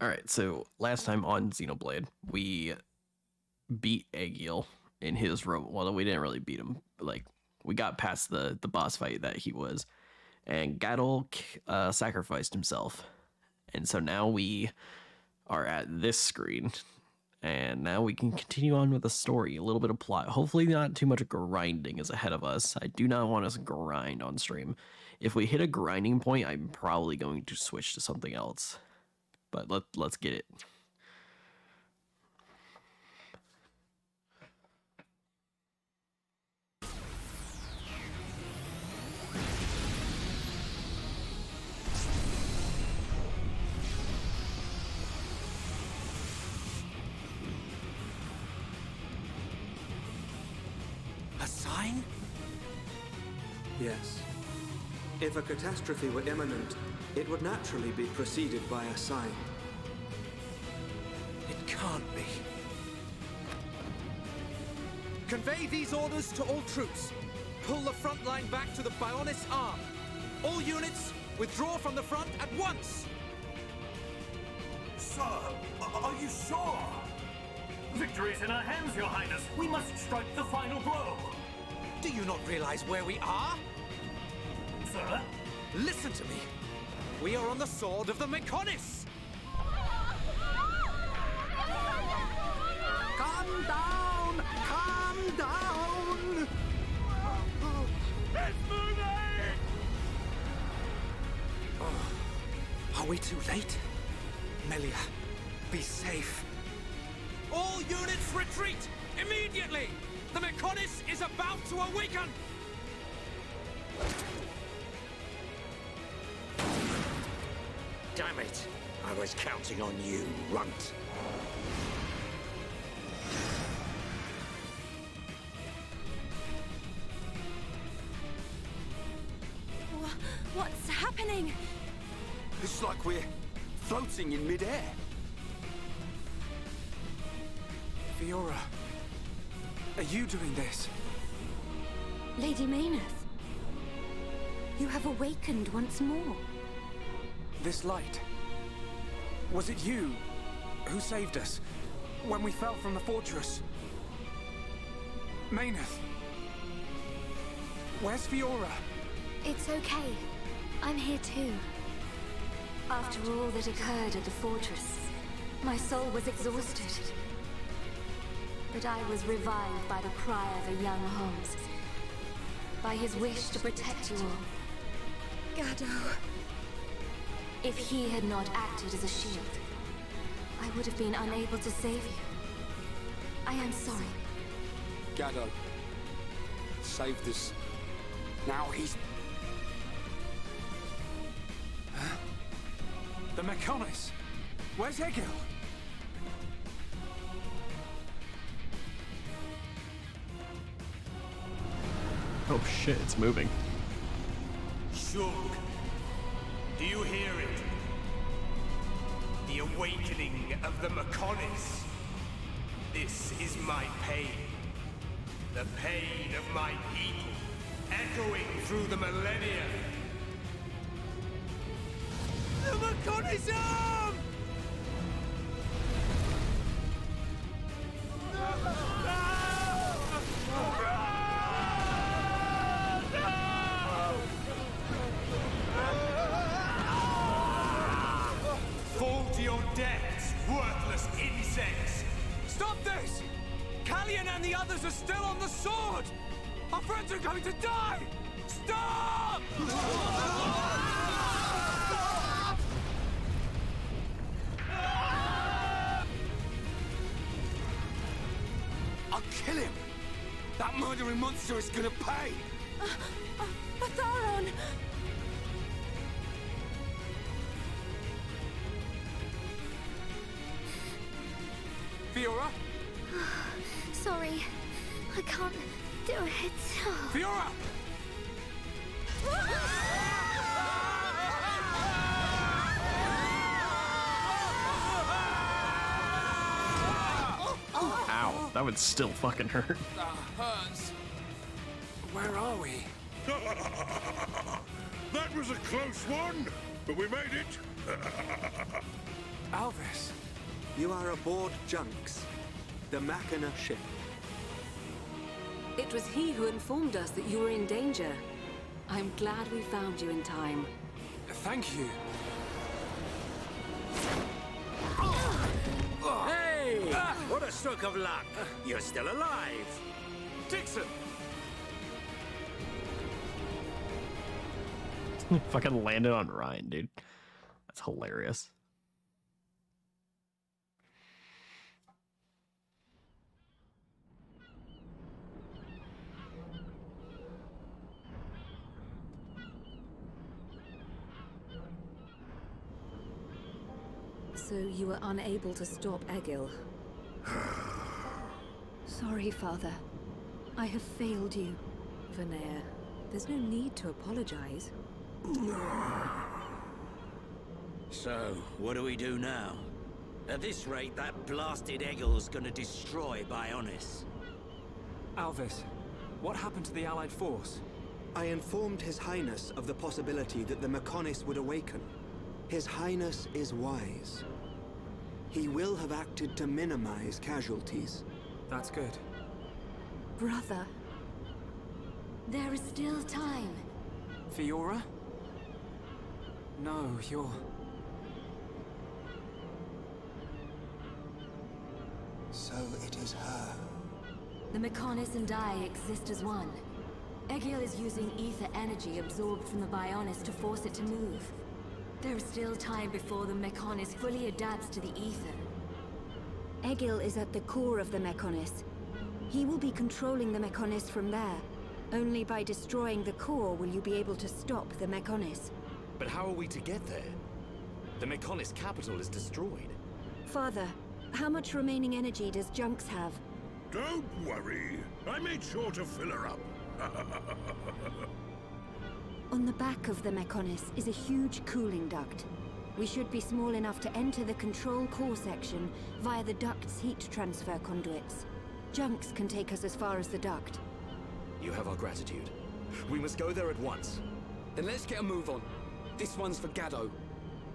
All right, so last time on Xenoblade, we beat Egil in his robot. Well, we didn't really beat him, but like we got past the the boss fight that he was, and Gadolt uh, sacrificed himself, and so now we are at this screen, and now we can continue on with the story. A little bit of plot. Hopefully, not too much grinding is ahead of us. I do not want us to grind on stream. If we hit a grinding point, I'm probably going to switch to something else. But let let's get it. If a catastrophe were imminent, it would naturally be preceded by a sign. It can't be. Convey these orders to all troops. Pull the front line back to the Bionis arm. All units, withdraw from the front at once! Sir, are you sure? Victory's in our hands, Your Highness. We must strike the final blow. Do you not realize where we are? Sir? Listen to me. We are on the sword of the Mechonis! Calm down! Calm down! It's moving! Are we too late? Melia, be safe. All units retreat! Immediately! The Mechonis is about to awaken! Damn it! I was counting on you, runt. What's happening? It's like we're floating in midair. Fiora, are you doing this? Lady Meyneth, you have awakened once more. This light. Was it you who saved us when we fell from the fortress? Meyneth. Where's Fiora? It's okay. I'm here too. After all that occurred at the fortress, my soul was exhausted. But I was revived by the cry of a young Homs. By his wish to protect you all. Gado. If he had not acted as a shield, I would have been unable to save you. I am sorry. Gado saved us. Now he's The Mechonis! Where's Egil? Oh shit, it's moving. Shulk, do you hear it? The awakening of the Mechonis. This is my pain. The pain of my people, echoing through the millennia. The Mechonis arm! Fall the others are still on the sword! Our friends are going to die! Stop! I'll kill him! That murdering monster is gonna pay! Atharon! Fiora? Sorry, I can't do it. Oh. Fiora! Ow, that would still fucking hurt. That hurts. Where are we? that was a close one, but we made it. Alvis. You are aboard Junks, the Machina ship. It was he who informed us that you were in danger. I'm glad we found you in time. Thank you. Hey! Ah, what a stroke of luck! You're still alive! Dickson! Fucking landed on Reyn, dude. That's hilarious. So you were unable to stop Egil. Sorry, Father. I have failed you. Vanea, there's no need to apologize. So, what do we do now? At this rate, that blasted Egil's gonna destroy Bionis. Alvis, what happened to the Allied force? I informed His Highness of the possibility that the Mechonis would awaken. His Highness is wise. He will have acted to minimize casualties. That's good. Brother, There is still time. Fiora? No, you're... So it is her. The Mechonis and I exist as one. Egil is using ether energy absorbed from the Bionis to force it to move. There is still time before the Mechonis fully adapts to the ether. Egil is at the core of the Mechonis. He will be controlling the Mechonis from there. Only by destroying the core will you be able to stop the Mechonis. But how are we to get there? The Mechonis capital is destroyed. Father, how much remaining energy does Junks have? Don't worry. I made sure to fill her up. On the back of the Mechonis is a huge cooling duct. We should be small enough to enter the control core section via the duct's heat transfer conduits. Junks can take us as far as the duct. You have our gratitude. We must go there at once. Then let's get a move on. This one's for Gado.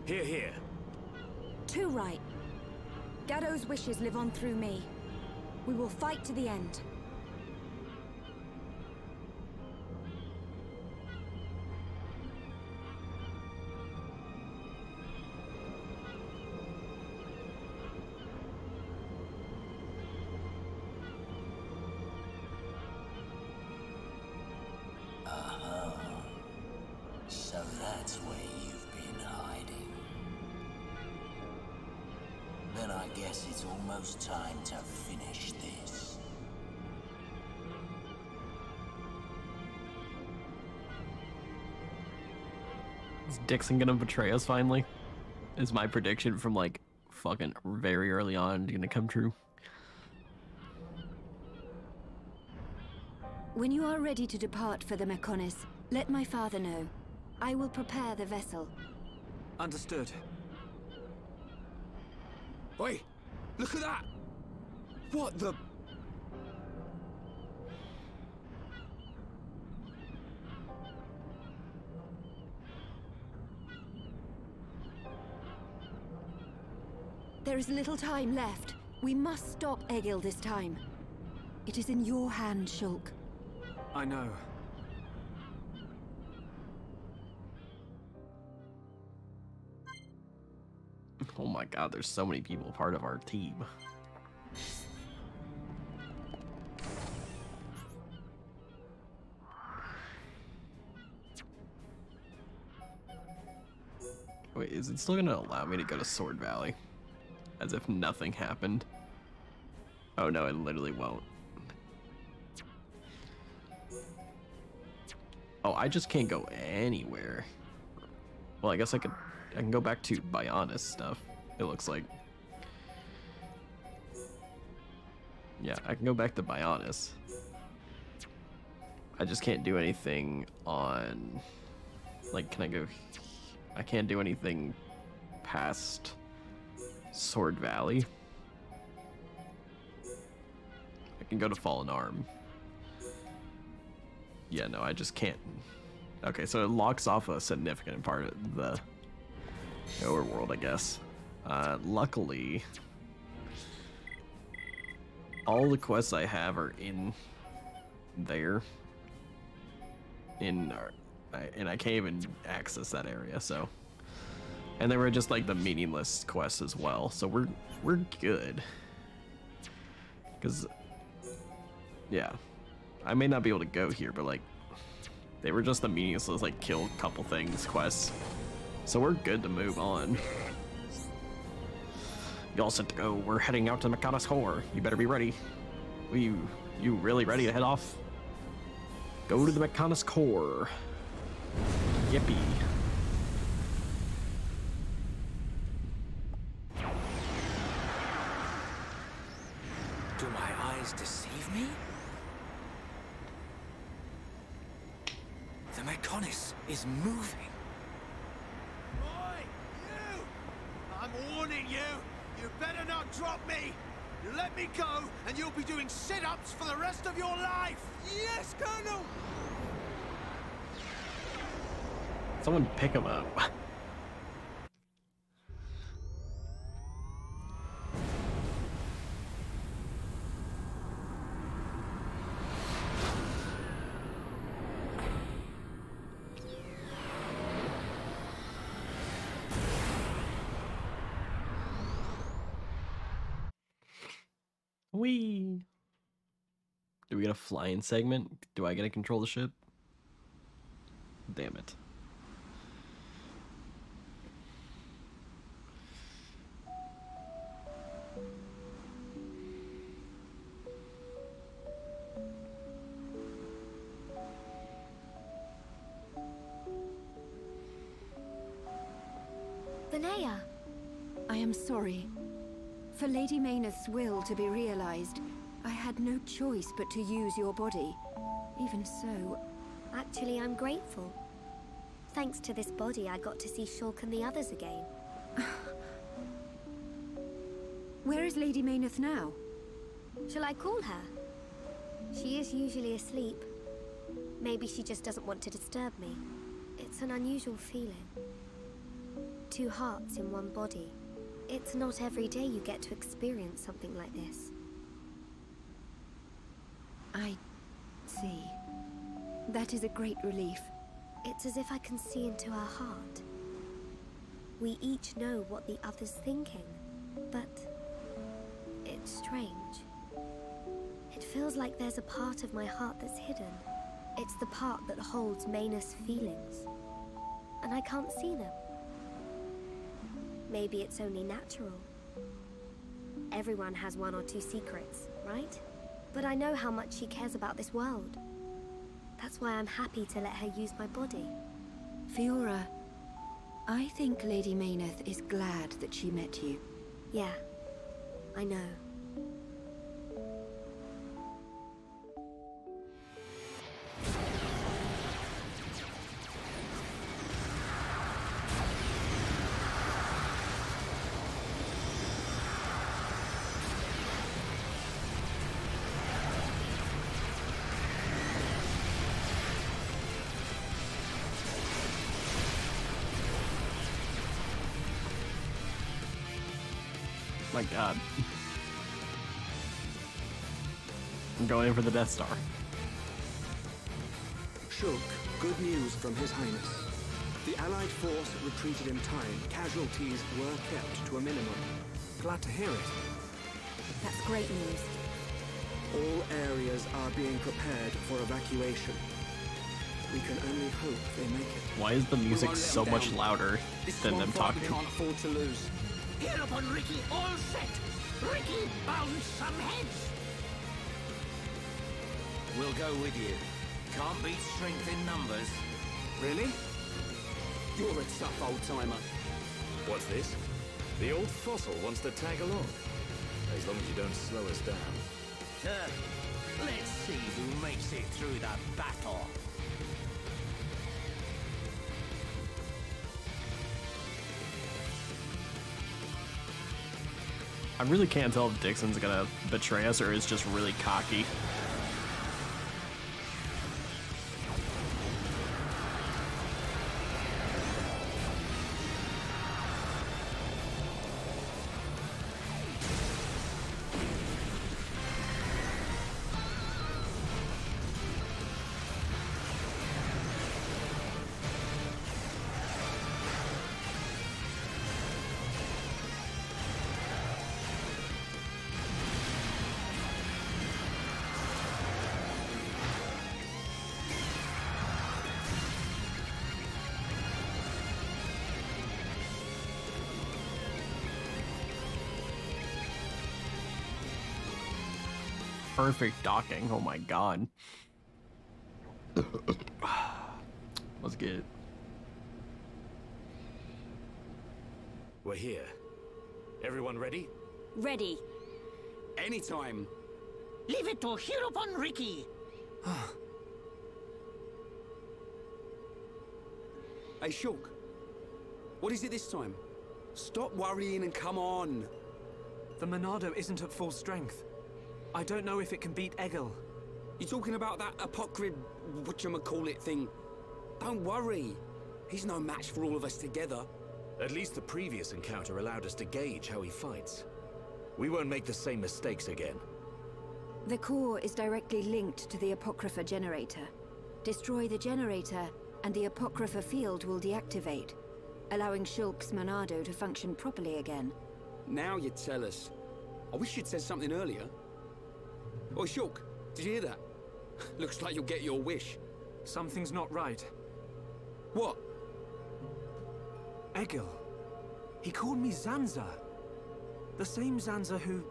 Here, here. Too right. Gado's wishes live on through me. We will fight to the end. It's time to finish this. Is Dickson gonna betray us finally? Is my prediction from like fucking very early on gonna come true? When you are ready to depart for the Mechonis, let my father know. I will prepare the vessel. Understood. Oi! Look at that! What the... There is little time left. We must stop Egil this time. It is in your hand, Shulk. I know. Oh my god, there's so many people part of our team. Wait, is it still gonna allow me to go to Sword Valley? As if nothing happened. Oh no, it literally won't. Oh, I just can't go anywhere. Well, I guess I could I can go back to Bionis stuff, it looks like. Yeah, I can go back to Bionis. I just can't do anything on... Like, can I go... I can't do anything past Sword Valley. I can go to Fallen Arm. Yeah, no, I just can't. Okay, so it locks off a significant part of the overworld, I guess. Uh, luckily, all the quests I have are in there. In our, I, and I can't even access that area, so. And they were just like the meaningless quests as well, so we're we're good. Cause yeah, I may not be able to go here, but like they were just the meaningless like kill couple things quests, so we're good to move on. Y'all set to go. We're heading out to Mechonis Core. You better be ready. We, you really ready to head off? Go to the Mechonis Core. Yippee. Do my eyes deceive me? The Mechonis is moving. Oi, you! I'm warning you! You better not drop me! You let me go, and you'll be doing sit-ups for the rest of your life! Yes, Colonel! Someone pick him up. Wee. Do we get a flying segment? Do I get to control the ship? Damn it. Linnea! I am sorry. For Lady Meyneth's will to be realized, I had no choice but to use your body. Even so... Actually, I'm grateful. Thanks to this body, I got to see Shulk and the others again. Where is Lady Meyneth now? Shall I call her? She is usually asleep. Maybe she just doesn't want to disturb me. It's an unusual feeling. Two hearts in one body. It's not every day you get to experience something like this. I see. That is a great relief. It's as if I can see into her heart. We each know what the other's thinking, but it's strange. It feels like there's a part of my heart that's hidden. It's the part that holds Meyneth's feelings. And I can't see them. Maybe it's only natural. Everyone has one or two secrets, right? But I know how much she cares about this world. That's why I'm happy to let her use my body. Fiora, I think Lady Meyneth is glad that she met you. Yeah, I know. My god. I'm going in for the Death Star. Shulk, good news from His Highness. The Allied force retreated in time. Casualties were kept to a minimum. Glad to hear it. That's great news. All areas are being prepared for evacuation. We can only hope they make it. Why is the music so them much louder This than them fight we talking? can't afford to lose. Here upon Ricky, all set. Riki, bounce some heads. We'll go with you. Can't beat strength in numbers. Really? You're a tough old timer. What's this? The old fossil wants to tag along. As long as you don't slow us down. Uh, let's see who makes it through the battle. I really can't tell if Dickson's gonna betray us or is just really cocky. Perfect docking. Oh my god. Let's get it. We're here. Everyone ready? Ready. Anytime. Leave it to Heropon Riki. hey, Shulk. What is it this time? Stop worrying and come on. The Monado isn't at full strength. I don't know if it can beat Egil. You're talking about that apocryph, whatchamacallit thing? Don't worry. He's no match for all of us together. At least the previous encounter allowed us to gauge how he fights. We won't make the same mistakes again. The core is directly linked to the Apocrypha generator. Destroy the generator, and the Apocrypha field will deactivate, allowing Shulk's Monado to function properly again. Now you tell us. I wish you'd said something earlier. Oh, Shulk, did you hear that? Looks like you'll get your wish. Something's not right. What? Egil. He called me Zanza. The same Zanza who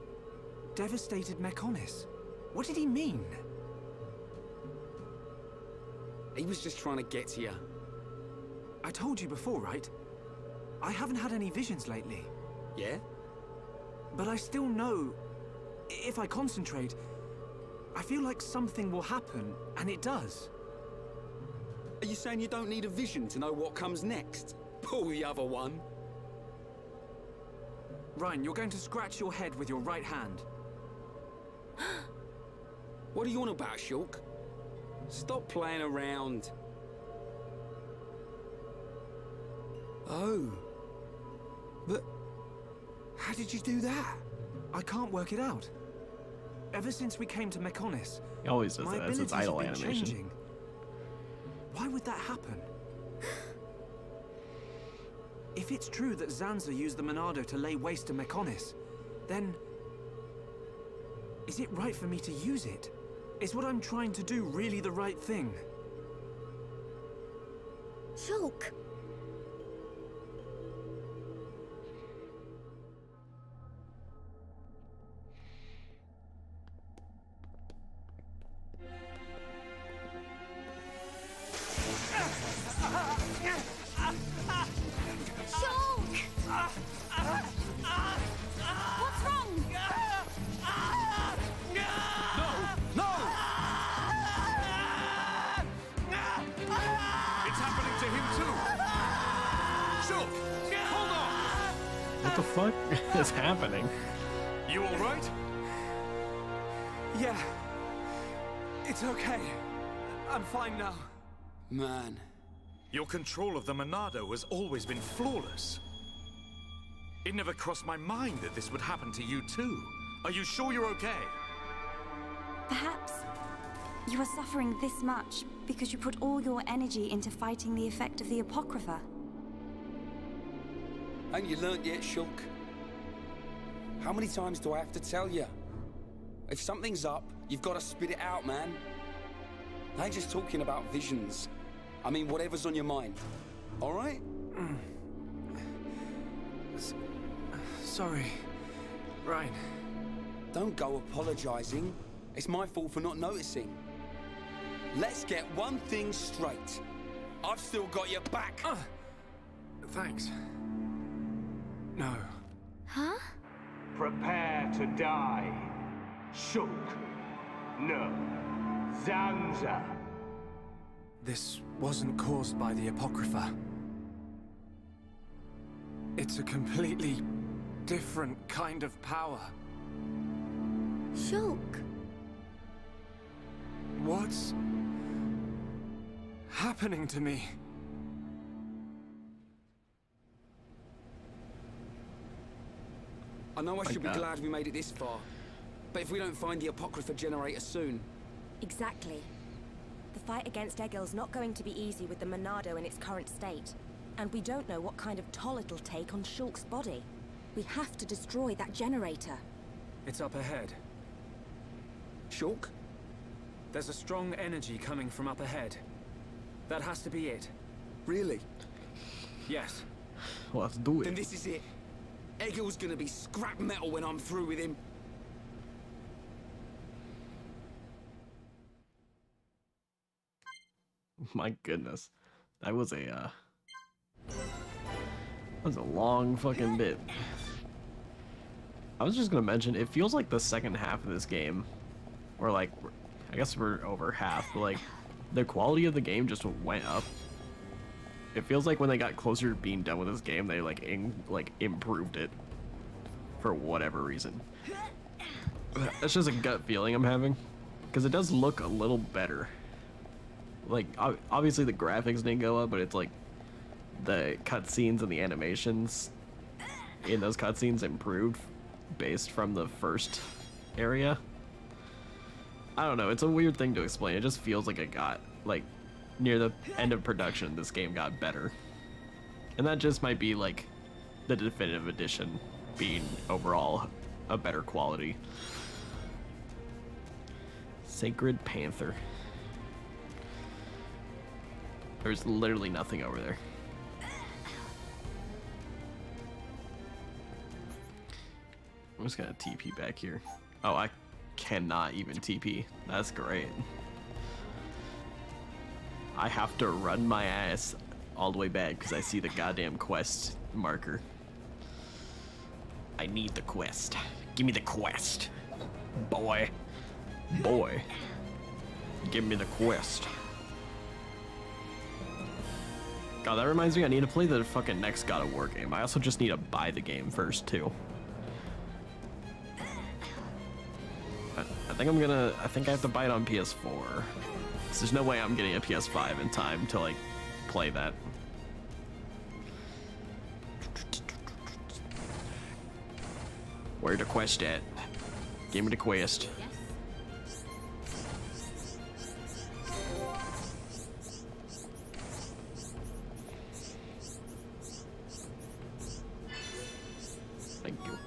devastated Mechonis. What did he mean? He was just trying to get to you. I told you before, right? I haven't had any visions lately. Yeah? But I still know, if I concentrate, I feel like something will happen, and it does. Are you saying you don't need a vision to know what comes next? Pull the other one. Reyn, you're going to scratch your head with your right hand. what are you on about, Shulk? Stop playing around. Oh. But... How did you do that? I can't work it out. Ever since we came to Mechonis, He always does my that. That's abilities its idle have been animation. changing. Why would that happen? If it's true that Zanza used the Monado to lay waste to Mechonis, then... Is it right for me to use it? Is what I'm trying to do really the right thing? Shulk! Shulk! Fuck is happening? You alright? Yeah. It's okay. I'm fine now. Man. Your control of the Monado has always been flawless. It never crossed my mind that this would happen to you too. Are you sure you're okay? Perhaps you are suffering this much because you put all your energy into fighting the effect of the Apocrypha. Ain't you learnt yet, Shulk? How many times do I have to tell you? If something's up, you've got to spit it out, man. I ain't just talking about visions. I mean, whatever's on your mind. All right? Mm. Sorry. Reyn. Don't go apologizing. It's my fault for not noticing. Let's get one thing straight. I've still got your back. Ah, thanks. No. Huh? Prepare to die. Shulk. No. Zanza. This wasn't caused by the Apocrypha. It's a completely different kind of power. Shulk! What's happening to me? I know I should that. be glad we made it this far. But if we don't find the Apocrypha generator soon, Exactly. The fight against Egil's not going to be easy with the Monado in its current state. And we don't know what kind of toll it'll take on Shulk's body. We have to destroy that generator. It's up ahead. Shulk? There's a strong energy coming from up ahead. That has to be it. Really? Yes. Let's do it. then this is it. Egil's gonna be scrap metal when I'm through with him. My goodness. That was a, uh... That was a long fucking bit. I was just gonna mention, it feels like the second half of this game, or like, I guess we're over half, but like, the quality of the game just went up it feels like when they got closer to being done with this game, they like, in, like improved it for whatever reason. That's just a gut feeling I'm having, because it does look a little better. Like, obviously the graphics didn't go up, but it's like the cutscenes and the animations in those cutscenes improved based from the first area. I don't know, it's a weird thing to explain. It just feels like it got, like, near the end of production, this game got better. And that just might be, like, the definitive edition being overall a better quality. Sacred Panther. There's literally nothing over there. I'm just gonna TP back here. Oh, I cannot even TP. That's great. I have to run my ass all the way back because I see the goddamn quest marker. I need the quest. Give me the quest. Boy. Boy. Give me the quest. God, that reminds me I need to play the fucking next God of War game. I also just need to buy the game first, too. I think I'm gonna, I think I have to buy it on PS4. There's no way I'm getting a PS5 in time to like play that. Where the quest at? Give me the quest. Thank you.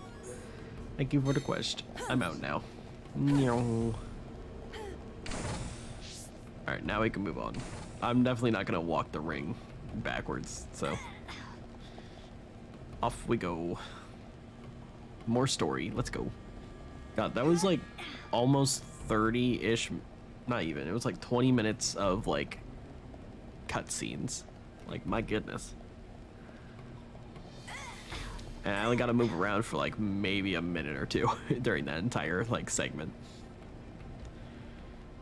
Thank you for the quest. I'm out now. Alright, now we can move on. I'm definitely not gonna walk the ring backwards, so. Off we go. More story, let's go. God, that was like almost 30-ish, not even, it was like 20 minutes of like cutscenes. Like, my goodness. And I only got to move around for like maybe a minute or two during that entire like segment.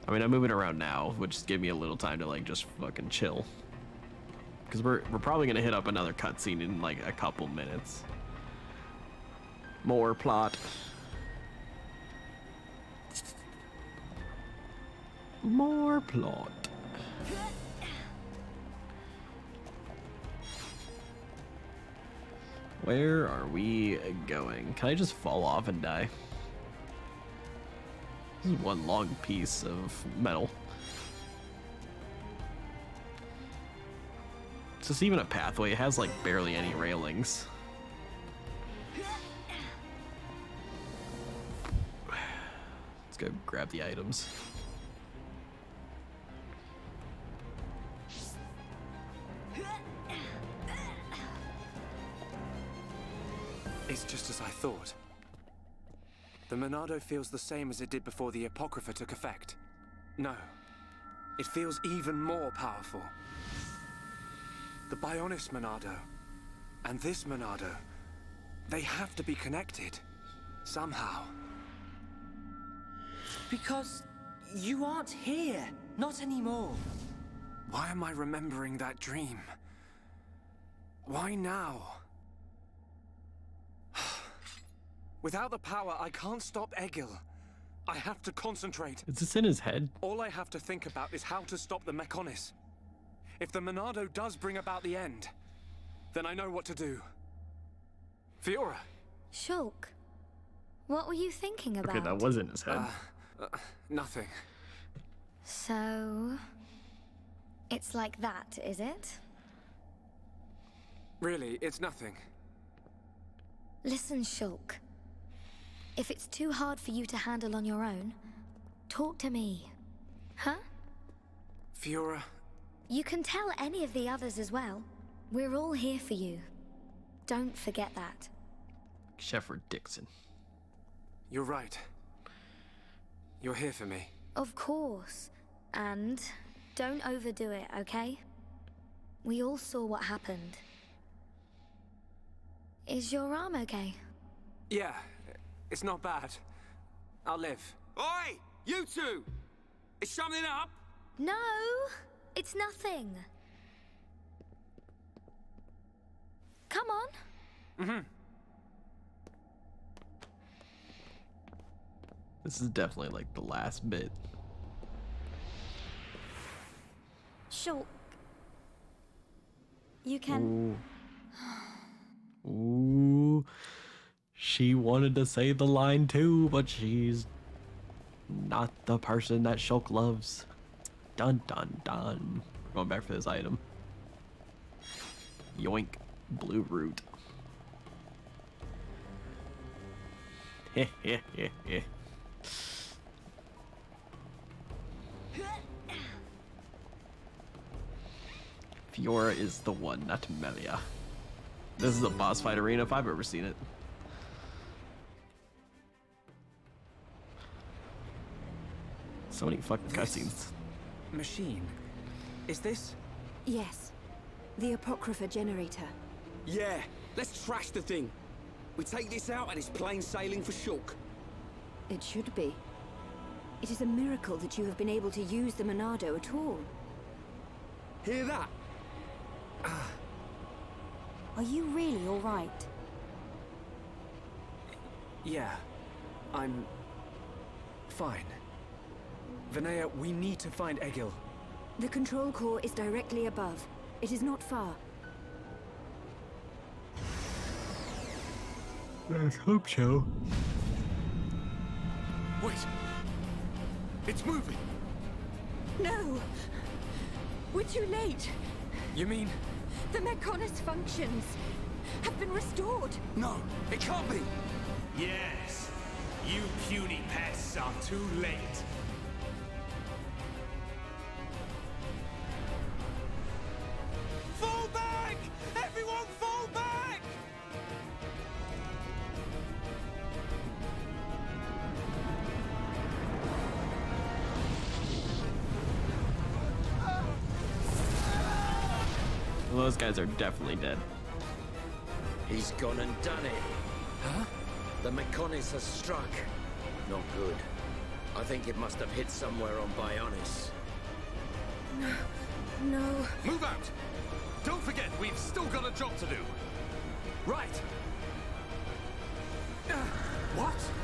I mean, I'm moving around now, which giving me a little time to like just fucking chill. Because we're, we're probably going to hit up another cutscene in like a couple minutes. More plot. More plot. Where are we going? Can I just fall off and die? This is one long piece of metal. Is this even a pathway? It has like barely any railings. Let's go grab the items. It's just as I thought. The Monado feels the same as it did before the Apocrypha took effect. No. It feels even more powerful. The Bionis Monado and this Monado, they have to be connected. Somehow. Because you aren't here. Not anymore. Why am I remembering that dream? Why now? Without the power, I can't stop Egil. I have to concentrate. Is this in his head? All I have to think about is how to stop the Mechonis. If the Monado does bring about the end, then I know what to do. Fiora! Shulk, what were you thinking about? Okay, that was in his head. Uh, uh, nothing. So... It's like that, is it? Really, it's nothing. Listen, Shulk. If it's too hard for you to handle on your own, talk to me. Huh? Fiora. You can tell any of the others as well. We're all here for you. Don't forget that. Shepard Dickson. You're right. You're here for me. Of course. And Don't overdo it, okay? We all saw what happened. Is your arm okay? Yeah, it's not bad. I'll live. Oi! You two! Is something up? No! It's nothing. Come on. Mm-hmm. This is definitely like the last bit. Shulk. You can. Ooh. Ooh. She wanted to say the line too, but she's not the person that Shulk loves. Dun dun dun. Going back for this item. Yoink. Blue root. Fiora is the one, not Melia. This is a boss fight arena if I've ever seen it. So many fucking cutscenes. Machine. Is this? Yes. The Apocrypha generator. Yeah, let's trash the thing. We take this out and it's plain sailing for Shulk. It should be. It is a miracle that you have been able to use the Monado at all. Hear that? Ah. Are you really alright? Yeah. I'm... fine. Vanea, we need to find Egil. The control core is directly above. It is not far. Let's hope so. Wait! It's moving! No! We're too late! You mean? The Mechonis functions have been restored! No, it can't be! Yes! You puny pests are too late! Those guys are definitely dead. He's gone and done it. Huh? The Mechonis has struck. Not good. I think it must have hit somewhere on Bionis. No. No. Move out! Don't forget, we've still got a job to do. Right. Uh, what?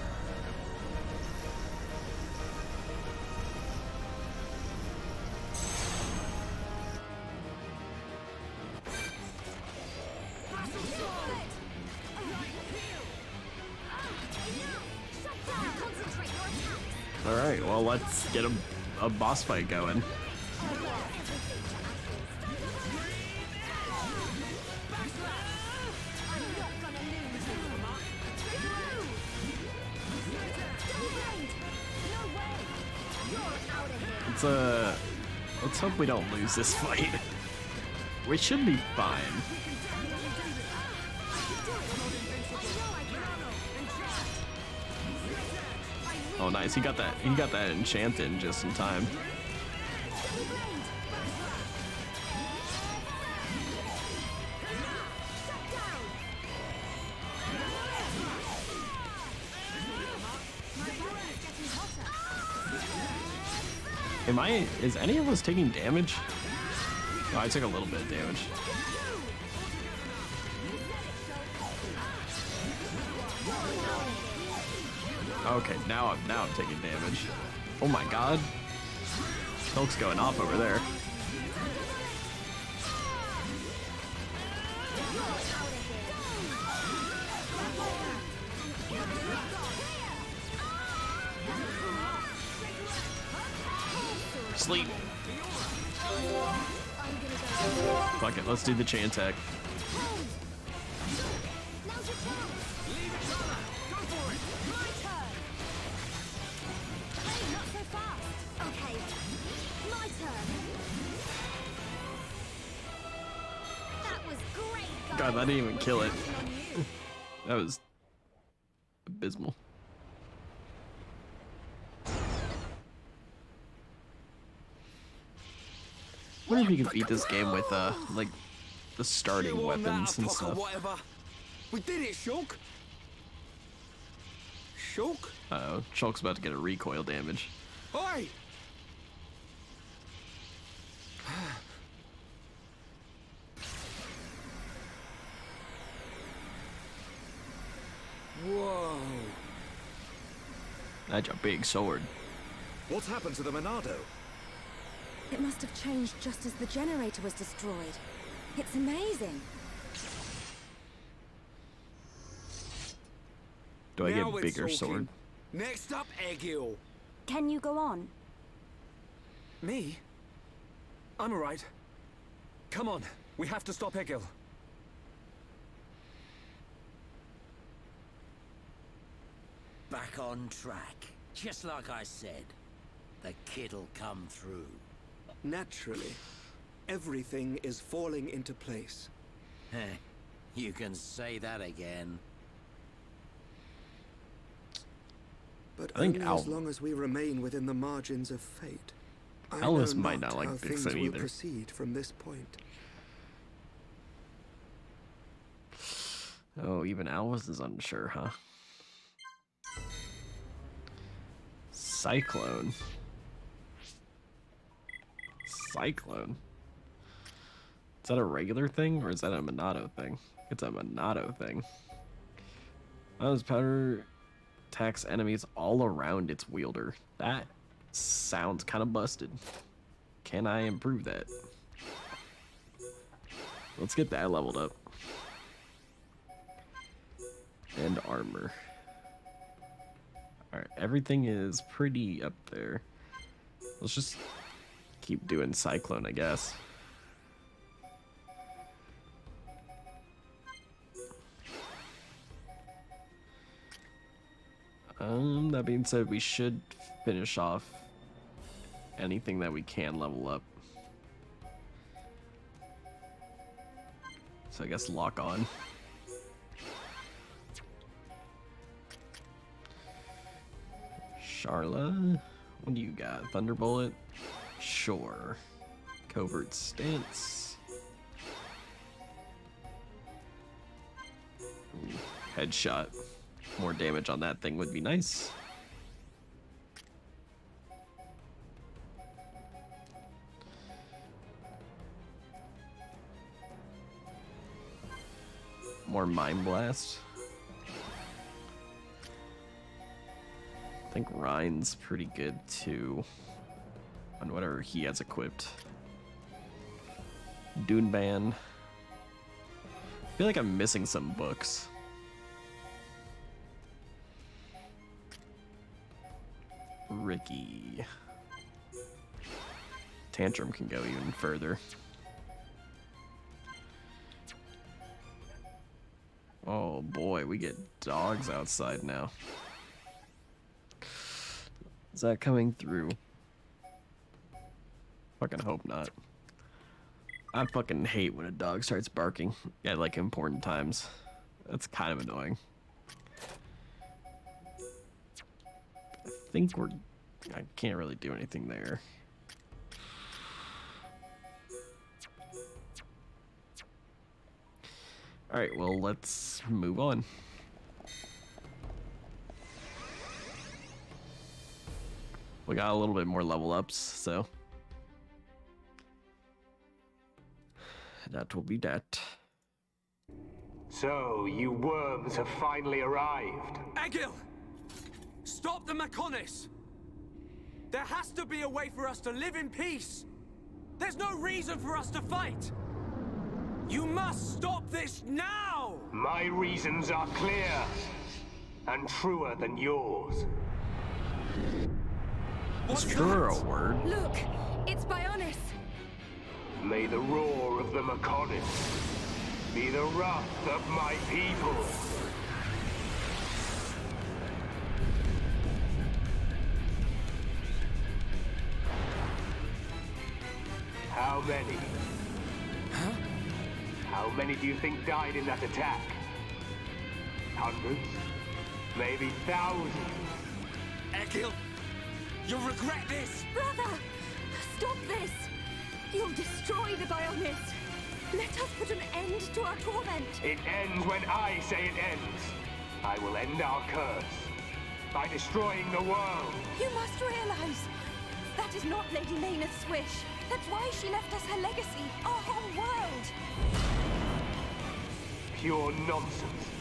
Get a, a boss fight going. Let's, uh, let's hope we don't lose this fight. We should be fine. Oh, nice. He got that. He got that enchanted just in time. Am I? Is any of us taking damage? Oh, I took a little bit of damage. Okay, now I'm now I'm taking damage. Oh my god. Hulk's going off over there. Sleep. Fuck it, let's do the chain didn't kill it. that was abysmal. wonder if you can beat this game with uh like the starting You won that, weapons and stuff. Whatever. We did it, Shulk. Shulk? Uh oh, Shulk's about to get a recoil damage. Oi! That's a big sword. What's happened to the Monado? It must have changed just as the generator was destroyed. It's amazing. Do I Now get we're bigger talking. sword? Next up, Egil. Can you go on? Me? I'm alright. Come on, we have to stop Egil. Back on track. Just like I said. The kid'll come through. Naturally, everything is falling into place. Heh. You can say that again. But I think only Al- as long as we remain within the margins of fate. I Alvis might not like how Vixen things will either. proceed from this point. Oh, even Alvis is unsure, huh? Cyclone. Cyclone. Is that a regular thing or is that a Monado thing? It's a Monado thing. Monado's powder attacks enemies all around its wielder. That sounds kind of busted. Can I improve that? Let's get that leveled up. And armor. Alright, everything is pretty up there. Let's just keep doing Cyclone, I guess. Um, that being said, we should finish off anything that we can level up. So I guess lock on. Sharla, what do you got? Thunderbolt? Sure. Covert stance. Ooh, headshot. More damage on that thing would be nice. More Mind Blast. I think Reyn's pretty good too. On whatever he has equipped. Dune Ban. I feel like I'm missing some books. Riki. Tantrum can go even further. Oh boy, we get dogs outside now. Is that coming through? Fucking hope not. I fucking hate when a dog starts barking at like important times. That's kind of annoying. I think we're. I can't really do anything there. Alright, well, let's move on. We got a little bit more level ups, so. That will be that. So, you worms have finally arrived. Egil! Stop the Mechonis! There has to be a way for us to live in peace! There's no reason for us to fight! You must stop this now! My reasons are clear and truer than yours. Is truer a word? Look, it's Bionis. May the roar of the Mechonis be the wrath of my people. How many? Huh? How many do you think died in that attack? Hundreds? Maybe thousands? Egil! You'll regret this! Brother! Stop this! You'll destroy the Bionis. Let us put an end to our torment. It ends when I say it ends. I will end our curse by destroying the world. You must realize that is not Lady Meyneth's wish. That's why she left us her legacy, our whole world. Pure nonsense.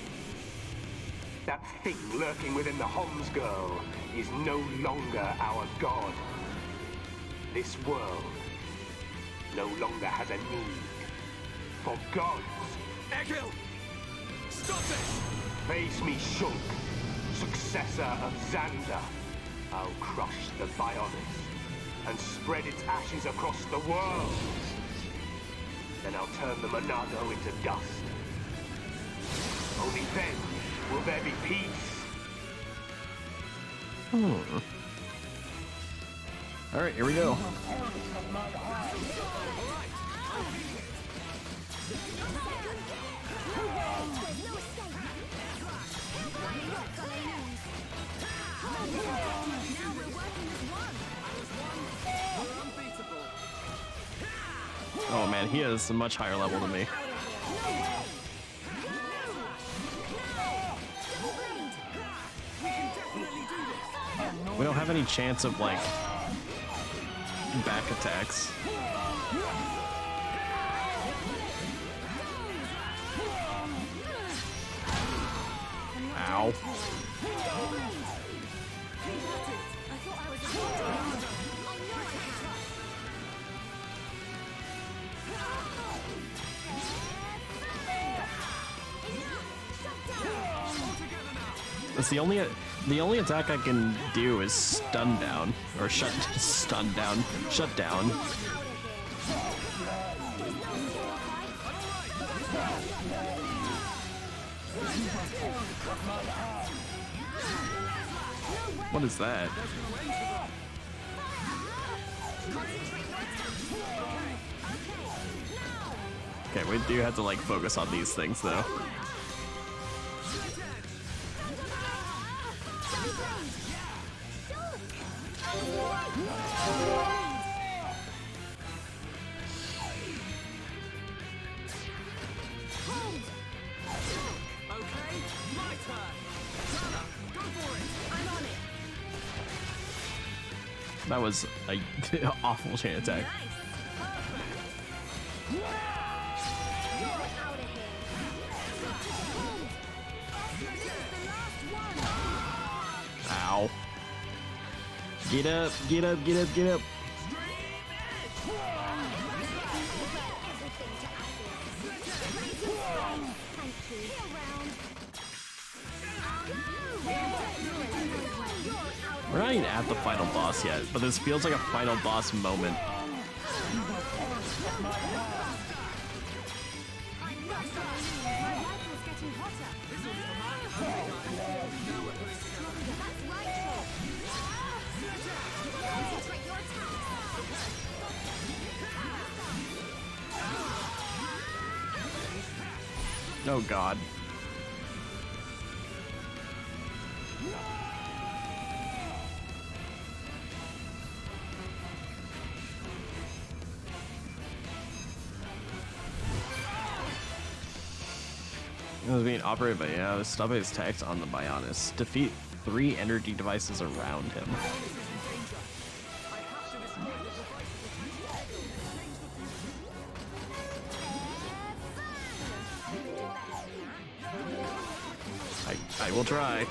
That thing lurking within the Homs girl is no longer our god. This world no longer has a need for gods. Egil! Stop this! Face me, Shulk, successor of Zanza. I'll crush the Bionis and spread its ashes across the world. Then I'll turn the Monado into dust. Only then will there be peace. Hmm. All right, here we go. Oh man, he is a much higher level than me. We don't have any chance of like back attacks. Ow. It's the only the only attack I can do is stun down or shut stun down, shut down. What is that? Okay, we do have to like focus on these things though. That was a awful chain attack. Ow. Get up, get up, get up, get up. We're not even at the final boss yet, but this feels like a final boss moment. Oh god. It was being operated by yeah, stop its attacks on the Bionis. Defeat three energy devices around him. Know will try.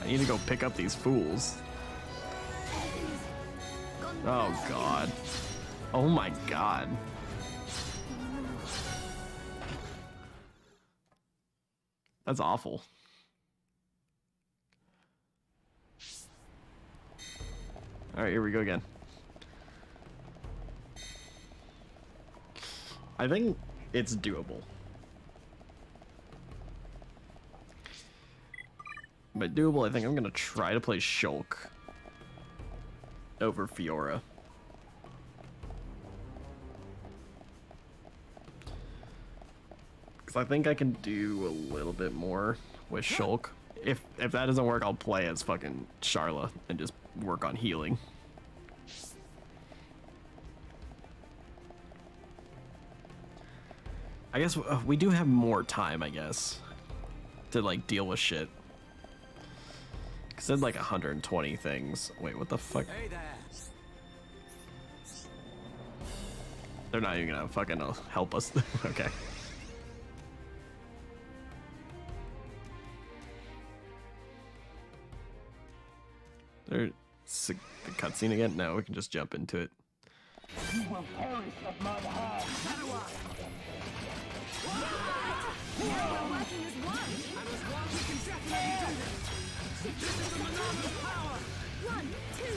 I need to go pick up these fools. Oh god. Oh my god. That's awful. Alright, here we go again. I think it's doable. but doable, I think I'm gonna try to play Shulk over Fiora. Because I think I can do a little bit more with Shulk. If if that doesn't work, I'll play as fucking Sharla and just work on healing. I guess uh, we do have more time, I guess, to like deal with shit. Cause there's like 120 things. Wait, what the fuck? Hey. They're not even gonna fucking uh, help us. okay. There's the cutscene again? No, we can just jump into it. You will perish at my hand. We're working as one. And as one, we can definitely do this. This is the Monado's power. One, two,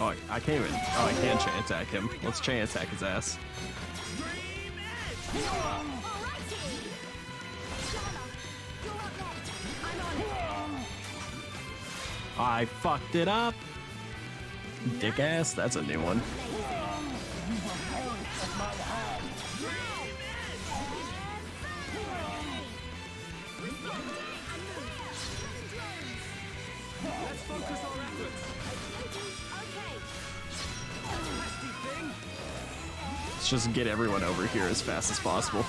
Oh, I, can't even. Oh, I can chain attack him. Let's chain attack his ass. I fucked it up. Dick ass. That's a new one. Let's just get everyone over here as fast as possible.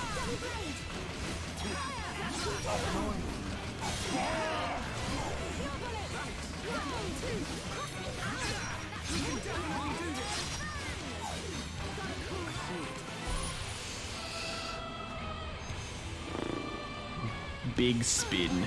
Big spin.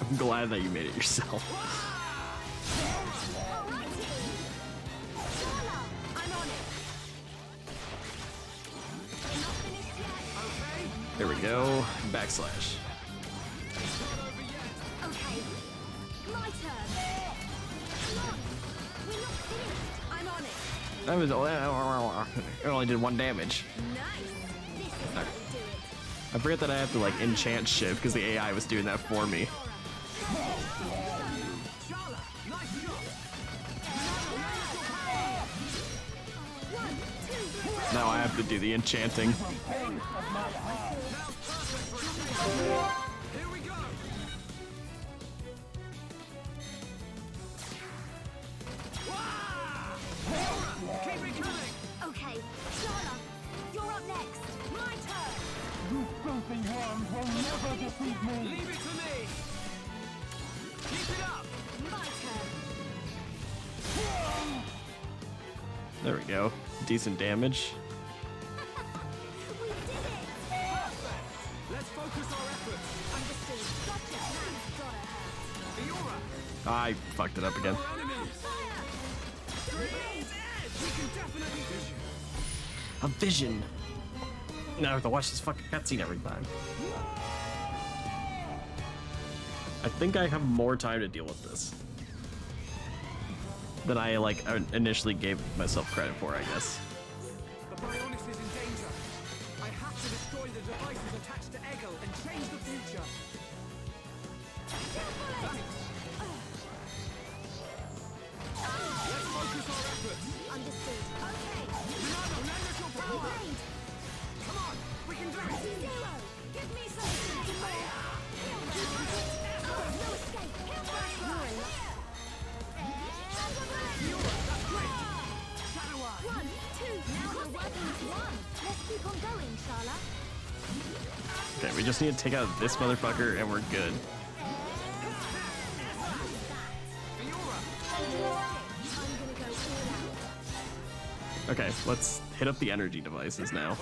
I'm glad that you made it yourself. There we go. Backslash. That was it only did one damage. Nice. I forget that I have to like enchant shit because the AI was doing that for me. Now I have to do the enchanting. Here we go. Keep it coming. Okay. Sharla, you're up next. My turn. You filthy worms will never defeat me. There we go. Decent damage. Let's focus our efforts. Understood. Gotcha. That's gotta hurt. Fiora, I fucked it up again. our enemies. We can definitely vision. A vision. Now I have to watch this fucking cutscene every time. I think I have more time to deal with this than I like initially gave myself credit for. I guess. Take out this motherfucker and we're good. Okay, let's hit up the energy devices now.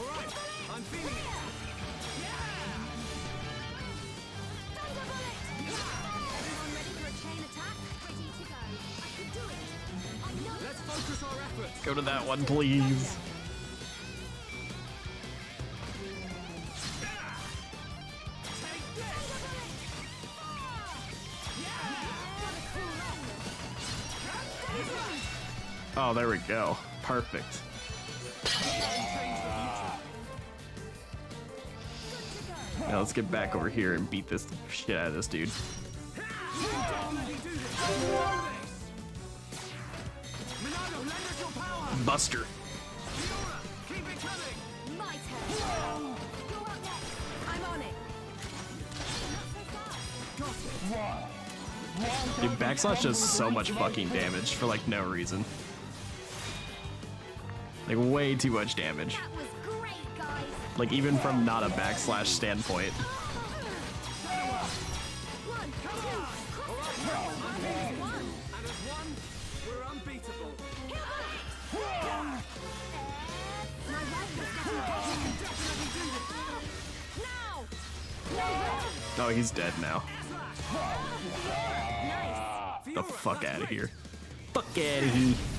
Go to that one, please. Oh, there we go. Perfect. Now let's get back over here and beat this shit out of this dude. Buster. Dude, backslash does so much fucking damage for like no reason. Like way too much damage. Like even from not a backslash standpoint. Oh, he's dead now. The fuck out of here. Fuck out of here.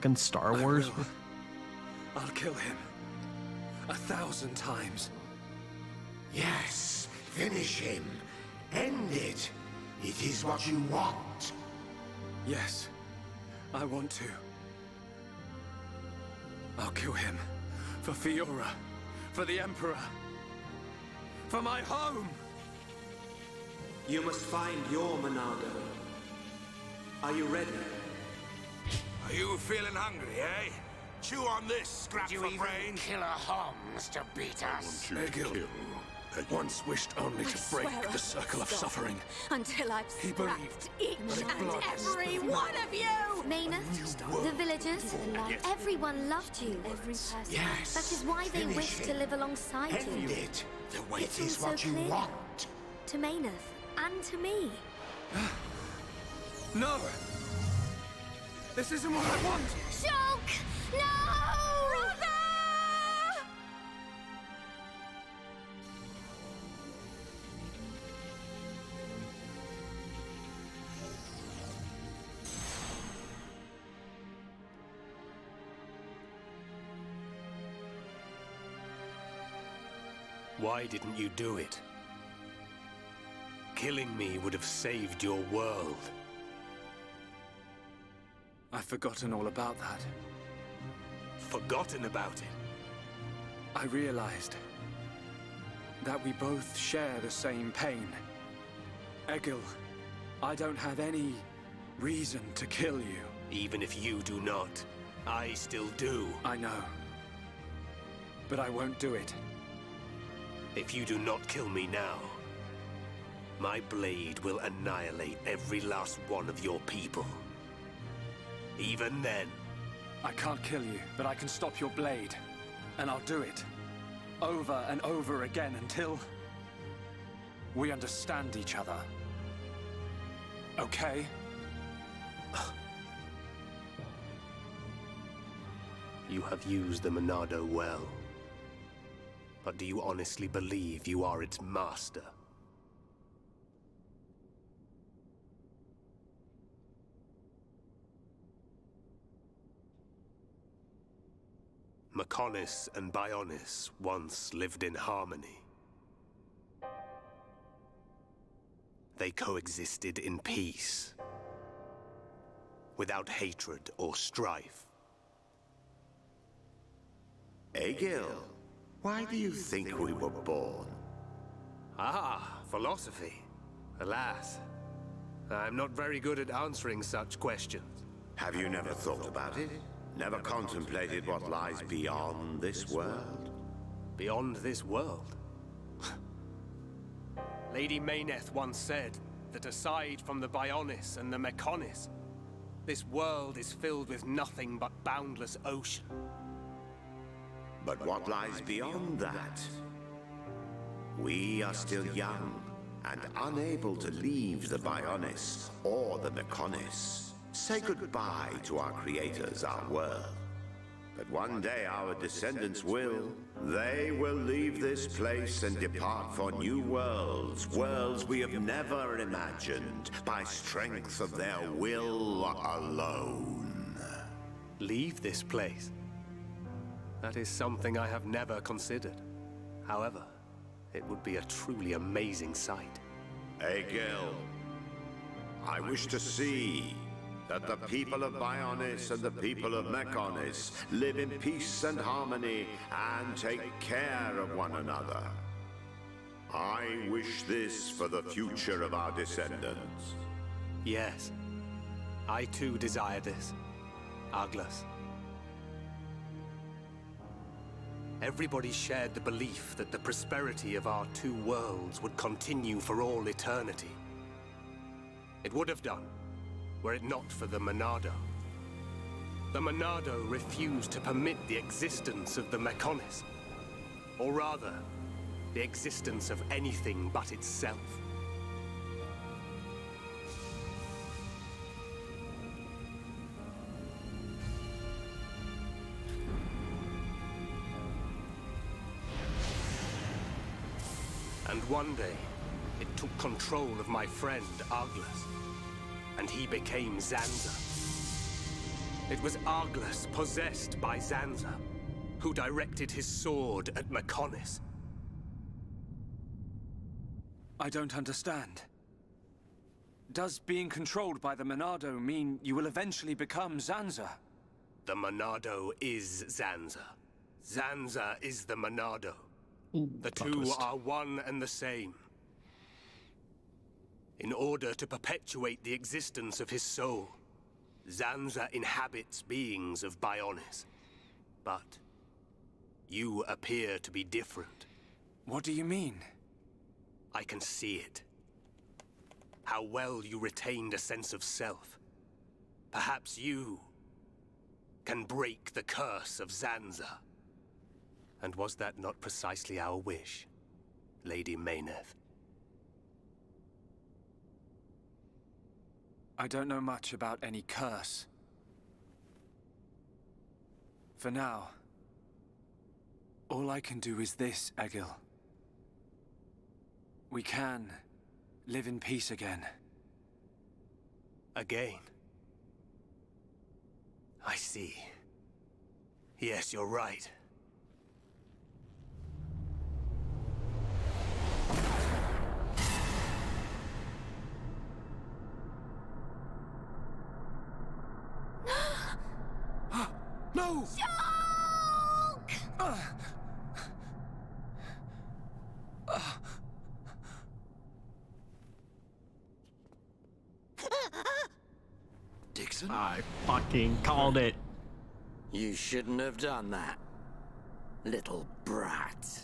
Fucking Star Wars? will. I'll kill him. A thousand times. Yes, finish him. End it. It is what you want. Yes, I want to. I'll kill him. For Fiora. For the Emperor. For my home. You must find your Monado. Are you ready? Are you feeling hungry, eh? Chew on this, scrap you for even brain. kill a Homs to beat us? Egil once wished only to I break the circle of suffering. Until I've He scrapped believed each and every one of you! Meyneth, the villagers, everyone loved you. Every person. Yes, That is why they finish wished to live alongside End you. it. The way It's it is what so you clear. want. To Meyneth and to me. No! This isn't what I want! Shulk! No! Why didn't you do it? Killing me would have saved your world. I've forgotten all about that. Forgotten about it? I realized that we both share the same pain. Egil, I don't have any reason to kill you. Even if you do not, I still do. I know. But I won't do it. If you do not kill me now, my blade will annihilate every last one of your people. Even then, I can't kill you, but I can stop your blade. And I'll do it. Over and over again until... we understand each other. Okay? you have used the Monado well. But do you honestly believe you are its master? Mechonis and Bionis once lived in harmony. They coexisted in peace, without hatred or strife. Egil, why do you think we were born? Ah, philosophy. Alas, I'm not very good at answering such questions. Have you never thought about it? Never contemplated what lies beyond this world? Beyond this world? Lady Meyneth once said that aside from the Bionis and the Mechonis, this world is filled with nothing but boundless ocean. But what lies beyond that? We are still young and unable to leave the Bionis or the Mechonis. Say goodbye to our creators, our world. But one day our descendants will. They will leave this place and depart for new worlds, worlds we have never imagined, by strength of their will alone. Leave this place? That is something I have never considered. However, it would be a truly amazing sight. Egil, I wish to see that the people of Bionis and the people of Mechonis live in peace and harmony and take care of one another. I wish this for the future of our descendants. Yes. I too desire this. Arglas. Everybody shared the belief that the prosperity of our two worlds would continue for all eternity. It would have done, were it not for the Monado. The Monado refused to permit the existence of the Mechonis. Or rather, the existence of anything but itself. And one day, it took control of my friend, Arglas. And he became Zanza. It was Arglas possessed by Zanza, who directed his sword at Mechonis. I don't understand. Does being controlled by the Monado mean you will eventually become Zanza? The Monado is Zanza. Zanza is the Monado. The two twist. are one and the same. In order to perpetuate the existence of his soul, Zanza inhabits beings of Bionis. But you appear to be different. What do you mean? I can see it. How well you retained a sense of self. Perhaps you can break the curse of Zanza. And was that not precisely our wish, Lady Meyneth? I don't know much about any curse. For now, all I can do is this, Egil. We can live in peace again. Again? I see. Yes, you're right. no! Dickson? I fucking called it. You shouldn't have done that. Little brat.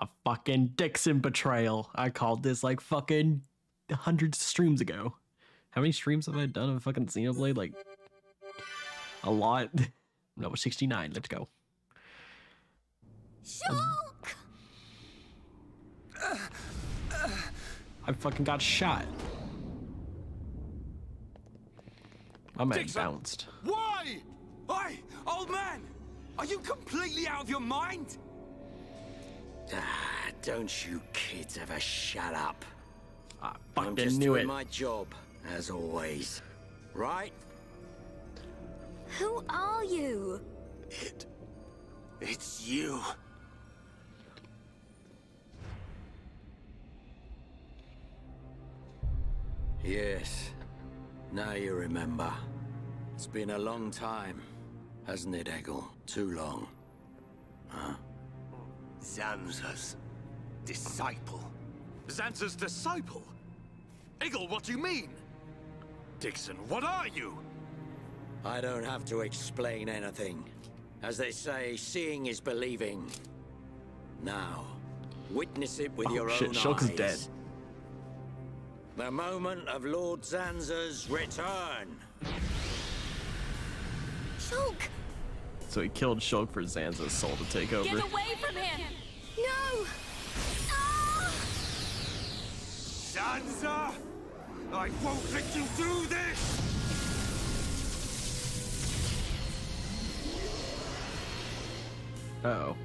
A fucking Dickson betrayal. I called this like fucking hundreds of streams ago. How many streams have I done of fucking Xenoblade? Like a lot. No, 69. Let's go. Shulk! I fucking got shot. My man Dickson! bounced. Why? Oi, old man! Are you completely out of your mind? Ah, don't you kids ever shut up. I fucking I'm just knew doing it. my job, as always. Right? Who are you? It... It's you. Yes. Now you remember. It's been a long time, hasn't it, Egil? Too long. Huh? Zanza's disciple. Zanza's disciple? Egil, what do you mean? Dickson, what are you? I don't have to explain anything. As they say, seeing is believing. Now, witness it with Oh, your shit, own Shulk is eyes. dead. The moment of Lord Zanza's return. Shulk! So he killed Shulk for Zanza's soul to take over. Get away from him! No! Ah! Zanza! I won't let you do this! Uh oh.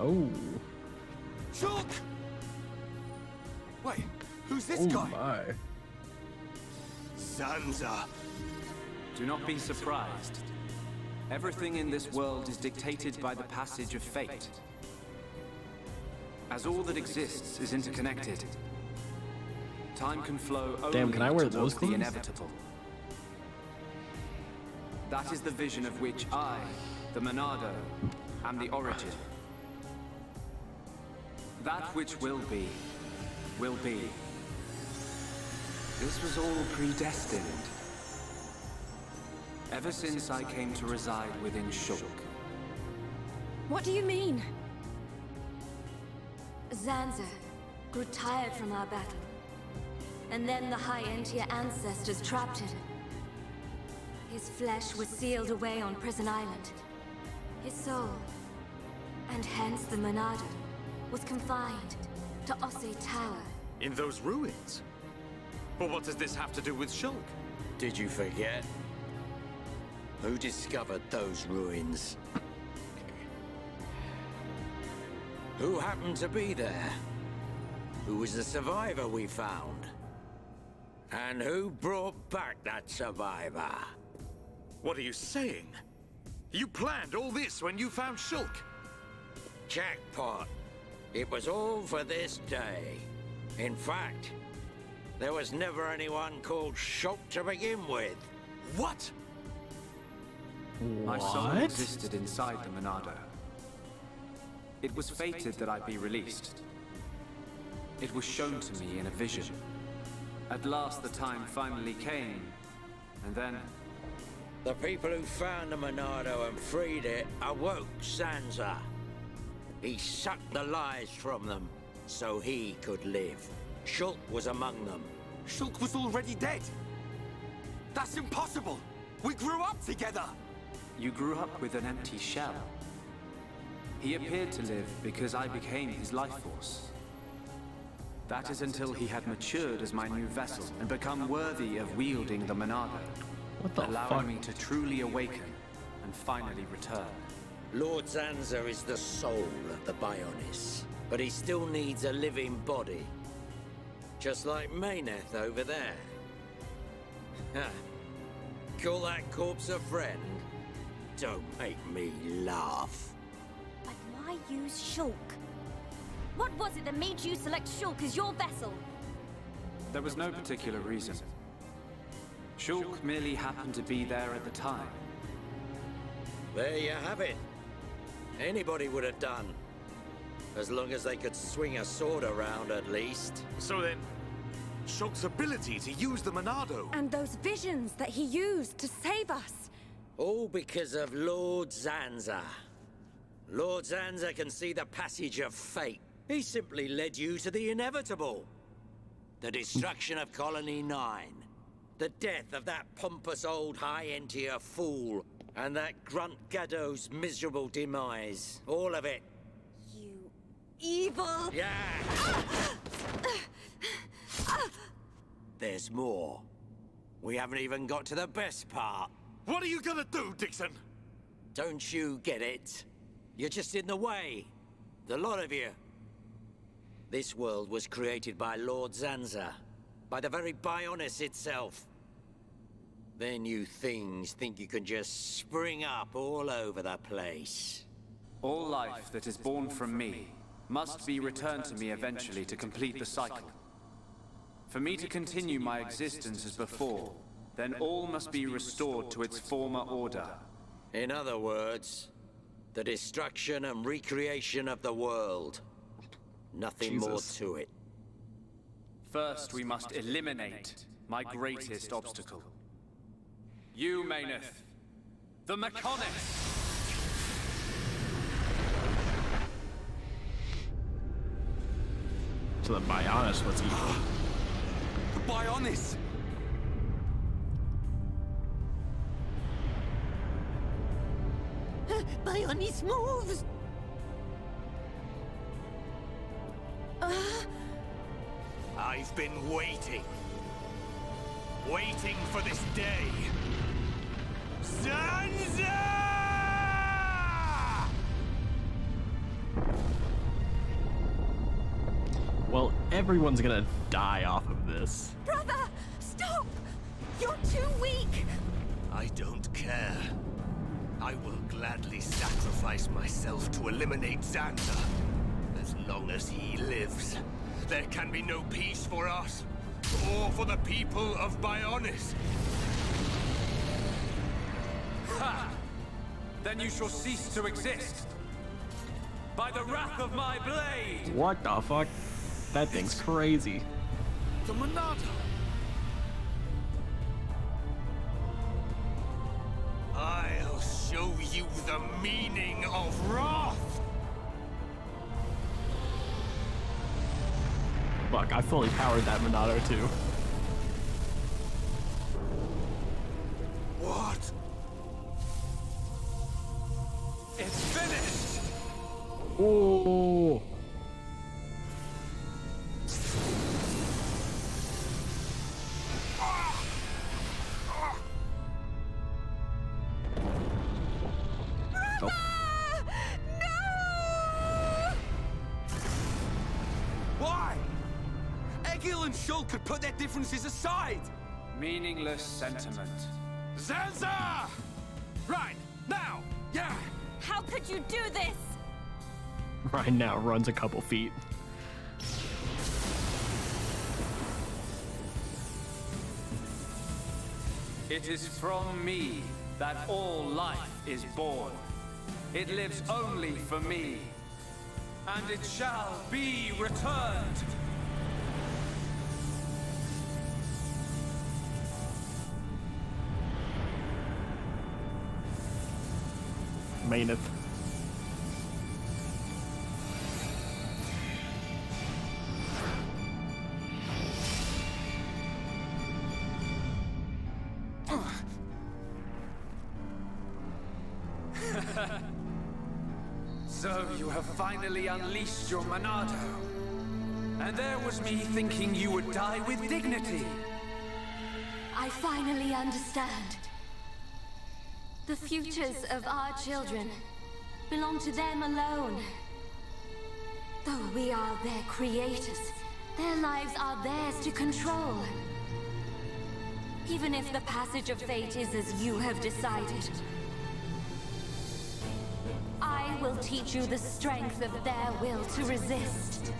Oh. Shulk! Wait, who's this oh guy? my. Zanza. Do not be surprised. Everything in this world is dictated by the passage of fate. As all that exists is interconnected, time can flow only Damn, can I wear towards those the inevitable. That is the vision of which I, the Monado, am the origin. That which will be, will be. This was all predestined. Ever since I came to reside within Shulk. What do you mean? Zanza grew tired from our battle. And then the High Entia ancestors trapped him. His flesh was sealed away on Prison Island. His soul, and hence the Monado, was confined to Osse Tower. In those ruins? But what does this have to do with Shulk? Did you forget? Who discovered those ruins? Who happened to be there? Who was the survivor we found? And who brought back that survivor? What are you saying? You planned all this when you found Shulk? Jackpot. It was all for this day. In fact, there was never anyone called Shulk to begin with. What? My soul What? existed inside the Monado. It was fated that I'd be released. It was shown to me in a vision. At last the time finally came, and then... The people who found the Monado and freed it awoke Zanza. He sucked the lives from them so he could live. Shulk was among them. Shulk was already dead. That's impossible. We grew up together. You grew up with an empty shell. He appeared to live because I became his life force. That is until he had matured as my new vessel and become worthy of wielding the Monado. What the allowing fuck? me to truly awaken and finally return. Lord Zanza is the soul of the Bionis, but he still needs a living body. Just like Meyneth over there. Ha. Call that corpse a friend? Don't make me laugh. But why use Shulk? What was it that made you select Shulk as your vessel? There was no particular reason. Shulk merely happened to be there at the time. There you have it. Anybody would have done. As long as they could swing a sword around, at least. So then, Shulk's ability to use the Monado. And those visions that he used to save us. All because of Lord Zanza. Lord Zanza can see the passage of fate. He simply led you to the inevitable. The destruction of Colony 9. The death of that pompous old High Entia fool. And that grunt Gadolt's miserable demise. All of it. You evil! Yeah! There's more. We haven't even got to the best part. What are you gonna do, Dickson? Don't you get it? You're just in the way. The lot of you. This world was created by Lord Zanza. By the very Bionis itself. Then you things think you can just spring up all over the place. All life that is born from me must be returned to me eventually to complete the cycle. For me to continue my existence as before, then all must be restored to its former order. In other words, the destruction and recreation of the world. Nothing Jesus. more to it. First, we must eliminate my greatest obstacle. You, Meyneth. The Mechonis! To the Bionis, what's evil? The Bionis! Bionis moves! I've been waiting. Waiting for this day. Zanza! Well, everyone's gonna die off of this. Brother! Stop! You're too weak! I don't care. I will gladly sacrifice myself to eliminate Zanza. As long as he lives, there can be no peace for us, or for the people of Bionis. Ha! Then you shall cease to exist. By the wrath of my blade! What the fuck? That thing's crazy. The Monado! I'll show you the meaning of wrath! Fuck, I fully powered that Monado too. Differences aside! Meaningless sentiment. Zanza! Right, now! Yeah! How could you do this? Right now runs a couple feet. It is from me that all life is born. It lives only for me. And it shall be returned. Meyneth. So you have finally unleashed your Monado. And there was me thinking you would die with dignity. I finally understand. The futures of our children belong to them alone. Though we are their creators, their lives are theirs to control. Even if the passage of fate is as you have decided, I will teach you the strength of their will to resist.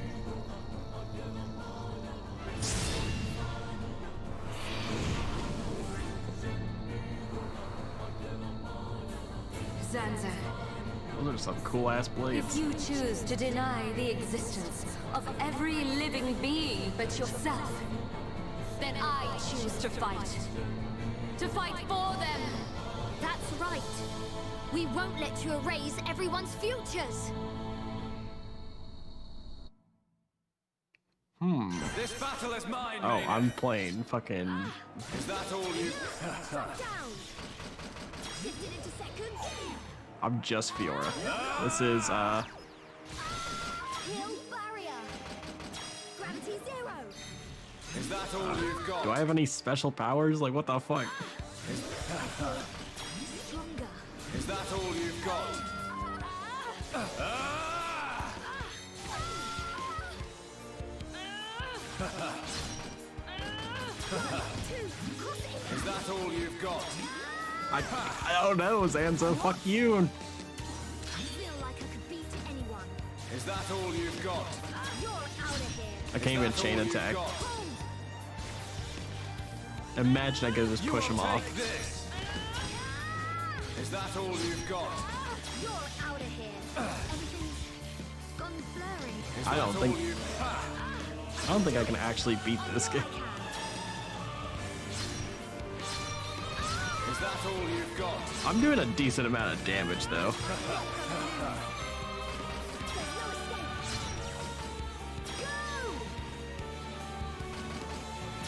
Some cool ass blades. if you choose to deny the existence of every living being but yourself, then I choose to fight. To fight for them! That's right. We won't let you erase everyone's futures. Hmm. This battle is mine, Oh, I'm playing fucking. Is that all you... Down. Shifted into seconds. I'm just Fiora. This is uh. Kill barrier. Gravity zero. Is that all you've got? Do I have any special powers? Like what the fuck? Is that all you've got? Is that all you've got? I, I don't know, Zanza. Fuck you. I feel like I could beat anyone. Is that all you've got? You're out of here. I can't even chain attack. Imagine I could just push him off. this. Is that all you've got? You're out of here. Everything's gone blurry. I don't think- I don't think I can actually beat this game. I'm doing a decent amount of damage though.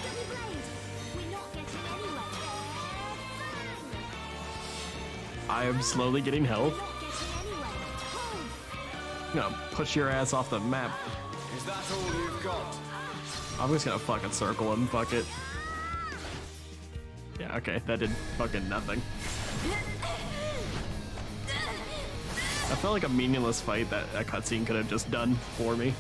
Double blade. We're not getting anywhere. I am slowly getting health. I'm gonna push your ass off the map. Is that all you've got? I'm just gonna fucking circle him. Fuck it. Okay, that did fucking nothing. I felt like a meaningless fight that a cutscene could have just done for me.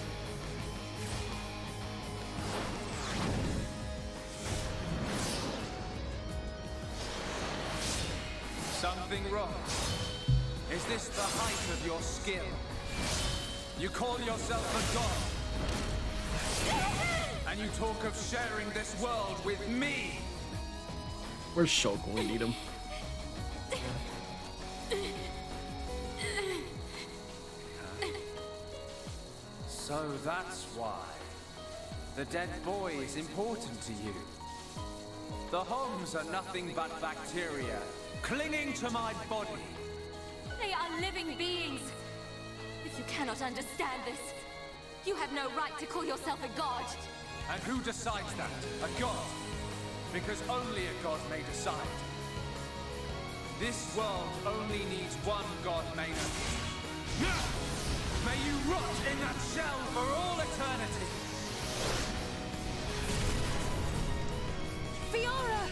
Something wrong? Is this the height of your skill? You call yourself a god? And you talk of sharing this world with me? Where's Shulk when we need him? So that's why. The dead boy is important to you. The Homs are nothing but bacteria, clinging to my body. They are living beings. If you cannot understand this, you have no right to call yourself a god. And who decides that? A god? Because only a god may decide. This world only needs one god, Meyneth. May you rot in that shell for all eternity! Fiora!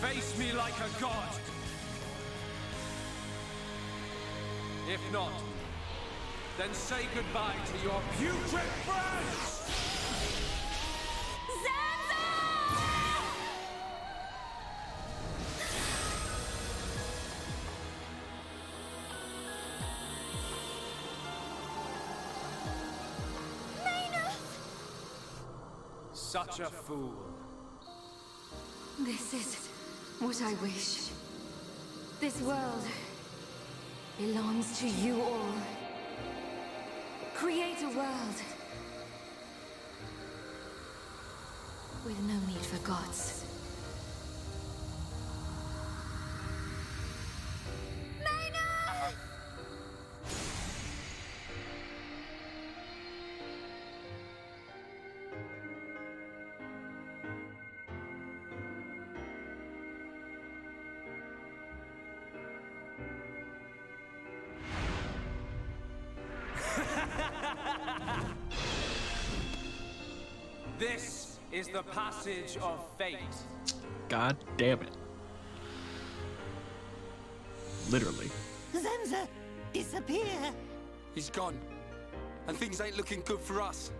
Face me like a god! If not, then say goodbye to your putrid friends! Such a fool. This is what I wish. This world belongs to you all. Create a world with no need for gods. The passage of fate. God damn it. Literally. Zanza, disappear! He's gone. And things ain't looking good for us.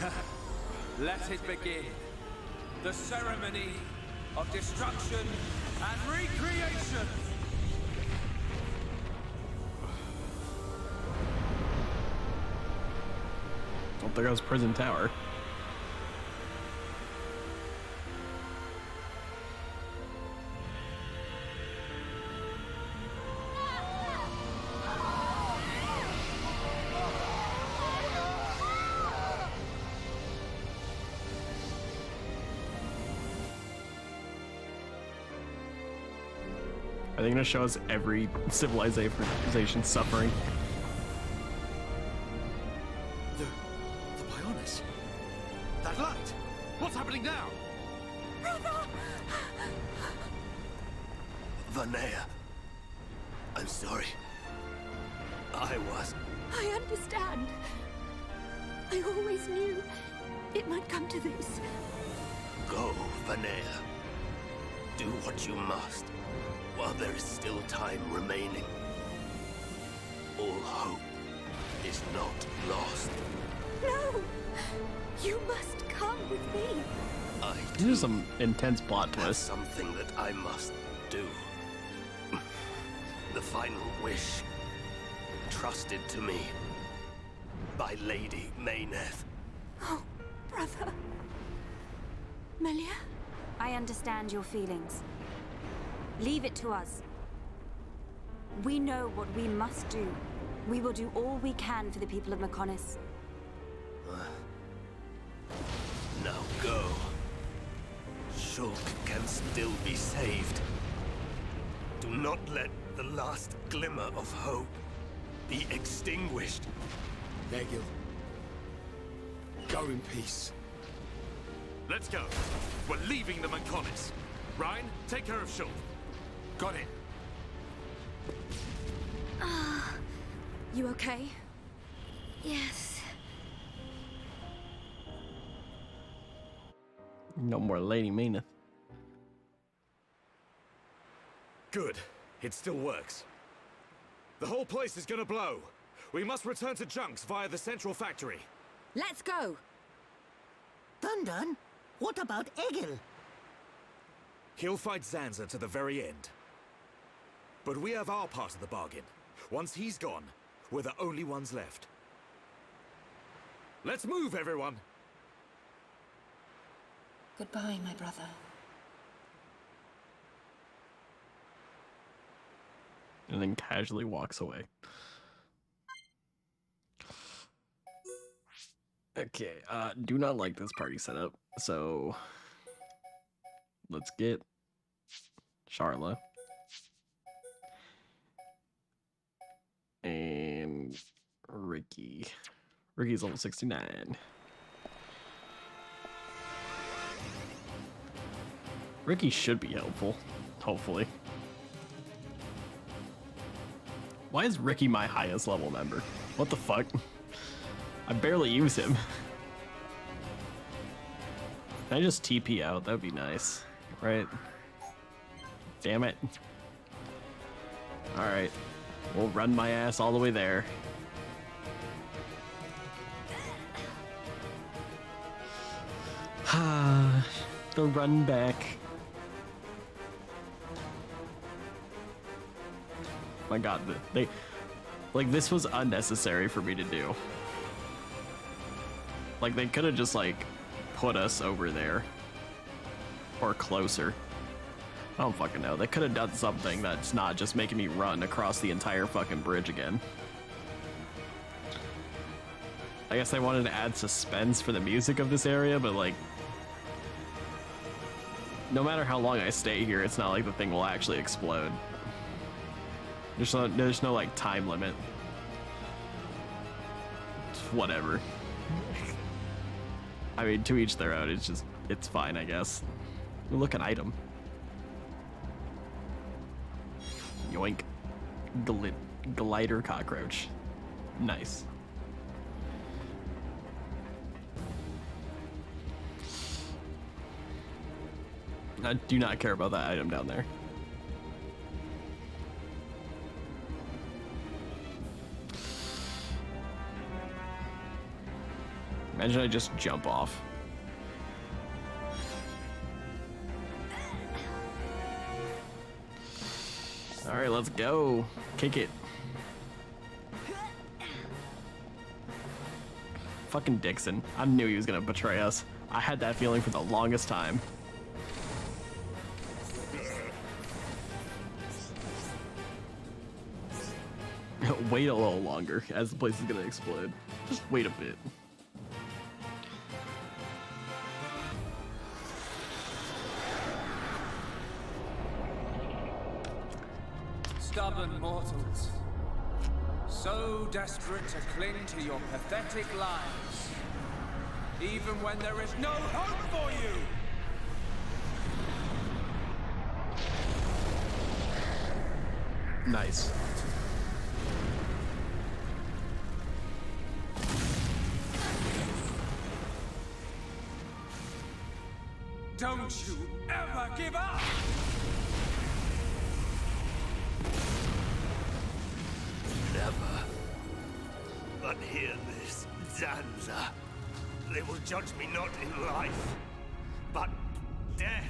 Let it begin. The ceremony of destruction and recreation. think I was Prison Tower. Show us every civilization suffering? Plot have twists. something that I must do. The final wish, trusted to me by Lady Meyneth. Oh, brother. Melia? I understand your feelings. Leave it to us. We know what we must do. We will do all we can for the people of Mechonis. Shulk can still be saved. Do not let the last glimmer of hope be extinguished. Egil. Go in peace. Let's go. We're leaving the Mechonis. Reyn, take care of Shulk. Got it. Ah, you okay? Yes. No more Lady Meyneth. Good. It still works. The whole place is gonna blow. We must return to Junks via the central factory. Let's go! Dunban? What about Egil? He'll fight Zanza to the very end. But we have our part of the bargain. Once he's gone, we're the only ones left. Let's move, everyone! Goodbye, my brother. And then casually walks away. Okay, uh, do not like this party setup, so let's get Sharla. And Riki. Riki's level 69. Riki should be helpful, hopefully. Why is Riki my highest level member? What the fuck? I barely use him. Can I just TP out? That would be nice, right? Damn it. Alright. We'll run my ass all the way there. the run back. My god, they like this was unnecessary for me to do. Like they could have just like put us over there or closer. I don't fucking know. They could have done something that's not just making me run across the entire fucking bridge again. I guess they wanted to add suspense for the music of this area, but like no matter how long I stay here, it's not like the thing will actually explode. There's no, there's no like time limit. It's whatever. I mean, to each their own. It's just, it's fine, I guess. Look, an item. Yoink. Glit glider cockroach. Nice. I do not care about that item down there. Imagine I just jump off. All right, let's go. Kick it. Fucking Dickson. I knew he was gonna betray us. I had that feeling for the longest time. wait a little longer as the place is gonna explode. Just wait a bit. So desperate to cling to your pathetic lives. Even when there is no hope for you! Nice. Don't you ever give up! Zanza. They will judge me not in life, but death.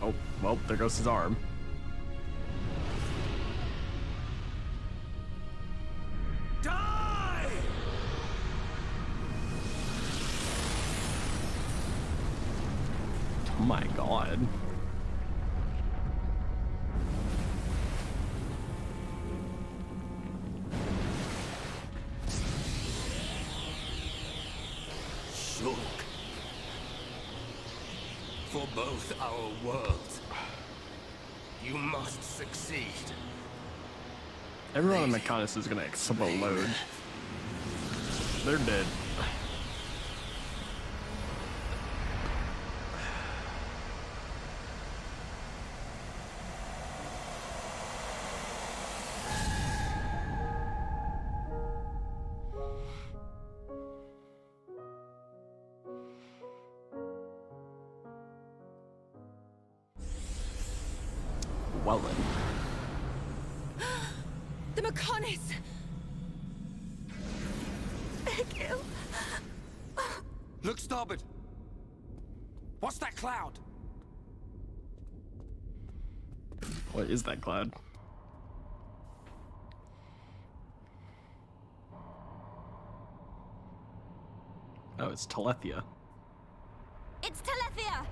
Oh, well, there goes his arm. Everyone on Mechonis is gonna explode. They're dead. Well then. The Mechonis! Egil! Look starboard. What's that cloud? What is that cloud? Oh, it's Telethia. It's Telethia!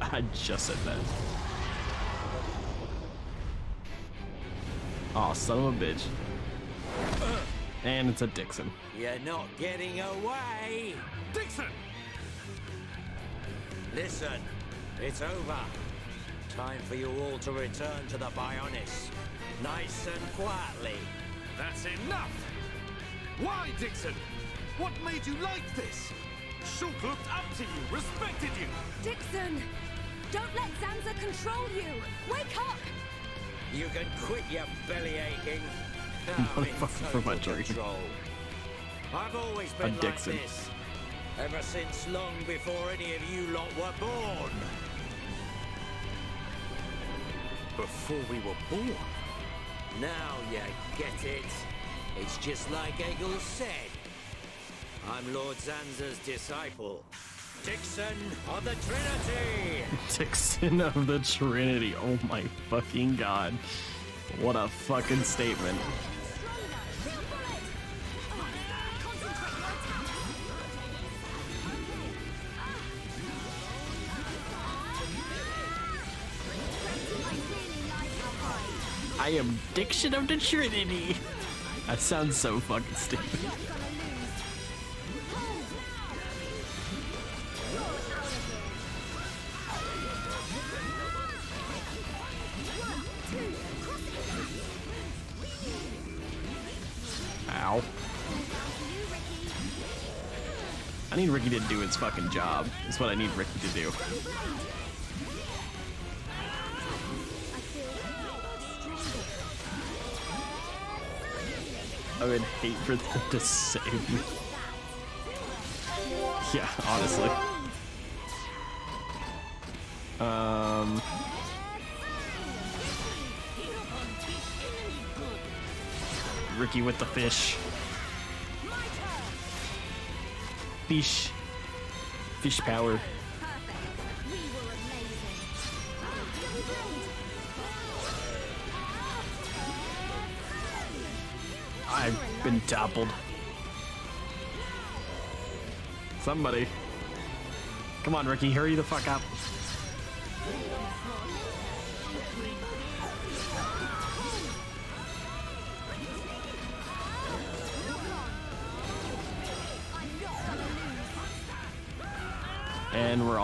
I just said that. Aw, son of a bitch. And it's a Dickson. You're not getting away! Dickson! Listen, it's over. Time for you all to return to the Bionis. Nice and quietly. That's enough! Why, Dickson? What made you like this? Shulk looked up to you, respected you. Dickson! Don't let Zanza control you! Wake up! You can quit your belly aching. Motherfucker from my dream. control. I've always been like Dickson. this. Ever since long before any of you lot were born. Before we were born? Now you get it. It's just like Egil said. I'm Lord Zanza's disciple. Dickson of the Trinity! Dickson of the Trinity. Oh my fucking god. What a fucking statement. I am Dickson of the Trinity. That sounds so fucking stupid. To do his fucking job. That's what I need Riki to do. I would hate for them to save me. Yeah, honestly. Um. Riki with the fish. Fish. Fish power. I've been toppled. Somebody. Come on, Riki, hurry the fuck up.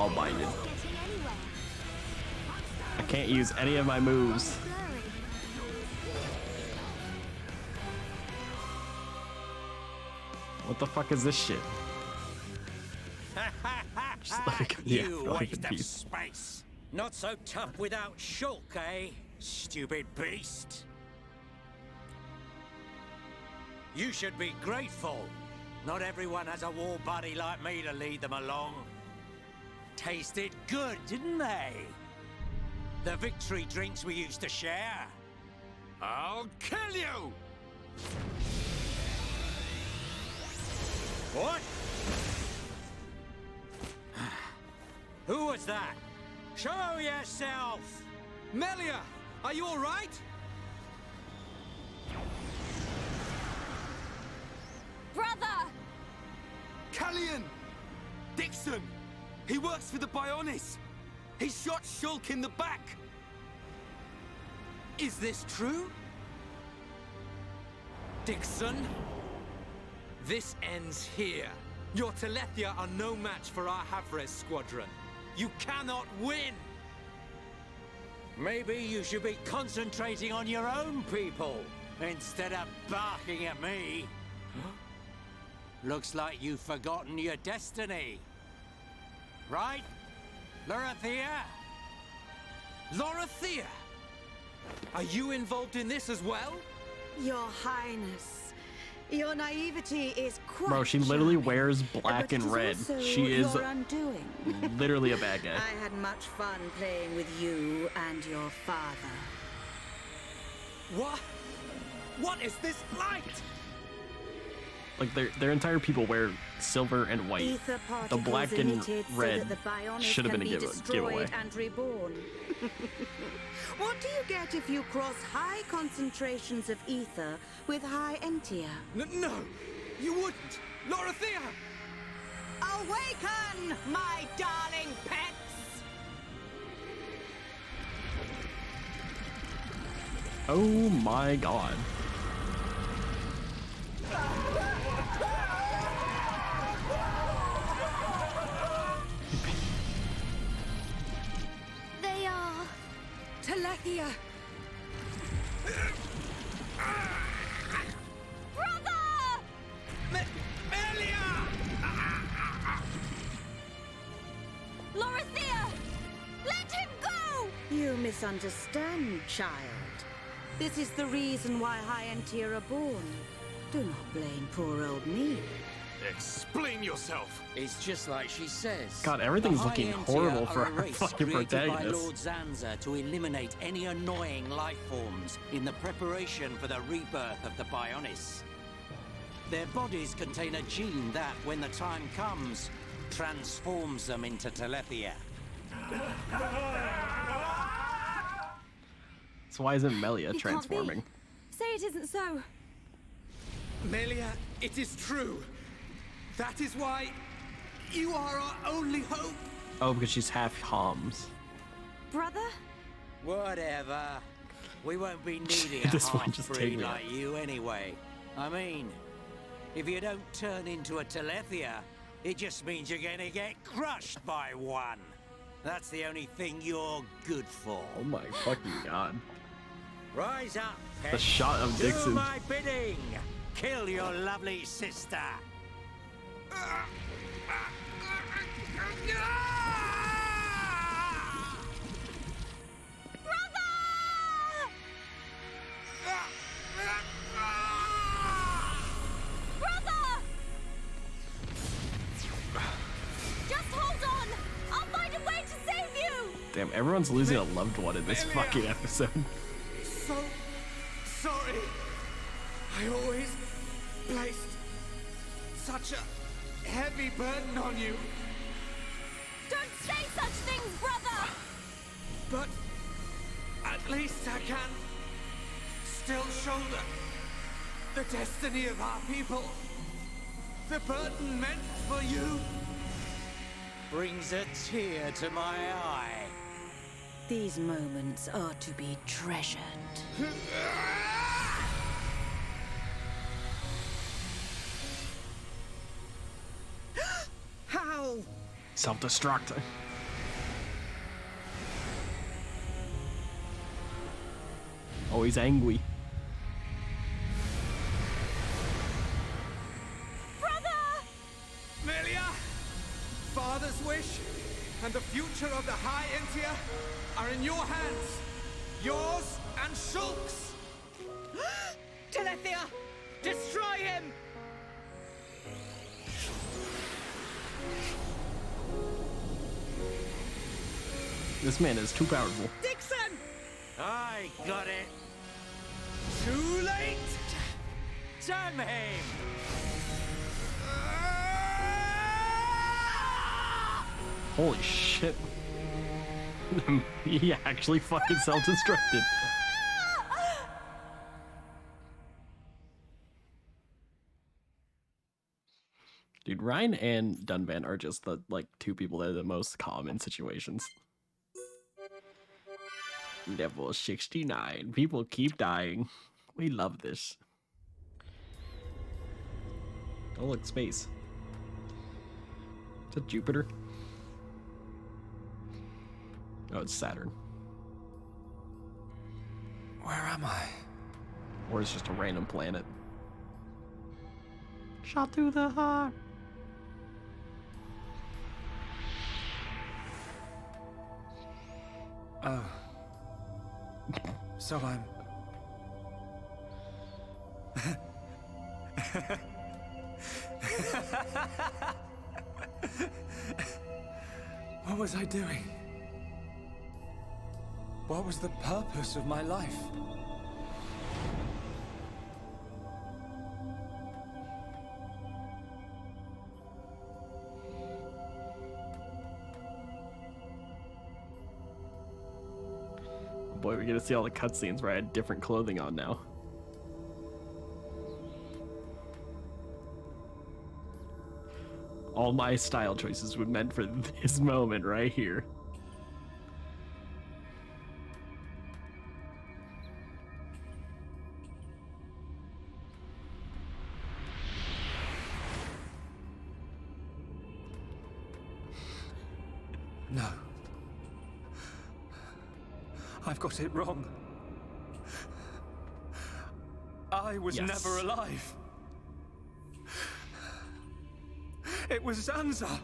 small-minded. I can't use any of my moves. What the fuck is this shit? Just let me. Yeah, of space. Not so tough without Shulk, eh? Stupid beast. You should be grateful. Not everyone has a war buddy like me to lead them along. Tasted good, didn't they? The victory drinks we used to share. I'll kill you! What? Who was that? Show yourself! Melia, are you all right? Brother! Kallian! Dickson! He works for the Bionis! He shot Shulk in the back! Is this true? Dickson? This ends here. Your Telethia are no match for our Havres squadron. You cannot win! Maybe you should be concentrating on your own people instead of barking at me. Looks like you've forgotten your destiny. Right? Lorithia? Lorithia! Are you involved in this as well? Your Highness, your naivety is quite Bro, she literally charming, wears black and red. She is undoing. literally a bad guy. I had much fun playing with you and your father. What? What is this light? Like their their entire people wear silver and white. The black and emitted so red that the Bionis should have been a be give, destroyed giveaway. and reborn. what do you get if you cross high concentrations of ether with high entia? N no, you wouldn't. Lorithia! Awaken, my darling pets! Oh my god. Telethia! Brother! Lorithia! Let him go! You misunderstand, child. This is the reason why High Entia are born. Do not blame poor old me. Explain yourself. It's just like she says. God, everything's looking High Entia horrible are for a our race fucking created by protagonist. Lord Zanza to eliminate any annoying life forms in the preparation for the rebirth of the Bionis. Their bodies contain a gene that, when the time comes, transforms them into Telethia. So why isn't Melia It transforming? Say it isn't so. Melia, it is true. That is why you are our only hope. Oh, because she's half Homs. Brother? Whatever. We won't be needing a This one just half-breed out. like you anyway. I mean, if you don't turn into a Telethia, it just means you're gonna get crushed by one. That's the only thing you're good for. Oh my fucking god. Rise up, The pet. shot of Do Dickson. my bidding. Kill your lovely sister. Damn, everyone's losing a loved one in this fucking episode. So sorry. I always placed such a heavy burden on you. Don't say such things, brother! But at least I can still shoulder the destiny of our people. The burden meant for you. Brings a tear to my eye. These moments are to be treasured. How? Self-destruct. Oh, he's angry. Brother! Melia! Father's wish and the future of the High Entia are in your hands. Yours and Shulk's. Telethia! Destroy him! This man is too powerful. Dickson! I got it. Too late! Damn him! Holy shit. he actually fucking self-destructed. Dude, Reyn and Dunban are just the like two people that are the most common situations. Level 69. People keep dying. We love this. Oh look, space. Is that Jupiter? Oh, it's Saturn. Where am I? Or it's just a random planet. Shot through the heart. Oh. So I'm. what was I doing? What was the purpose of my life? Boy, we get to see all the cutscenes where I had different clothing on now. All my style choices were meant for this moment right here. Was Yes. never alive. It was Zanza.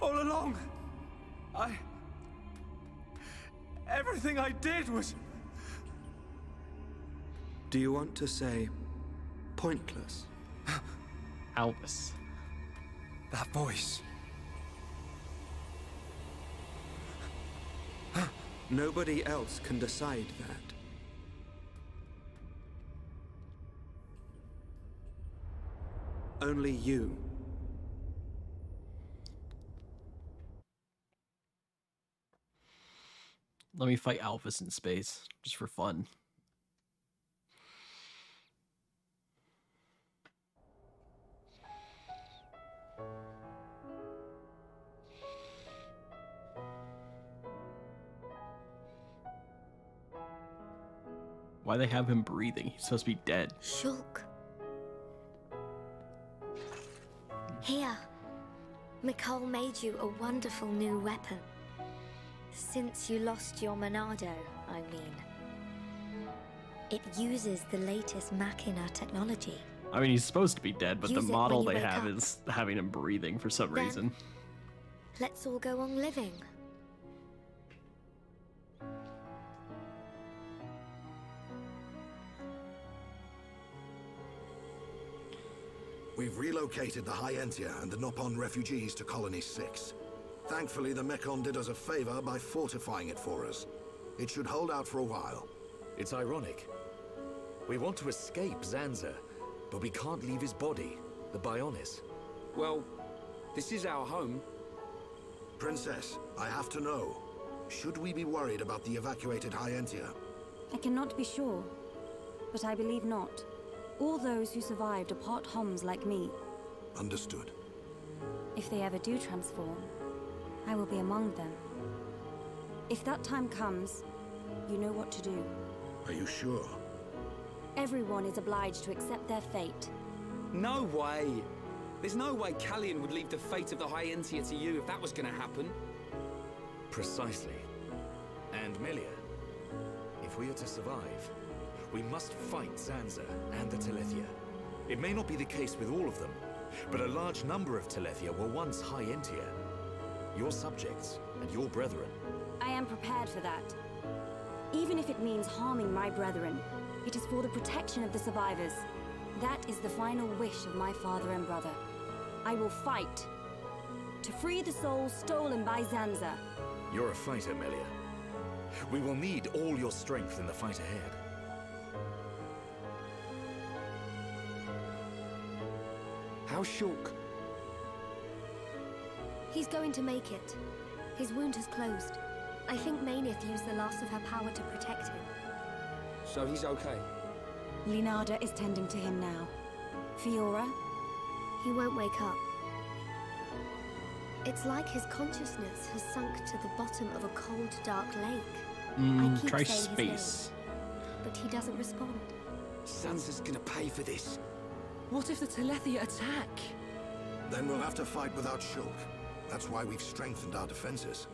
All along. I. Everything I did was. Do you want to say pointless? Alvis. That voice. Nobody else can decide that. Only you. Let me fight Alvis in space, just for fun. Why they have him breathing? He's supposed to be dead. Shulk. Here. Miqol made you a wonderful new weapon. Since you lost your Monado, I mean. It uses the latest Machina technology. I mean, he's supposed to be dead, but Use the model they have up. is having him breathing for some Then- reason. Let's all go on living. We've relocated the High Entia and the Nopon refugees to Colony 6. Thankfully, the Mekon did us a favor by fortifying it for us. It should hold out for a while. It's ironic. We want to escape Zanza, but we can't leave his body, the Bionis. Well, this is our home. Princess, I have to know. Should we be worried about the evacuated High Entia? I cannot be sure, but I believe not. All those who survived are part Homs like me. Understood. If they ever do transform, I will be among them. If that time comes, you know what to do. Are you sure? Everyone is obliged to accept their fate. No way! There's no way Kallian would leave the fate of the High Entia to you if that was gonna happen. Precisely. And Melia, if we are to survive, we must fight Zanza and the Telethia. It may not be the case with all of them, but a large number of Telethia were once High Entia. your subjects, and your brethren. I am prepared for that. Even if it means harming my brethren, it is for the protection of the survivors. That is the final wish of my father and brother. I will fight to free the souls stolen by Zanza. You're a fighter, Melia. We will need all your strength in the fight ahead. How's Shulk? He's going to make it. His wound has closed. I think Meyneth used the last of her power to protect him. So he's okay? Linada is tending to him now. Fiora? He won't wake up. It's like his consciousness has sunk to the bottom of a cold, dark lake. I Mm, keep try saying his space. name, but he doesn't respond. Zanza's gonna pay for this. What if the Telethia attack? Then we'll have to fight without Shulk. That's why we've strengthened our defenses.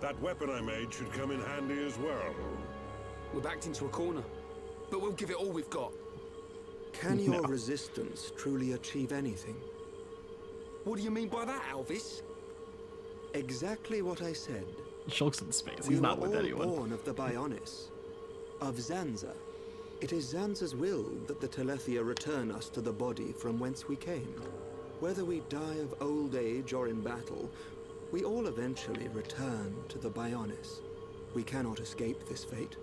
That weapon I made should come in handy as well. We're backed into a corner, but we'll give it all we've got. Can your resistance truly achieve anything? What do you mean by that, Alvis? Exactly what I said. Shulk's in space. we He's not were with all anyone. born of the Bionis, of Zanza. It is Zanza's will that the Telethia return us to the body from whence we came. Whether we die of old age or in battle, we all eventually return to the Bionis. We cannot escape this fate.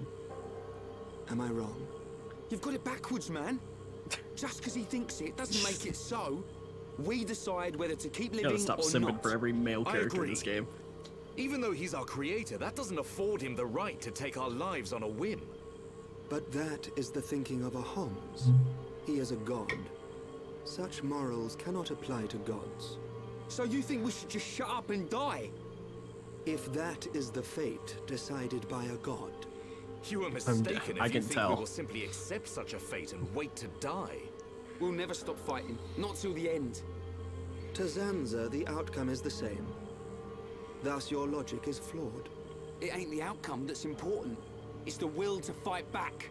Am I wrong? You've got it backwards, man. Just because he thinks it doesn't make it so. We decide whether to keep living You living gotta stop or simping for every male character in this game. Even though he's our creator, that doesn't afford him the right to take our lives on a whim. But that is the thinking of a Homs. He is a god. Such morals cannot apply to gods. So you think we should just shut up and die? If that is the fate decided by a god. You are I'm- mistaken I if you can think tell. we will simply accept such a fate and wait to die. We'll never stop fighting. Not till the end. To Zanza, the outcome is the same. Thus, your logic is flawed. It ain't the outcome that's important. It's the will to fight back.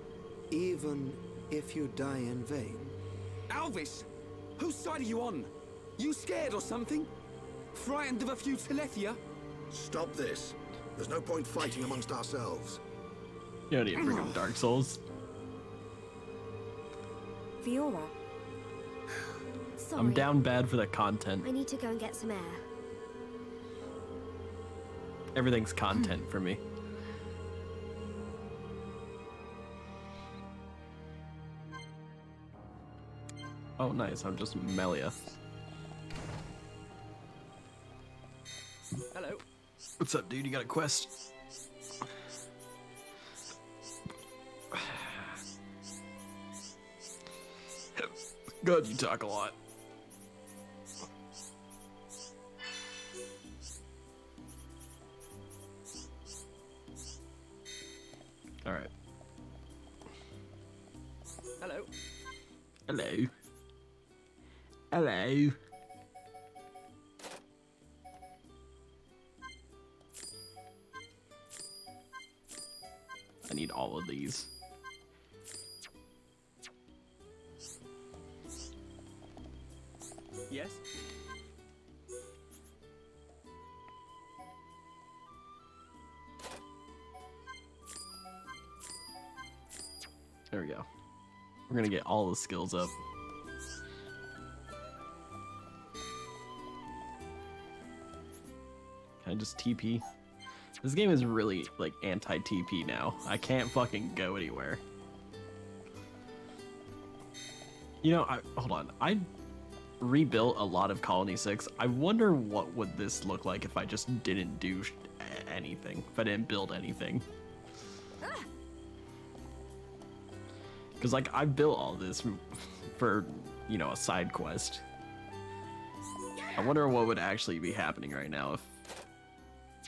Even if you die in vain. Alvis, whose side are you on? You scared or something? Frightened of a few Telethia? Stop this. There's no point fighting amongst ourselves. You don't need bring up Dark Souls. Fiora? Sorry. I'm down bad for the content. I need to go and get some air. Everything's content for me. Oh, nice. I'm just Melia. Hello. What's up, dude? You got a quest? God, you talk a lot. All right. Hello. Hello. Hello. I need all of these. Yes. There we go. We're gonna get all the skills up. I just TP? This game is really like anti-TP now. I can't fucking go anywhere. You know, I hold on. I rebuilt a lot of Colony 6. I wonder what would this look like if I just didn't do anything. If I didn't build anything. Because, like, I built all this for, you know, a side quest. I wonder what would actually be happening right now if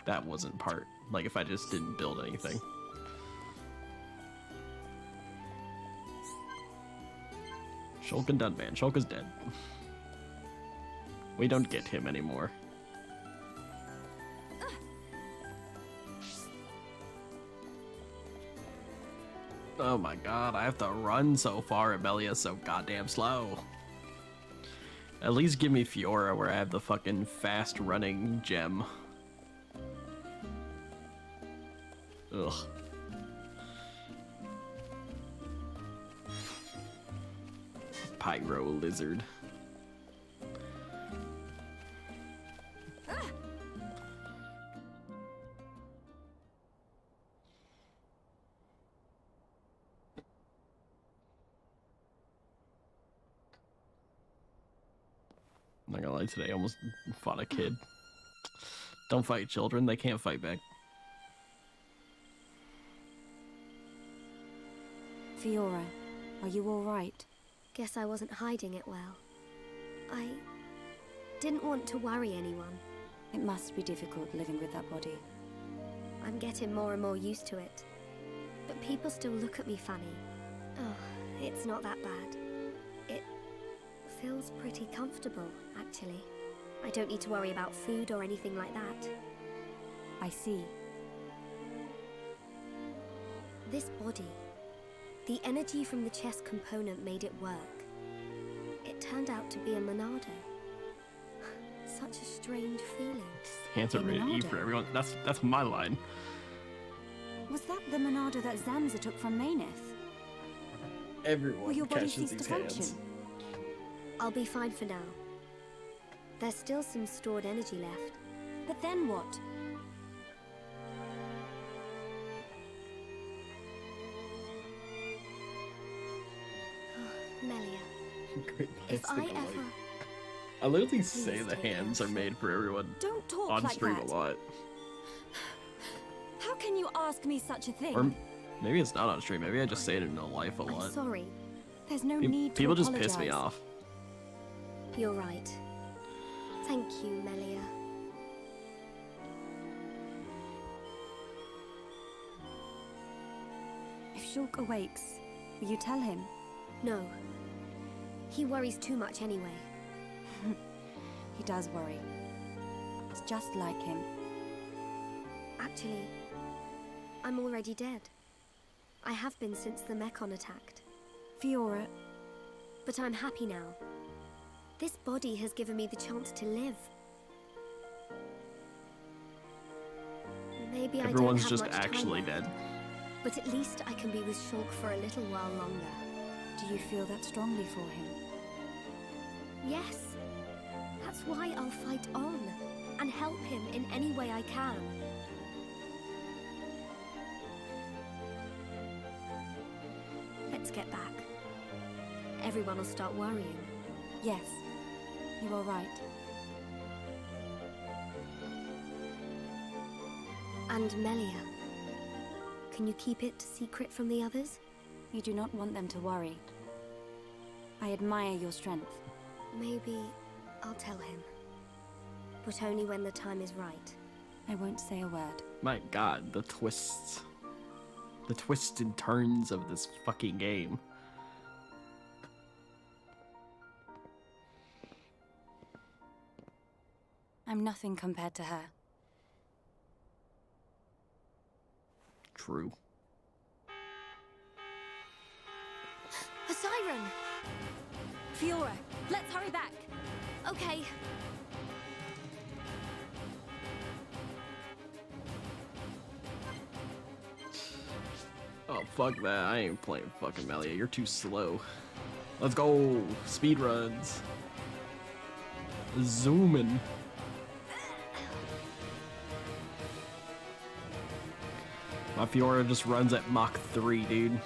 that wasn't part. Like, if I just didn't build anything. Shulk and Dunban. Shulk is dead. We don't get him anymore. Oh my god, I have to run so far, Amelia so goddamn slow. At least give me Fiora where I have the fucking fast running gem. Ugh. Pyro lizard. I'm not gonna lie, today I almost fought a kid. Don't fight children, they can't fight back. Fiora, are you all right? Guess I wasn't hiding it well. I didn't want to worry anyone. It must be difficult living with that body. I'm getting more and more used to it. But people still look at me funny. Oh, it's not that bad. It feels pretty comfortable, actually. I don't need to worry about food or anything like that. I see. This body, the energy from the chess component made it work. It turned out to be a Monado. Such a strange feeling. Hands are ready to eat for everyone. That's that's my line. Was that the Monado that Zanza took from Meyneth? Everyone Will your body catches cease to these function? I'll be fine for now. There's still some stored energy left. But then what? Great if I think alike. ever... I literally say the hands are made for everyone Don't talk on like stream that. a lot. How can you ask me such a thing? Or maybe it's not on stream. Maybe I just say it in real life a I'm lot. sorry. There's no Pe- need to People just piss me off. You're right. Thank you, Melia. If Shulk awakes, will you tell him? No. He worries too much anyway. He does worry. It's just like him. Actually, I'm already dead. I have been since the Mekon attacked. Fiora. But I'm happy now. This body has given me the chance to live. Maybe Everyone's I don't just have much actually time left, dead. But at least I can be with Shulk for a little while longer. Do you feel that strongly for him? Yes. That's why I'll fight on and help him in any way I can. Let's get back. Everyone will start worrying. Yes. You are right. And Melia. Can you keep it secret from the others? You do not want them to worry. I admire your strength. Maybe I'll tell him. But only when the time is right. I won't say a word. My god, the twists. The twists and turns of this fucking game. I'm nothing compared to her. True. A siren! Fiora, let's hurry back. Okay. Oh, fuck that. I ain't playing fucking Melia. You're too slow. Let's go. Speed runs. Zooming. My Fiora just runs at Mach 3, dude.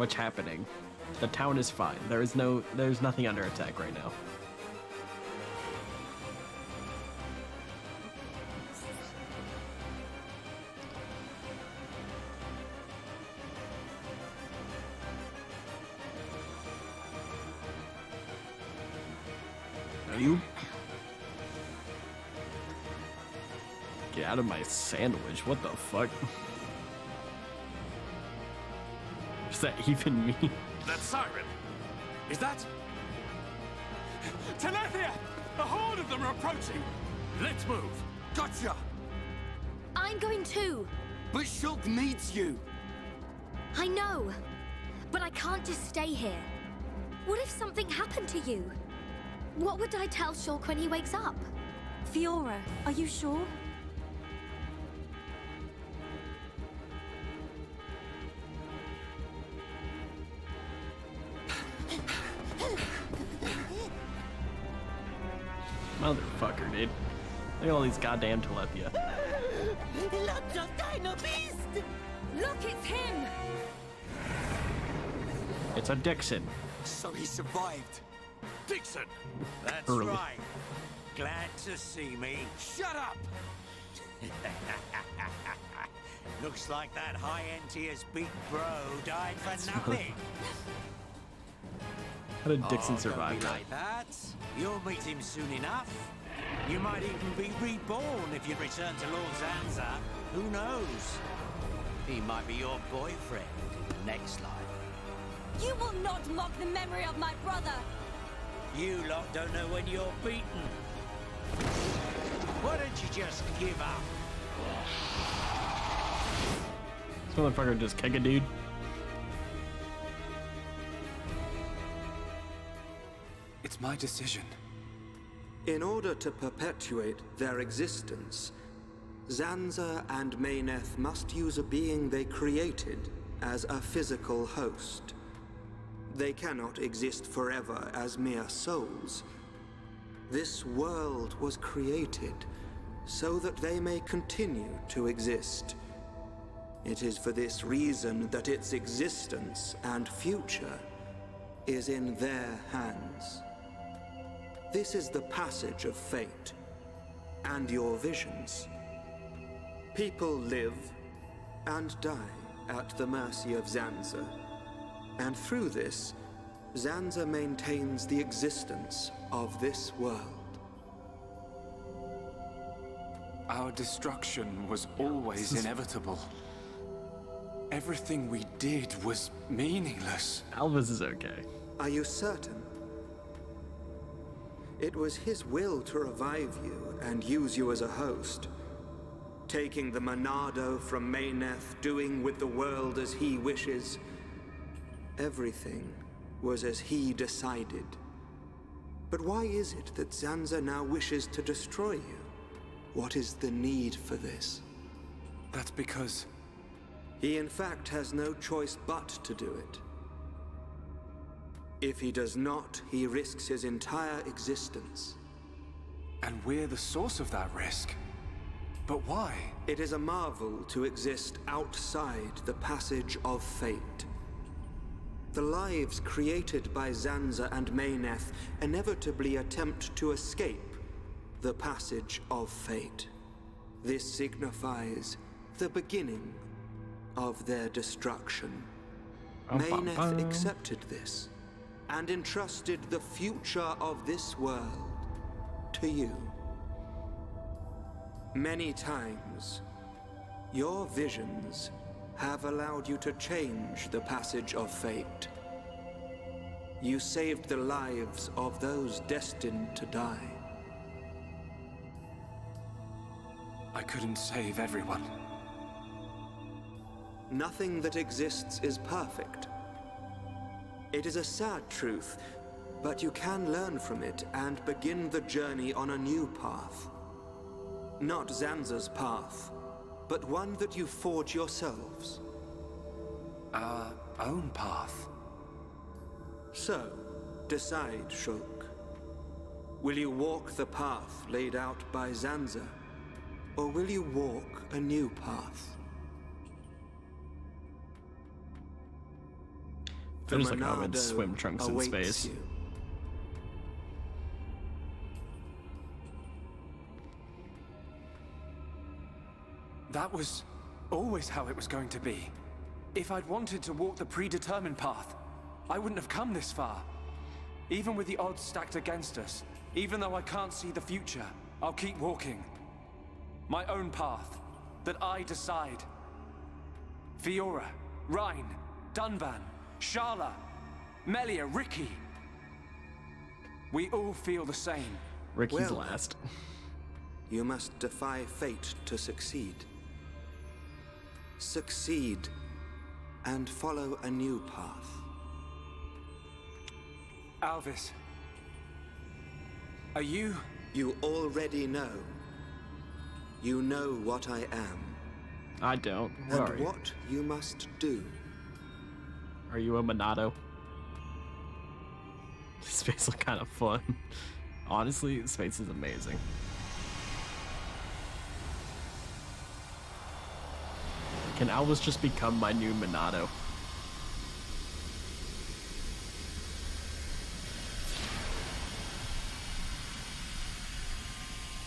What's happening? The town is fine. There is no there's nothing under attack right now. Are you? Get out of my sandwich. What the fuck? Does that even mean? That siren! Is that... Telethia! A horde of them are approaching! Let's move! Gotcha! I'm going too! But Shulk needs you! I know, but I can't just stay here. What if something happened to you? What would I tell Shulk when he wakes up? Fiora, are you sure? Look at all these goddamn Telethia. Lots of Dino Beast! Look, it's him! It's a Dickson. So he survived. Dickson! That's Early. right. Glad to see me. Shut up! Looks like that High Entia's big bro died for That's nothing. How did oh, Dickson Oh, don't survive be that? like that. You'll meet him soon enough. You might even be reborn if you return to Lord Zanza. Who knows? He might be your boyfriend in the next life. You will not mock the memory of my brother! You lot don't know when you're beaten. Why don't you just give up? This motherfucker just kick a dude. It's my decision. In order to perpetuate their existence, Zanza and Meyneth must use a being they created as a physical host. They cannot exist forever as mere souls. This world was created so that they may continue to exist. It is for this reason that its existence and future is in their hands. This is the passage of fate and your visions. People live and die at the mercy of Zanza. And through this, Zanza maintains the existence of this world. Our destruction was always inevitable. Everything we did was meaningless. Alvis is okay. Are you certain? It was his will to revive you and use you as a host. Taking the Monado from Meyneth, doing with the world as he wishes. Everything was as he decided. But why is it that Zanza now wishes to destroy you? What is the need for this? That's because... He in fact has no choice but to do it. If he does not, he risks his entire existence. And we're the source of that risk. But why? It is a marvel to exist outside the passage of fate. The lives created by Zanza and Meyneth inevitably attempt to escape the passage of fate. This signifies the beginning of their destruction. Meyneth accepted this and entrusted the future of this world to you. Many times, your visions have allowed you to change the passage of fate. You saved the lives of those destined to die. I couldn't save everyone. Nothing that exists is perfect. It is a sad truth, but you can learn from it and begin the journey on a new path. Not Zanza's path, but one that you forge yourselves. Our own path. So, decide, Shulk. Will you walk the path laid out by Zanza, or will you walk a new path? Just like in swim trunks in space. you. That was always how it was going to be. If I'd wanted to walk the predetermined path, I wouldn't have come this far. Even with the odds stacked against us, even though I can't see the future, I'll keep walking. My own path, that I decide. Fiora, Reyn, Dunban, Sharla, Melia, Riki. We all feel the same. Riki's Well, last. You must defy fate to succeed. Succeed, and follow a new path. Alvis. Are you? You already know. You know what I am. I don't. What and are you? what you must do. Are you a Monado? His face look kind of fun. Honestly, his face is amazing. Can Alvis just become my new Monado?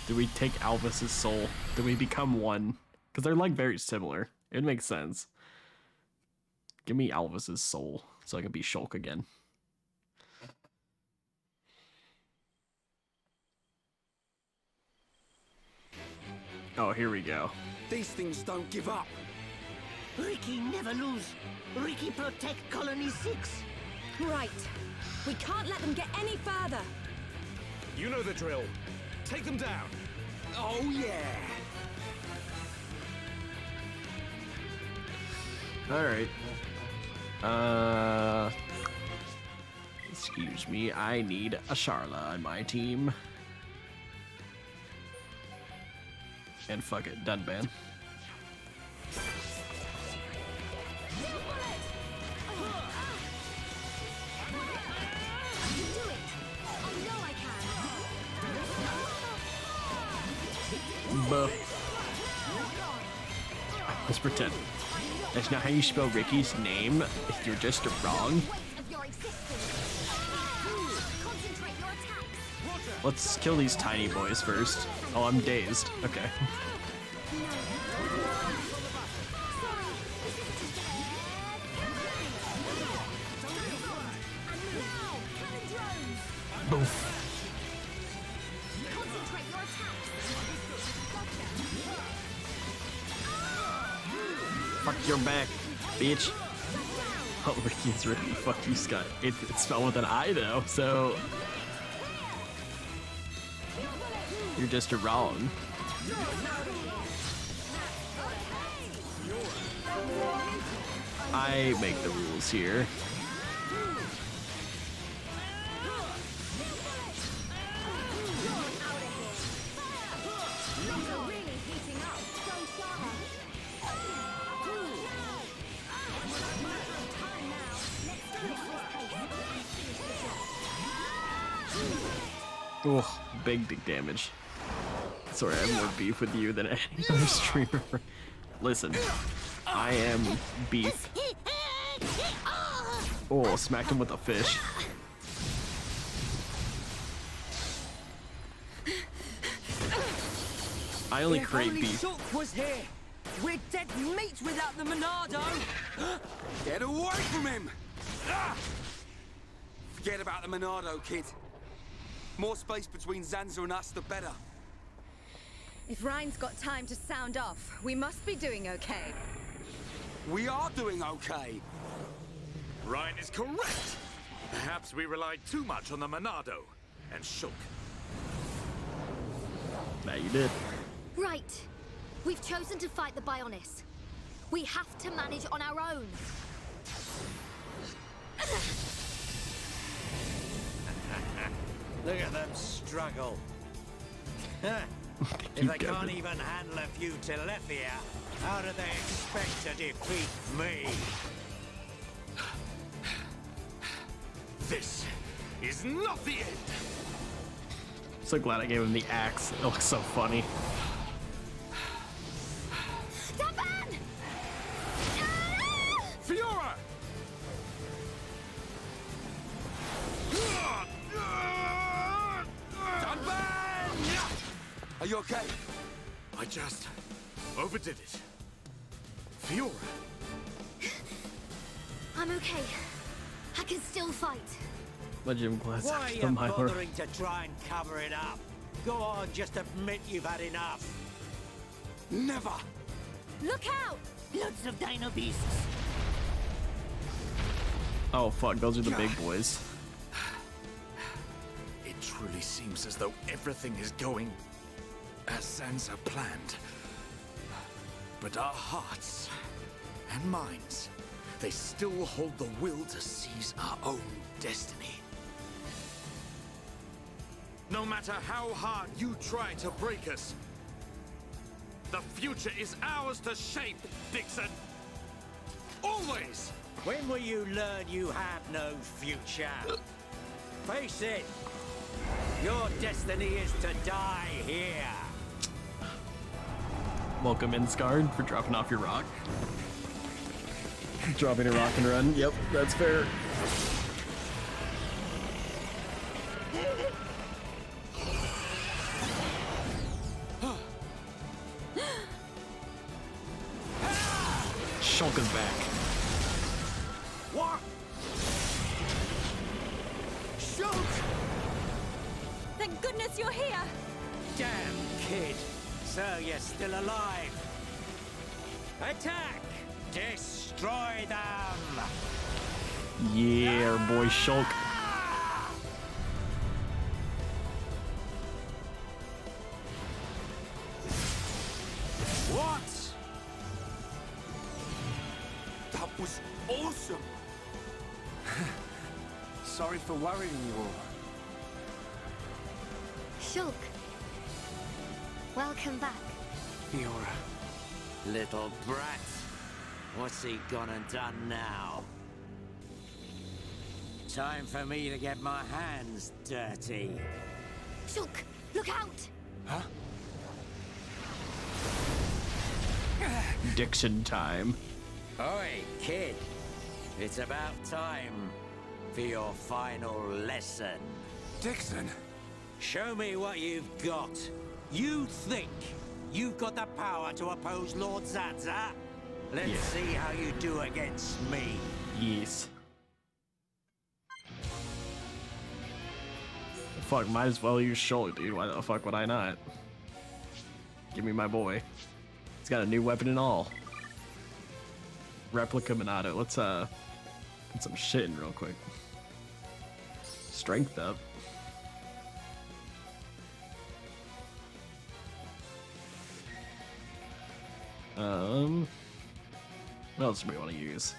Do we take Alvis's soul? Do we become one? Because they're like very similar. It makes sense. Give me Alvis's soul so I can be Shulk again. Oh, here we go. These things don't give up. Riki never lose. Riki protect Colony 6. Right. We can't let them get any further. You know the drill. Take them down. Oh, yeah. All right. Uh, excuse me. I need a Sharla on my team. And fuck it, Dunban. Buh. Let's pretend. That's not how you spell Ricky's name. If you're just wrong. Let's kill these tiny boys first. Oh, I'm dazed. Okay. Boof. Bitch. Oh, Ricky's Ricky. Fuck you, Scott. It, it's spelled with an I, though, so. You're just wrong. I make the rules here. Oh, big, big damage. Sorry, I have more beef with you than any other streamer. Listen, I am beef. Oh, smacked him with a fish. I only if create only beef. Shulk was here. We're dead meat without the Monado. Get away from him! Forget about the Monado, kid. More space between Zanza and us, the better. If Reyn's got time to sound off, we must be doing okay. We are doing okay. Ryan is correct. Perhaps we relied too much on the Monado and Shulk. Now you did. Right. We've chosen to fight the Bionis. We have to manage on our own. Look at them struggle. if they can't going. even handle a few Telethia, how do they expect to defeat me? This is not the end. So glad I gave him the axe. It looks so funny. Dunban! Fiora! Ah! Are you okay? I just overdid it. Fiora, I'm okay. I can still fight. Legend Glass Why are after you the Milo. bothering to try and cover it up? Go on, just admit you've had enough. Never! Look out! Loads of dino beasts. Oh fuck, those are the big boys. it truly seems as though everything is going as Zanza planned. But our hearts and minds, they still hold the will to seize our own destiny. No matter how hard you try to break us, the future is ours to shape, Dickson. Always! When will you learn you have no future? Face it! Your destiny is to die here! Welcome in, Scarred, for dropping off your rock. dropping a rock and run. Yep, that's fair. Shulk is back. What? Shoot! Thank goodness you're here! Damn kid! So you're still alive! Attack! Destroy them! Yeah, boy Shulk. What? That was awesome! Sorry for worrying you all. Shulk. Welcome back. Fiora. Little brat. What's he gone and done now? Time for me to get my hands dirty. Shulk, look out! Huh? Dickson time. Oi, kid. It's about time for your final lesson. Dickson? Show me what you've got. You think you've got the power to oppose Lord Zanza? Let's see how you do against me. Yes. Fuck, might as well use Shulk, dude. Why the fuck would I not? Give me my boy. He's got a new weapon and all. Replica Monado. Let's uh put some shit in real quick. Strength up. Um, what else do we want to use?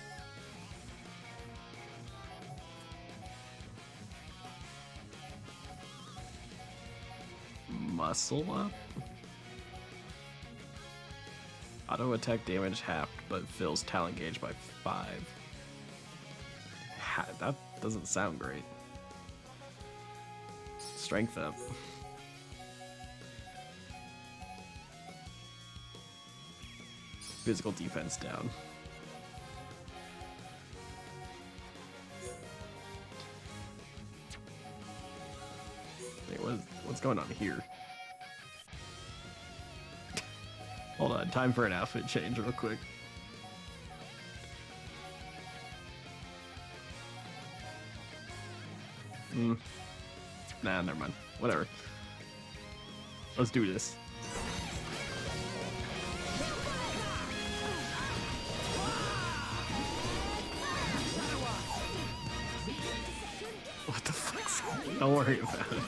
Muscle up? Auto attack damage halved, but fills talent gauge by five. Ha that doesn't sound great. Strength up. Physical defense down. Wait, what is, what's going on here? Hold on, time for an outfit change real quick. Hmm. Nah, never mind. Whatever. Let's do this. Don't worry about it.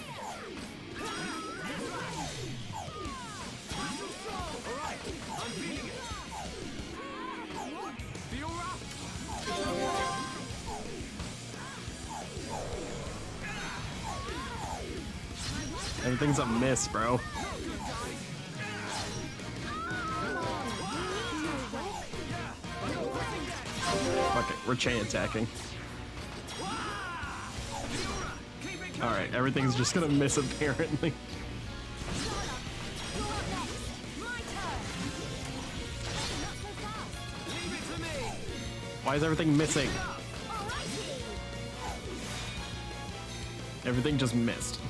Everything's a miss, bro. Fuck it, we're chain attacking. Alright, everything's just gonna miss apparently. Why is everything missing? Everything just missed.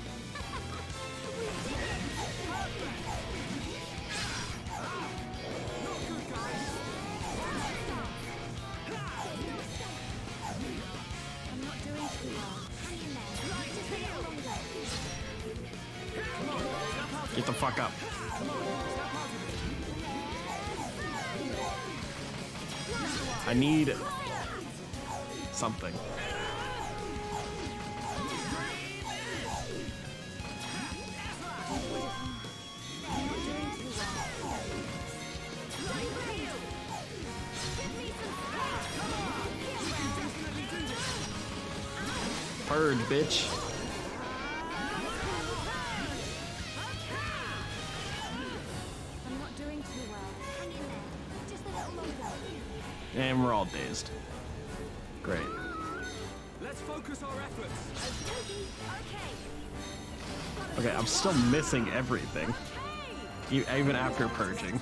Everything. Even after purging.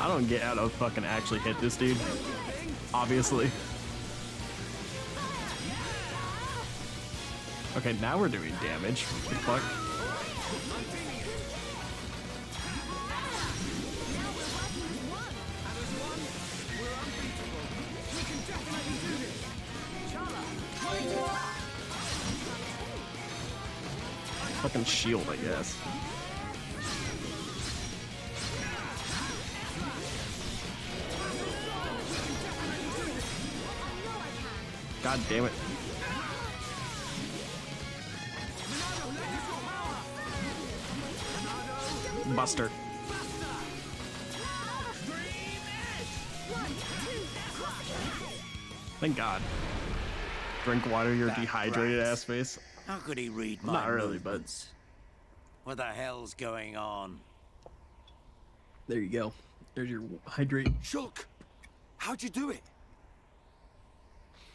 I don't get how to fucking actually hit this dude. Obviously. Okay, now we're doing damage. What the fuck? Water, your That dehydrated rat. ass face. How could he read my Not really, but? What the hell's going on? there you go. There's your hydrate. Shulk, how'd you do it?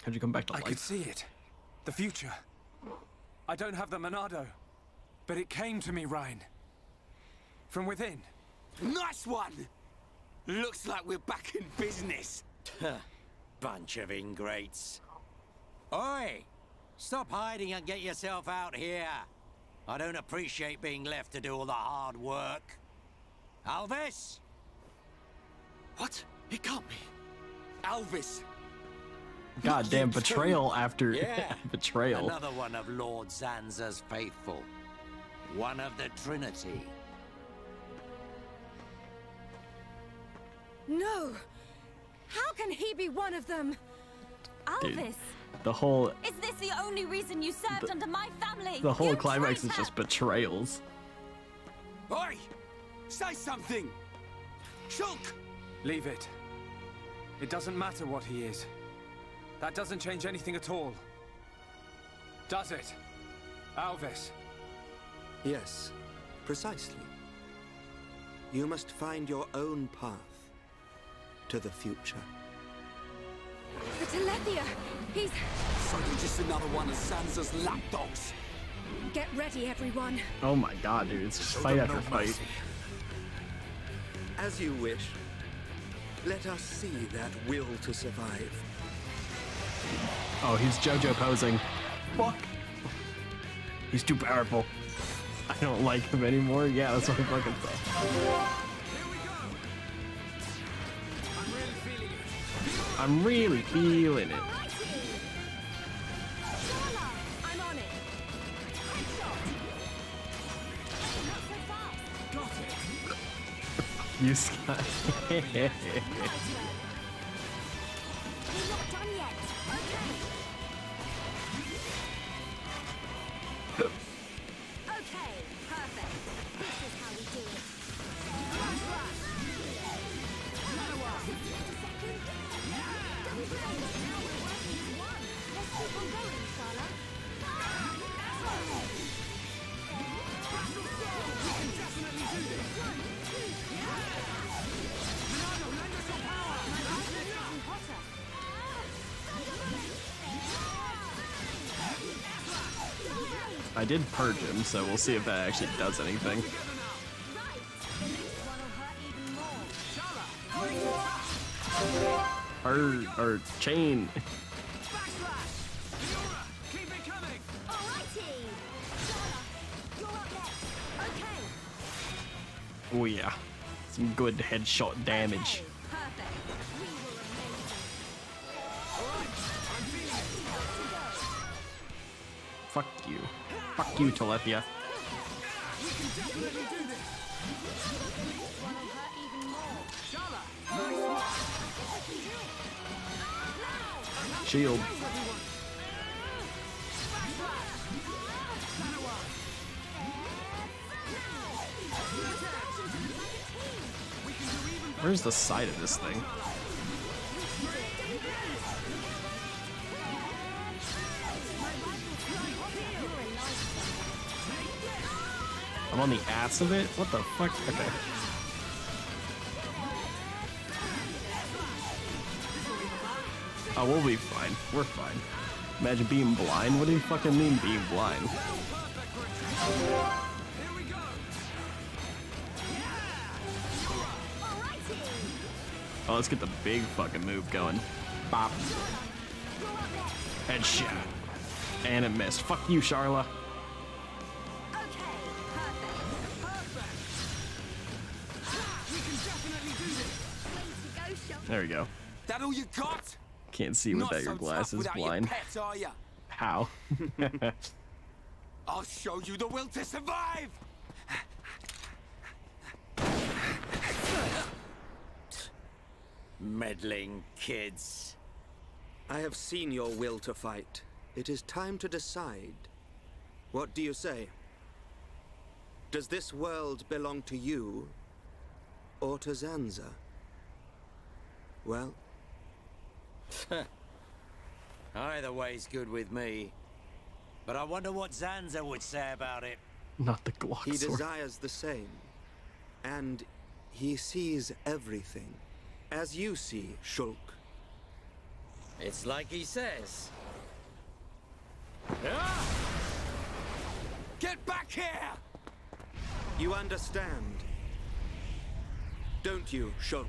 How'd you come back to I life? I could see it. The future. I don't have the Monado, but it came to me, Reyn. From within. Nice one! Looks like we're back in business. Bunch of ingrates. Oi! Stop hiding and get yourself out here. I don't appreciate being left to do all the hard work. Alvis? What? He can't be. Alvis. Goddamn betrayal after Yeah. betrayal. Another one of Lord Zanza's faithful. One of the Trinity. No! How can he be one of them? Dude, Alvis! The whole Is this the only reason you served under my family? the whole You climax is traitor! just betrayals. Oi! Say something! Shulk! Leave it. It doesn't matter what he is. That doesn't change anything at all. Does it? Alvis. Yes, precisely. You must find your own path to the future. The Telethia! He's... So you're just another one of Zanza's lapdogs. Get ready, everyone. Oh my god, dude, it's just fight after fight. As you wish. Let us see that will to survive. Oh, he's JoJo posing. Fuck. He's too powerful. I don't like him anymore. Yeah, that's what I fucking thought. I'm really feeling it. I'm on it. You Scott. did purge him, so we'll see if that actually does anything. Or, or chain. Oh yeah, some good headshot damage. You, Telethia. Shield. Where's the side of this thing? I'm on the ass of it? What the fuck? Okay. Oh, we'll be fine. We're fine. Imagine being blind. What do you fucking mean being blind? Oh, let's get the big fucking move going. Bop. Headshot. And it missed. Fuck you, Sharla. There we go. That all you got? Can't see Not without your so glasses, without your blind. are ya? How? I'll show you the will to survive! Meddling kids. I have seen your will to fight. It is time to decide. What do you say? Does this world belong to you or to Zanza? Well, Either way's good with me. But I wonder what Zanza would say about it. Not the Glock he sword. desires the same. And he sees everything. As you see, Shulk. It's like he says. Ah! Get back here! You understand. Don't you, Shulk?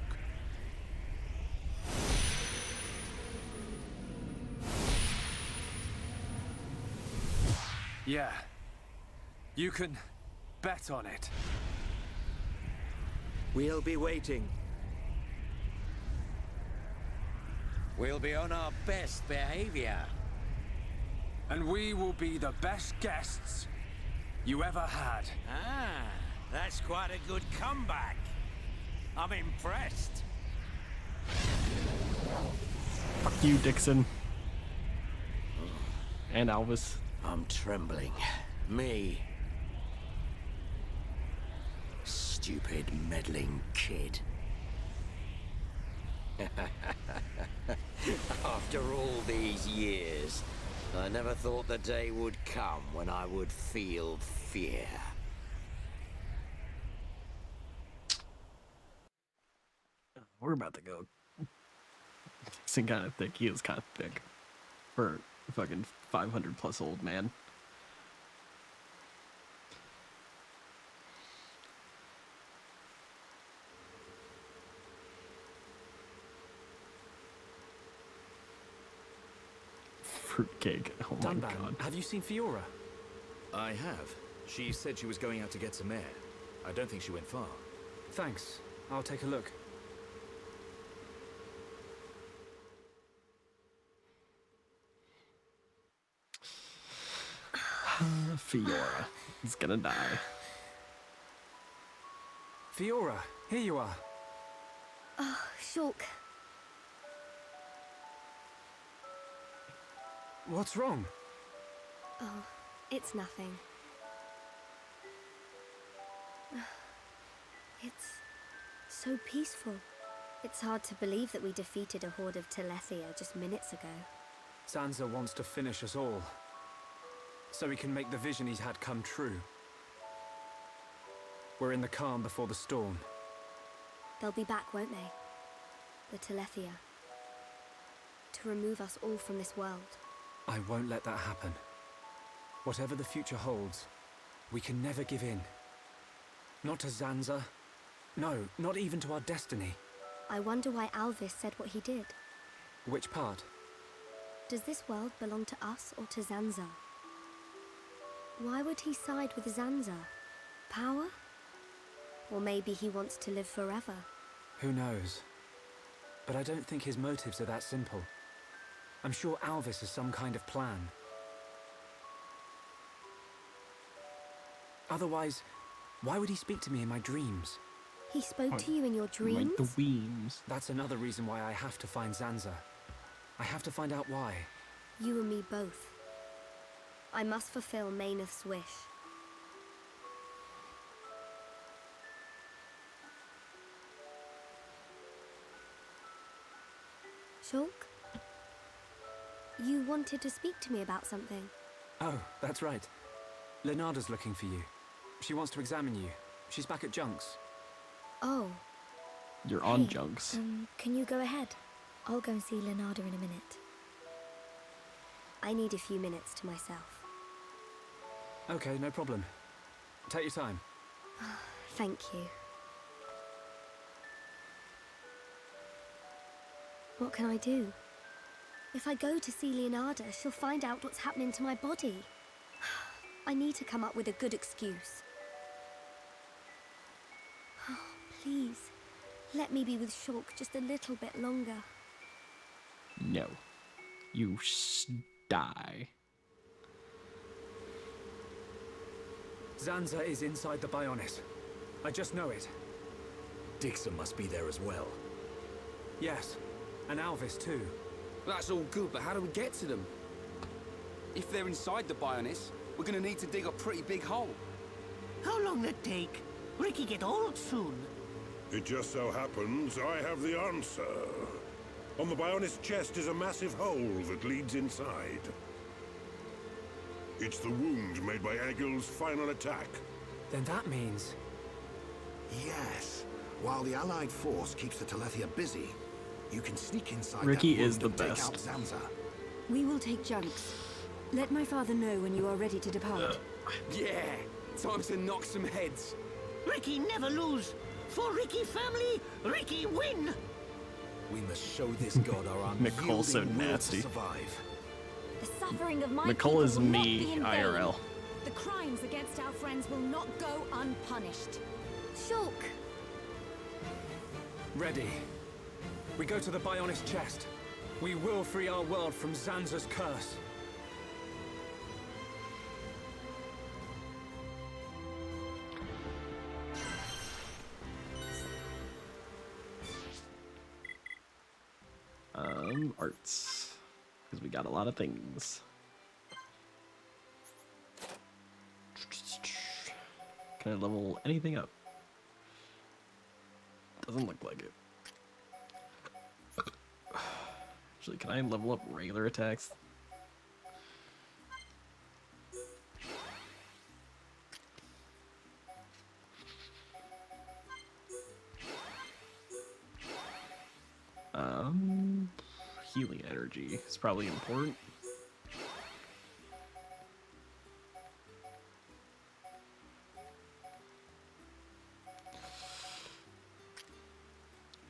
Yeah. You can bet on it. We'll be waiting. We'll be on our best behavior. And we will be the best guests you ever had. Ah, that's quite a good comeback. I'm impressed. Fuck you, Dickson. And Alvis. I'm trembling. Me. Stupid meddling kid. After all these years, I never thought the day would come when I would feel fear. We're about to go. Dickson kind of thick. He is kind of thick. For a fucking 500 plus old man. Fruitcake. Oh my god. have you seen Fiora? I have. She said she was going out to get some air. I don't think she went far. Thanks. I'll take a look. Fiora He's gonna die. Fiora, here you are. Oh, Shulk. What's wrong? Oh, it's nothing. It's so peaceful. It's hard to believe that we defeated a horde of Telethia just minutes ago. Zanza wants to finish us all. So he can make the vision he's had come true. We're in the calm before the storm. They'll be back, won't they? The Telethia. To remove us all from this world. I won't let that happen. Whatever the future holds, we can never give in. Not to Zanza. No, not even to our destiny. I wonder why Alvis said what he did. Which part? Does this world belong to us or to Zanza? Why would he side with Zanza? Power? Or maybe he wants to live forever. Who knows? But I don't think his motives are that simple. I'm sure Alvis has some kind of plan. Otherwise, why would he speak to me in my dreams? He spoke to you in your dreams? Like the weems. That's another reason why I have to find Zanza. I have to find out why. You and me both. I must fulfill Meyneth's wish. Shulk? You wanted to speak to me about something. Oh, that's right. Linada's looking for you. She wants to examine you. She's back at Junks. Oh. You're on hey, Junks. Um, can you go ahead? I'll go and see Lenarda in a minute. I need a few minutes to myself. Okay, no problem. Take your time. Thank you. What can I do? If I go to see Leonardo, she'll find out what's happening to my body. I need to come up with a good excuse. Oh, please, let me be with Shulk just a little bit longer. No. You s- die. Zanza is inside the Bionis. I just know it. Dickson must be there as well. Yes, and Alvis too. That's all good, but how do we get to them? If they're inside the Bionis, we're gonna need to dig a pretty big hole. How long that take? Riki get old soon. It just so happens I have the answer. On the Bionis chest is a massive hole that leads inside. It's the wound made by Egil's final attack. Then that means... Yes. While the Allied force keeps the Telethia busy, you can sneak inside Riki that is wound the and take best. out Zanza. We will take Junks. Let my father know when you are ready to depart. Uh, yeah, time to knock some heads. Riki never lose. For Riki family, Riki win. We must show this god our Nicole's so unyielding will to nasty. survive. The suffering of my Nicole people is will me, be in vain. IRL. The crimes against our friends will not go unpunished. Shulk! Ready. We go to the Bionis chest. We will free our world from Zanza's curse. Um, arts. Because we got a lot of things. Can I level anything up? Doesn't look like it. Actually, can I level up regular attacks? Um, healing energy is probably important.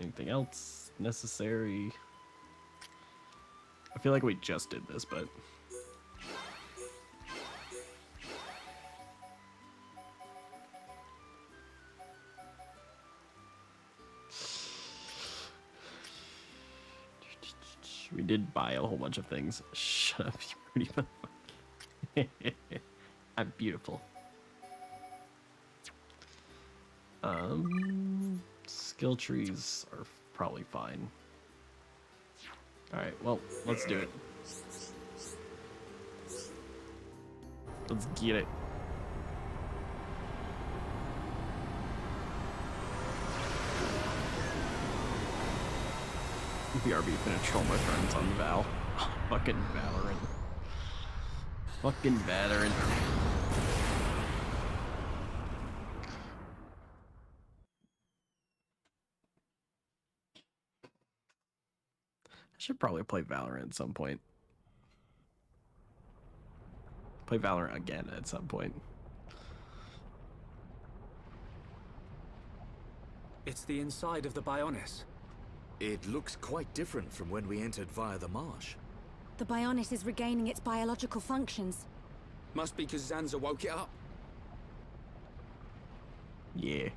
Anything else necessary? I feel like we just did this, but we did buy a whole bunch of things. Shut up, you pretty. I'm beautiful. Um, skill trees are probably fine. All right, well, let's do it. Let's get it. BRB gonna troll my friends on Val. Fucking Valorant. Fucking Valorant. I should probably play Valorant at some point. Play Valorant again at some point. It's the inside of the Bionis. It looks quite different from when we entered via the marsh. The Bionis is regaining its biological functions. Must be because Zanza woke it up. Yeah.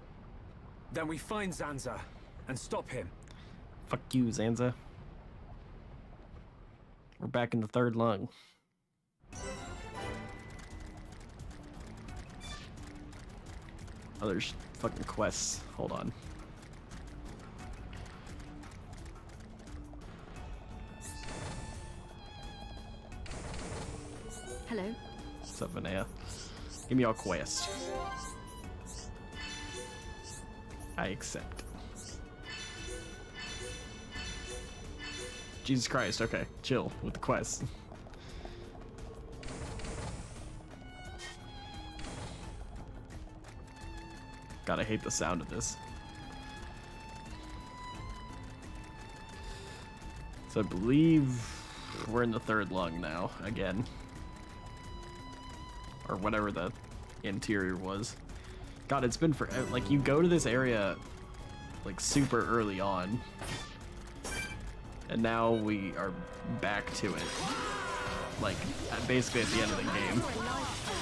Then we find Zanza and stop him. Fuck you, Zanza. We're back in the third lung. Oh, there's fucking quests. Hold on. What's up, Vanea? Give me your quest. I accept. Jesus Christ, okay. Chill with the quest. God, I hate the sound of this. So I believe we're in the third lung now, again. Or whatever the interior was. God, it's been for like you go to this area like super early on. And now we are back to it. Like basically at the end of the game.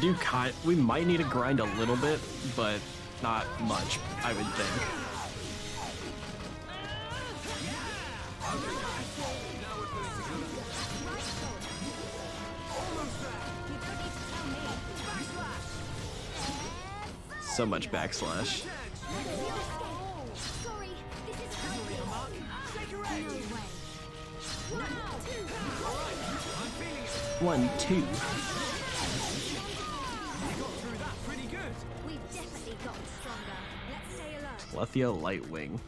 Do kind we might need to grind a little bit, but not much, I would think. So much backslash. One, two. Lethia Lightwing.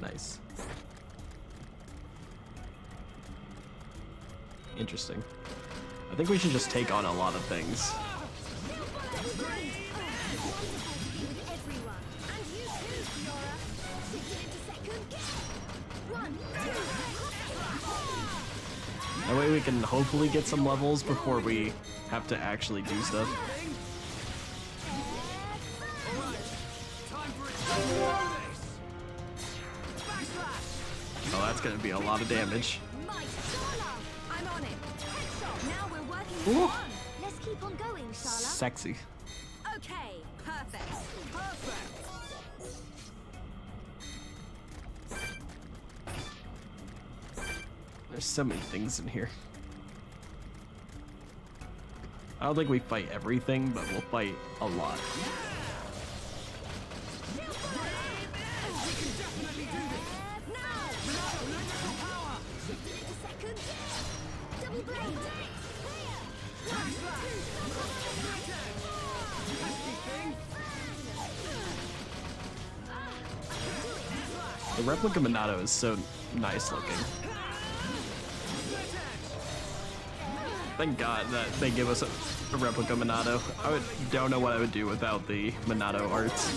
Nice. Interesting. I think we should just take on a lot of things. That way we can hopefully get some levels before we have to actually do stuff. That's gonna be a lot of damage. Ooh. Let's keep on going, Sexy. Okay, perfect. Perfect. There's so many things in here. I don't think we fight everything, but we'll fight a lot. Monado is so nice looking. Thank God that they give us a, a replica Monado. I would, don't know what I would do without the Monado arts.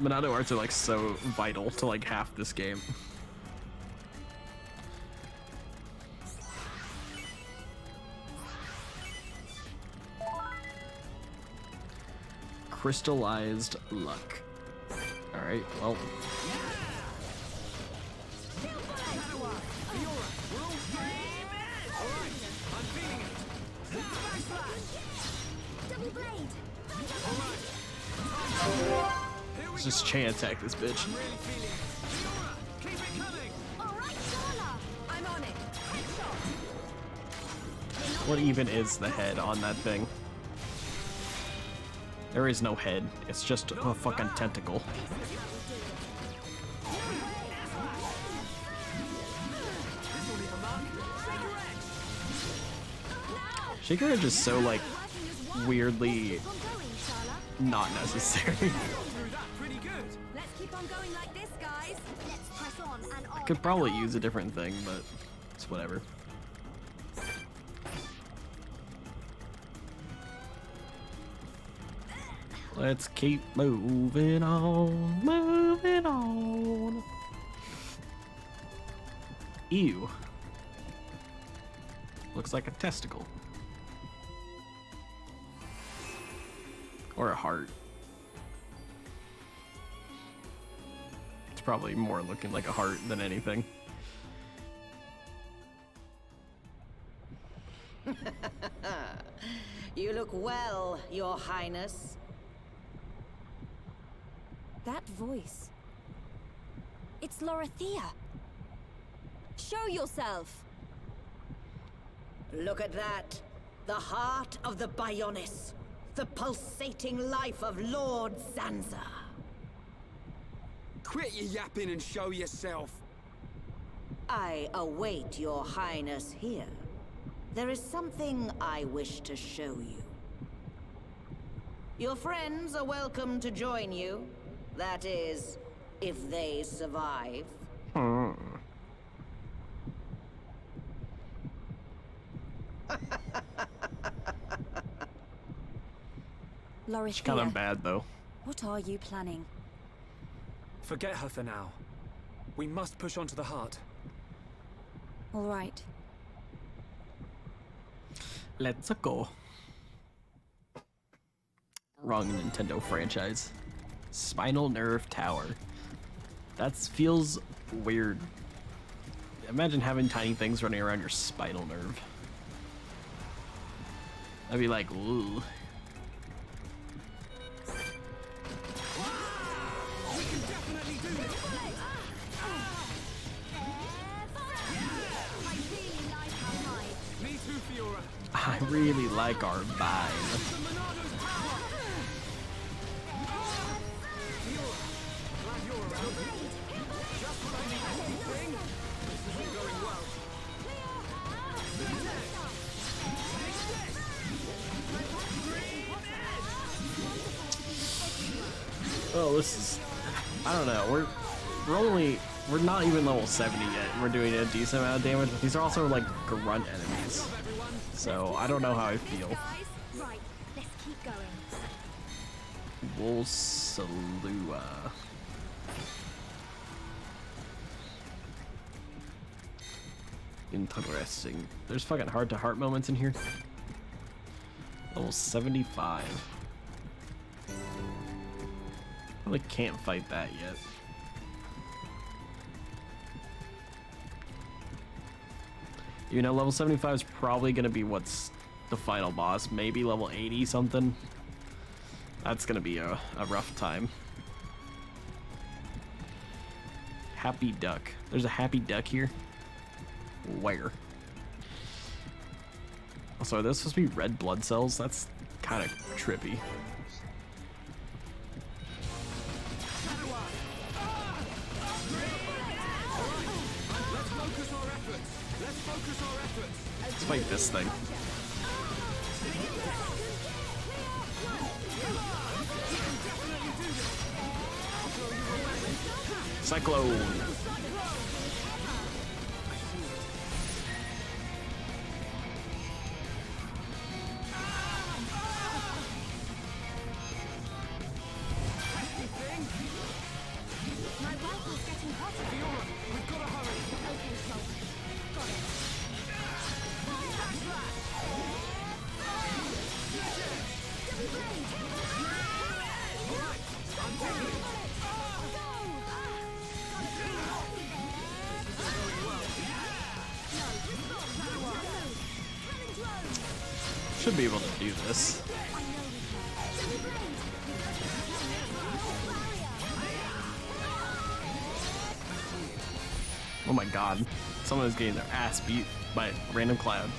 Monado arts are like so vital to like half this game. Crystallized luck. Alright, well. Let's just chain attack this bitch. What even is the head on that thing? There is no head. It's just a fucking tentacle. Shaker Edge is so like weirdly not necessary. I could probably use a different thing, but it's whatever. Let's keep moving on, moving on. Ew. Looks like a testicle. Or a heart. It's probably more looking like a heart than anything. you look well, Your Highness. That voice. It's Lorithia. Show yourself. Look at that. The heart of the Bionis. The pulsating life of Lord Zanza. Quit your yapping and show yourself. I await your highness here. There is something I wish to show you. Your friends are welcome to join you. That is, if they survive. Hmm. Lorithia, Kind of bad though. what are you planning? Forget her for now. We must push on to the heart. All right. Let's go. Wrong Nintendo franchise. Spinal Nerve Tower. That feels weird. Imagine having tiny things running around your spinal nerve. I'd be like, ooh. I really like our vibe. Oh, this is. I don't know. We're we're only we're not even level 70 yet. We're doing a decent amount of damage, these are also like grunt enemies. So I don't know how I feel. Right, Interesting. There's fucking heart to heart moments in here. Level 75. Probably can't fight that yet. You know, level 75 is probably going to be what's the final boss. Maybe level 80 something. That's going to be a, a rough time. Happy duck. There's a happy duck here. Where? Oh, also, are those supposed to be red blood cells? That's kind of trippy. Let's fight this thing. Cyclone. Oh my god. Someone is getting their ass beat by a random cloud.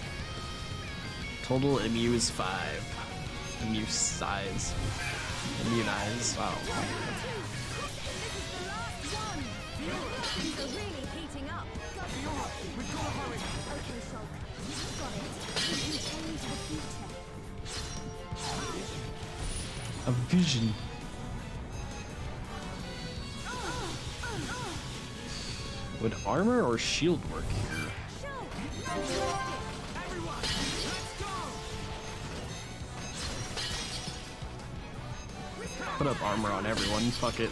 Total Amuse 5. Amuse size. Immunize. Wow. A are Would armor or shield work here? Put up armor on everyone. Fuck it.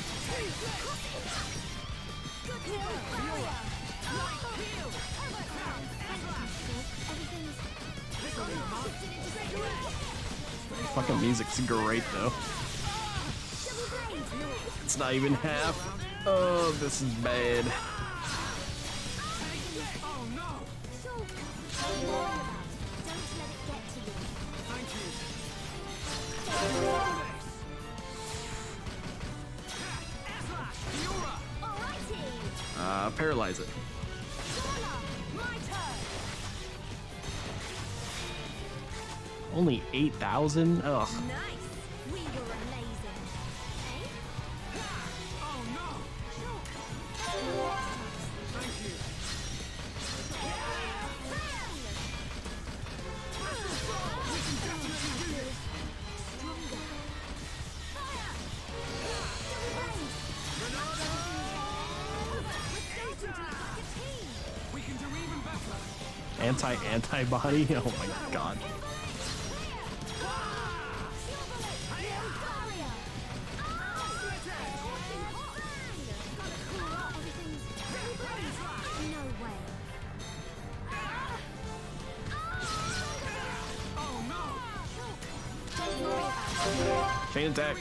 great though. It's not even half. Oh, this is bad. Uh, paralyze it. Only 8,000? Ugh. Anti-antibody? Oh my god. Chain attack.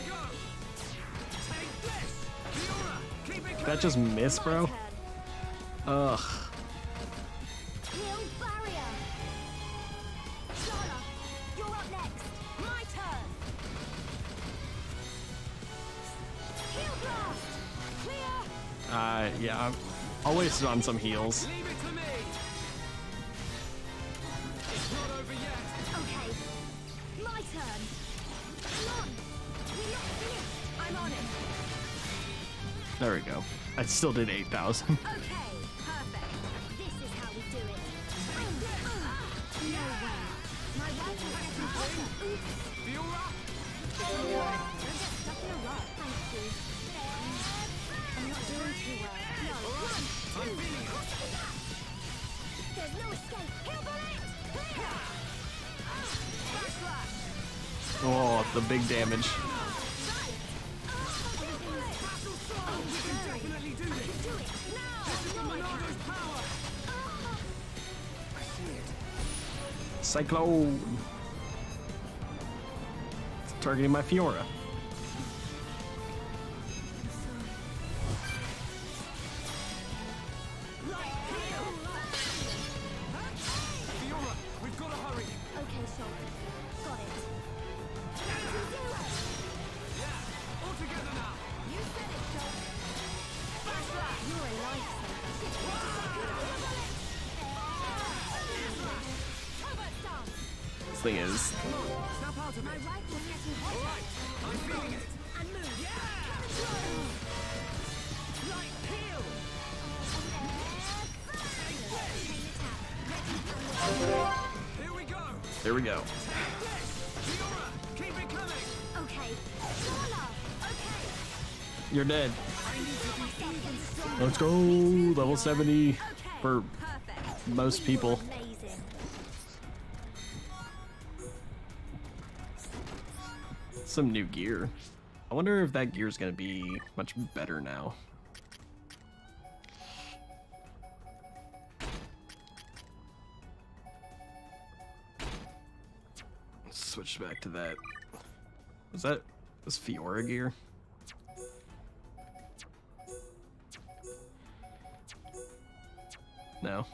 That just miss, bro? I'll waste it on. Some heals. There we go. I still did 8,000. Cyclone. Targeting my Fiora. 170 for most people. Some new gear. I wonder if that gear is going to be much better now. Switch back to that. Was that was Fiora gear? No.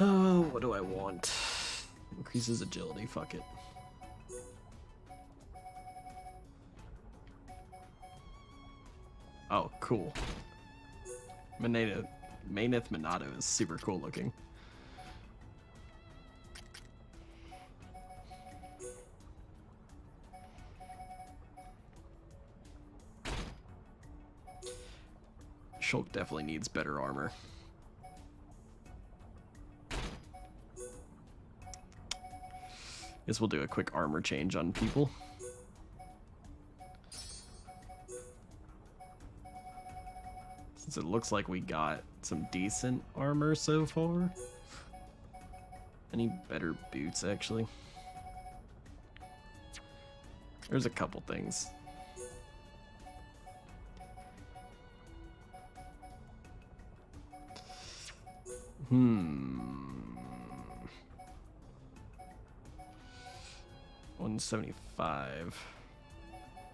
Oh, what do I want? Increases agility, fuck it. Oh, cool. Maneta, Meyneth Monado is super cool looking. Definitely needs better armor. Guess we'll do a quick armor change on people. Since it looks like we got some decent armor so far. Any better boots, actually? There's a couple things. Hmm. 175.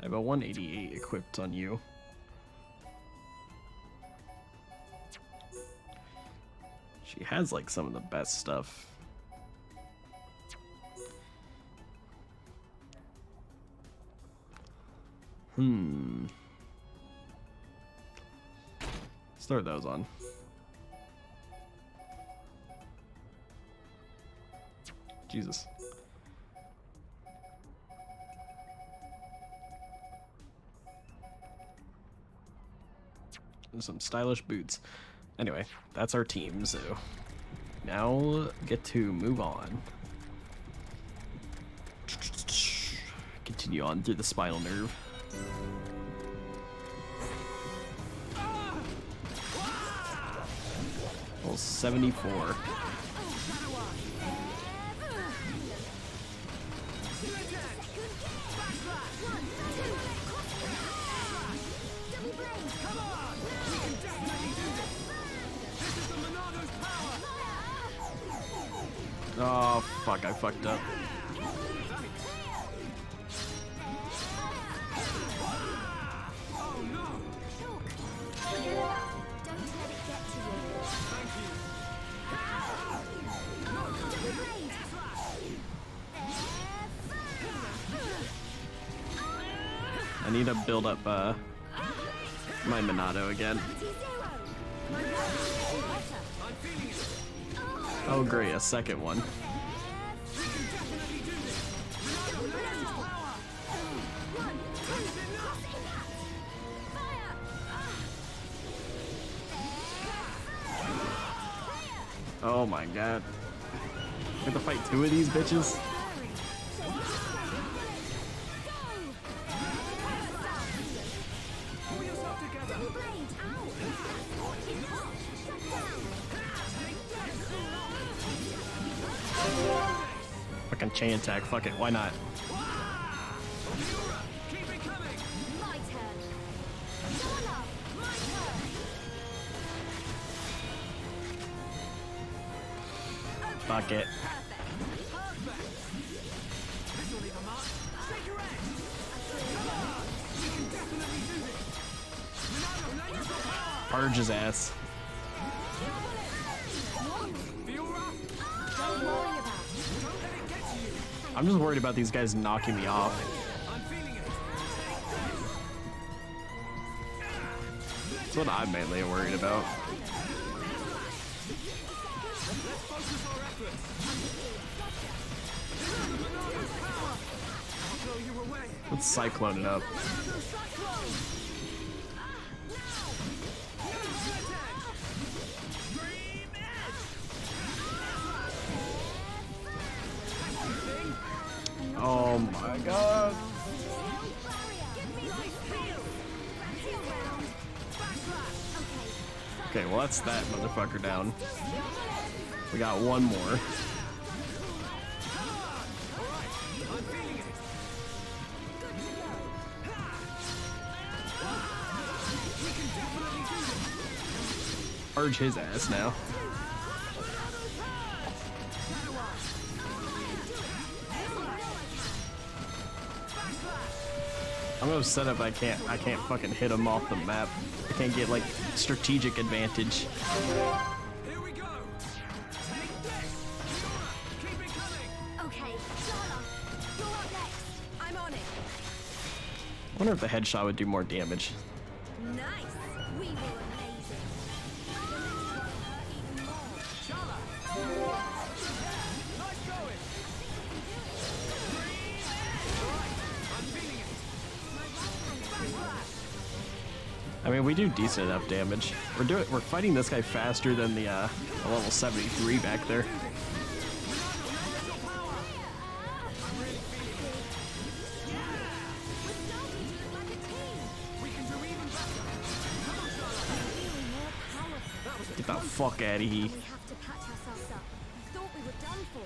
I have a 188 equipped on you. She has like some of the best stuff. Hmm. Start those on. Jesus. Some stylish boots. Anyway, that's our team, so now get to move on. Continue on through the spinal nerve. Well, 74. Oh, fuck, I fucked up. I need to build up uh, my Monado again. Oh great, a second one. Oh my god. We have to fight two of these bitches? Chain attack, fuck it, why not? These guys knocking me off. That's what I'm mainly worried about. Let's cyclone it up. That's that motherfucker down. We got one more. Purge his ass now. I'm set up I can't I can't fucking hit him off the map. I can't get like strategic advantage. Okay, Sharla, you're up next. I'm on it. I wonder if the headshot would do more damage. Mean, we do decent enough damage. We're doing we're fighting this guy faster than the uh, the level 73 back there. Get the fuck out of here. We have to patch ourselves up. I thought we were done for.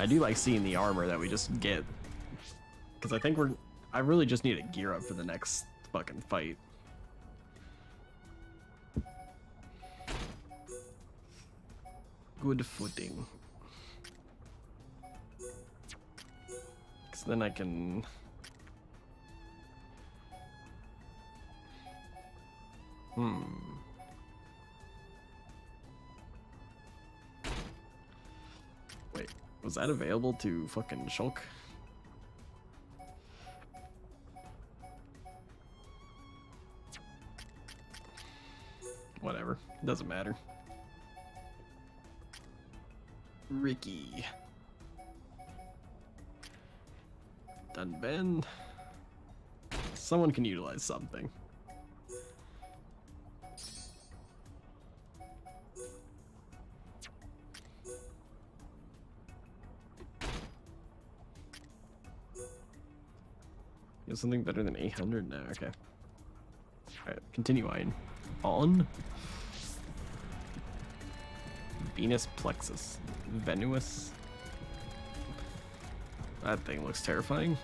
I do like seeing the armor that we just get. Because I think we're... I really just need to gear up for the next fucking fight. Good footing. Because then I can... Hmm. Wait, was that available to fucking Shulk? Whatever, it doesn't matter. Riki. Dunban. Someone can utilize something. You have something better than 800? No, okay. Alright, continue on. Venus Plexus. Venus. That thing looks terrifying.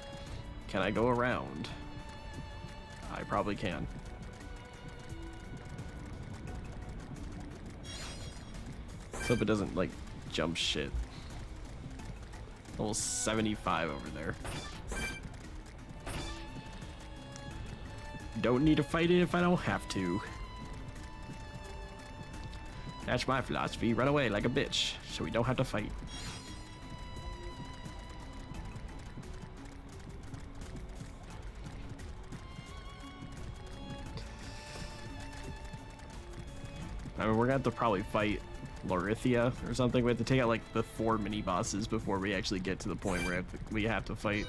Can I go around? I probably can. Let's Hope it doesn't, like, jump shit. Level 75 over there. Don't need to fight it if I don't have to. That's my philosophy. Run away like a bitch, so we don't have to fight. I mean, we're gonna have to probably fight Lorithia or something. We have to take out like the four mini bosses before we actually get to the point where we have to fight.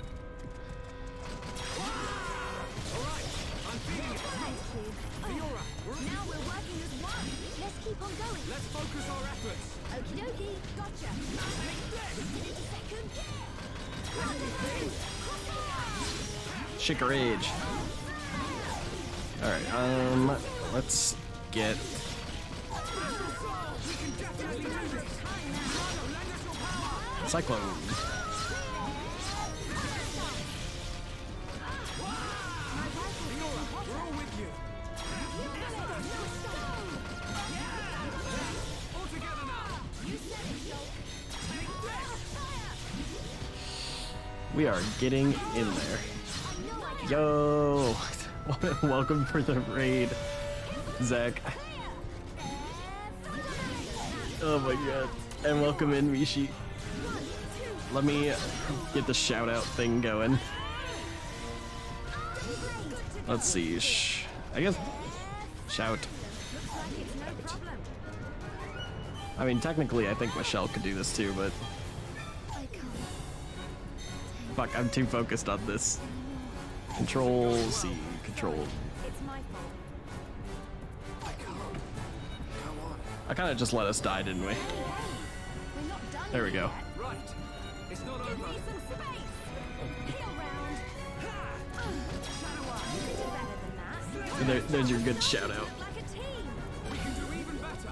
Now we're working as one. Let's keep on going. Let's focus our efforts. Okie dokie. Gotcha. Shake rage. Alright, um, let's get. Cyclone. We are getting in there. Yo! Welcome for the raid, Zach. Oh my god. And welcome in, Rishi. Let me get the shout out thing going. Let's see. Shh. I guess. Shout. I mean, technically, I think Michelle could do this too, but. Fuck, I'm too focused on this. Control C, control. It's my fault. I kind of just let us die, didn't we? There we go. There, there's your good shout out.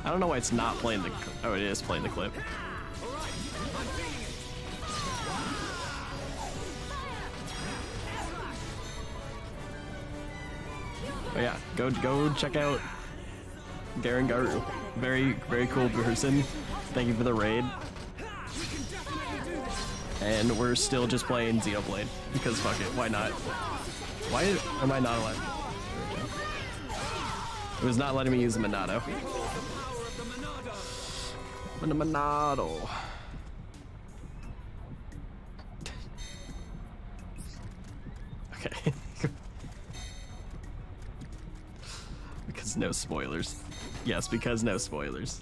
I don't know why it's not playing the. Oh, it is playing the clip. But yeah, go go check out Garen Garu. Very very cool person. Thank you for the raid. And we're still just playing Xenoblade because fuck it, why not? Why am I not allowed? It was not letting me use the Monado. Monado. Okay. Because no spoilers. Yes, because no spoilers.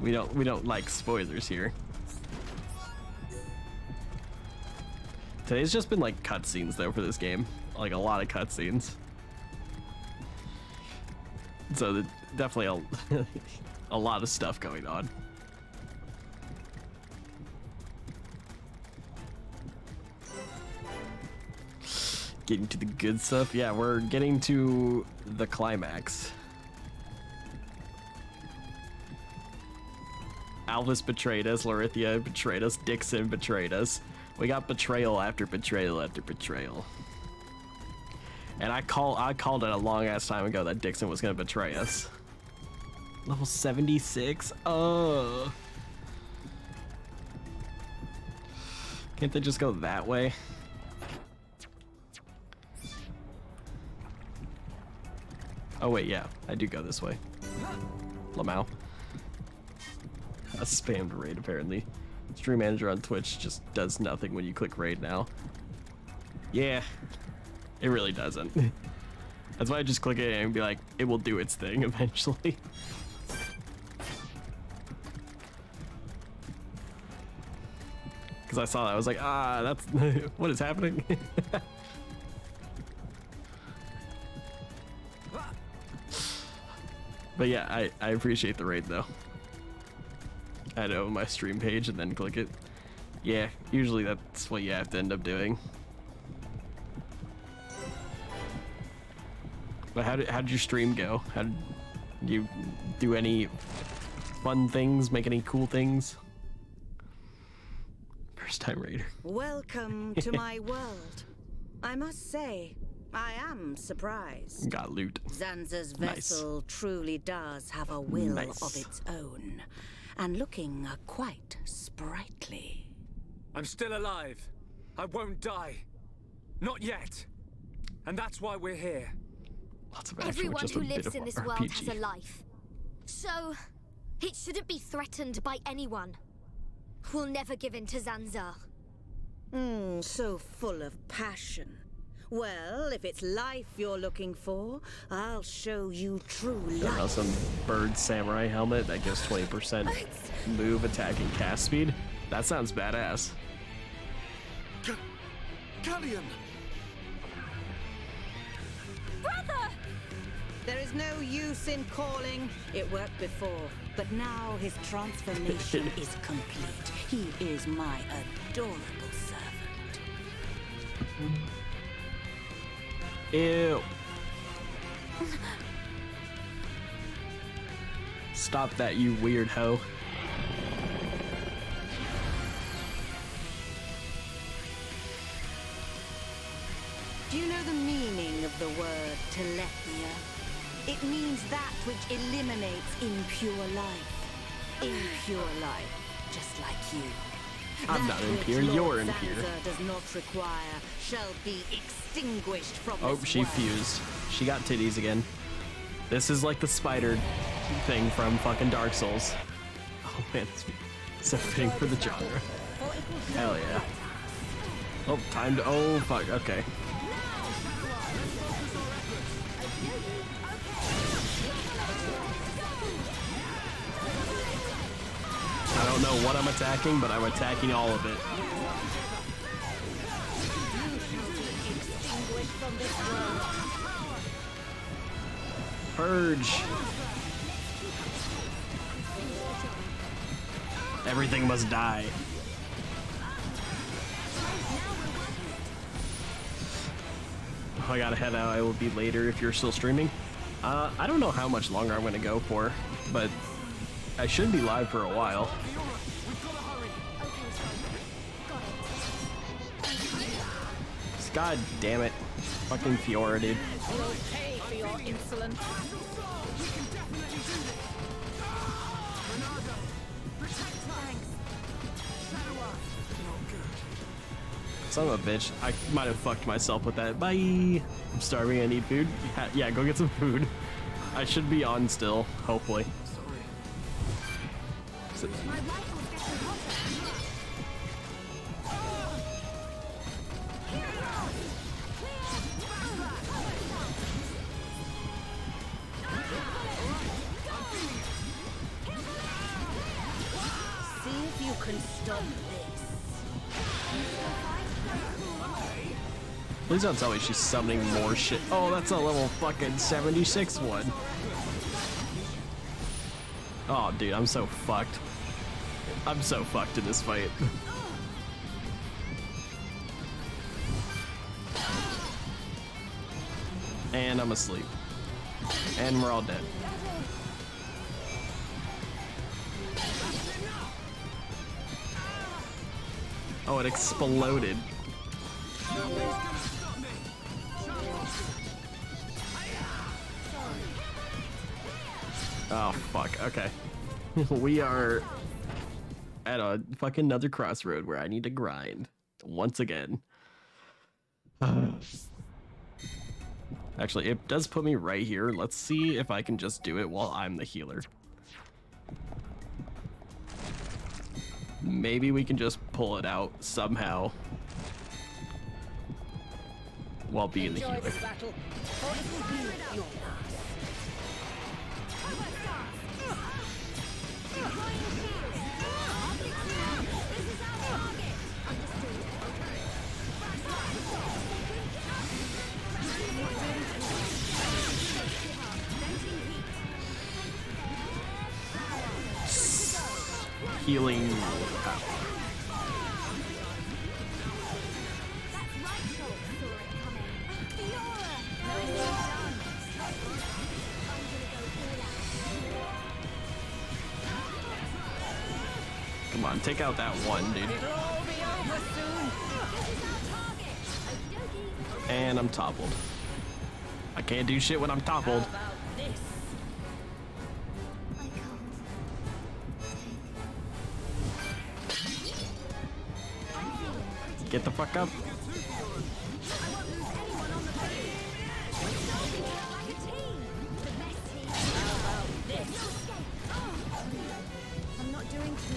We don't we don't like spoilers here. Today's just been like cutscenes though for this game. Like a lot of cutscenes. So the, definitely a, a lot of stuff going on. Getting to the good stuff. Yeah, we're getting to the climax. Alvis betrayed us, Lorithia betrayed us, Dickson betrayed us. We got betrayal after betrayal after betrayal. And I call I called it a long ass time ago that Dickson was gonna betray us. Level 76? Oh. Can't they just go that way? Oh wait, yeah, I do go this way. Lamau. A spammed raid apparently. Stream manager on Twitch just does nothing when you click raid now. Yeah, it really doesn't. That's why I just click it and be like, it will do its thing eventually. Because I saw that, I was like, ah, that's what is happening. But yeah, I, I appreciate the raid though. I to my stream page and then click it. Yeah, usually that's what you have to end up doing. But how did, how did your stream go? How did you do any fun things, make any cool things? First time raider. Welcome to my world. I must say, I am surprised. Got loot. Zanza's Nice. vessel truly does have a will Nice. of its own, and looking uh, quite sprightly. I'm still alive. I won't die. Not yet. And that's why we're here. Lots of Everyone who lives in this world has a life. So, it shouldn't be threatened by anyone. We'll never give in to Zanza. Hmm, so full of passion. Well, if it's life you're looking for, I'll show you true I don't know, life. some bird samurai helmet that gives 20% move, attack, and cast speed. That sounds badass. Kallian! Brother! There is no use in calling. It worked before, but now his transformation is complete. He is my adorable servant. Ew. Stop that, you weird hoe. Do you know the meaning of the word telethia? It means that which eliminates impure life. Impure life, just like you. I'm not impure, you're impure. Does not require shall be extinguished from Oh, she world. fused. She got titties again. This is like the spider thing from fucking Dark Souls. Oh man, it's so fitting for the genre. Hell yeah. Oh, time to. Oh, fuck. Okay. I don't know what I'm attacking, but I'm attacking all of it. Purge. Everything must die. Oh, I gotta head out. I will be later if you're still streaming. Uh, I don't know how much longer I'm gonna go for, but I should be live for a while. God damn it. Fucking Fiora, dude. Son of a bitch. I might have fucked myself with that. Bye. I'm starving. I need food. Yeah, go get some food. I should be on still, hopefully. Please don't tell me she's summoning more shit. Oh, that's a level fucking 76 one. Oh, dude, I'm so fucked. I'm so fucked in this fight. And I'm asleep. And we're all dead. Oh, it exploded. Oh, fuck. Okay. we are at a fucking another crossroad where I need to grind once again. Actually, it does put me right here. Let's see if I can just do it while I'm the healer. Maybe we can just pull it out somehow while being the Enjoy healer. Healing power. Come on, take out that one, dude. And I'm toppled. I can't do shit when I'm toppled. Get the fuck up. I'm not doing too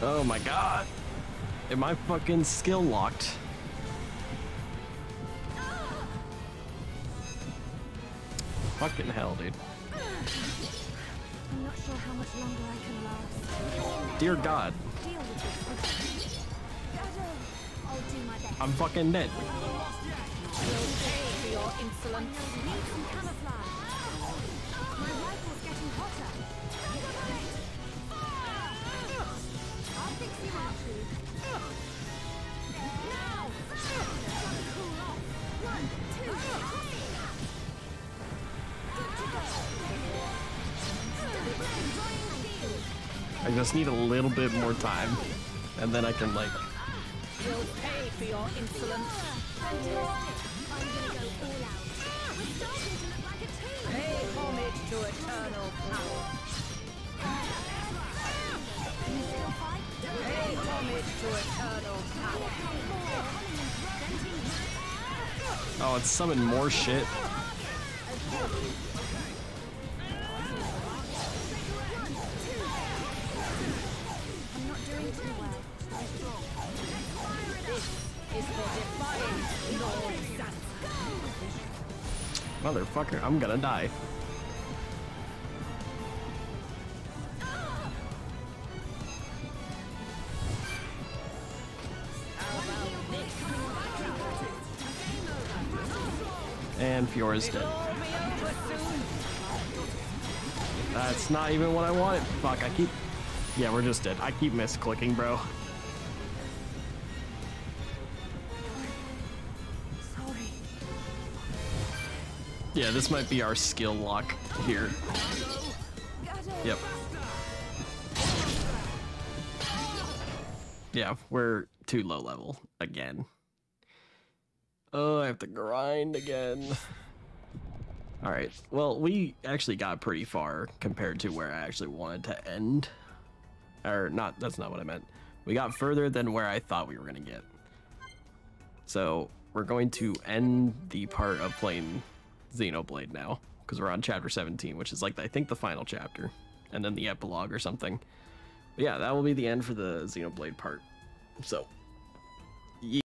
well. Oh my god. Am I fucking skill locked? Fucking hell, dude. I'm not sure how much longer I can last. Dear God. Go. fucking dead. I just need a little bit more time. And then I can like You'll pay for your insolence. Fantastic. I'm gonna go all out. We're starting to look like a team. Pay homage to eternal power. Can you still fight? Pay homage to eternal power. Oh, it's summoned more shit. Motherfucker, I'm gonna die. And Fiora's dead. That's not even what I wanted. Fuck, I keep... Yeah, we're just dead. I keep misclicking, bro. Yeah, this might be our skill lock here. Yep. Yeah, we're too low level again. Oh, I have to grind again. All right. Well, we actually got pretty far compared to where I actually wanted to end. Or not, that's not what I meant. We got further than where I thought we were going to get. So, we're going to end the part of playing Xenoblade now because we're on chapter 17, which is like I think the final chapter, and then the epilogue or something. But yeah, that will be the end for the Xenoblade part. So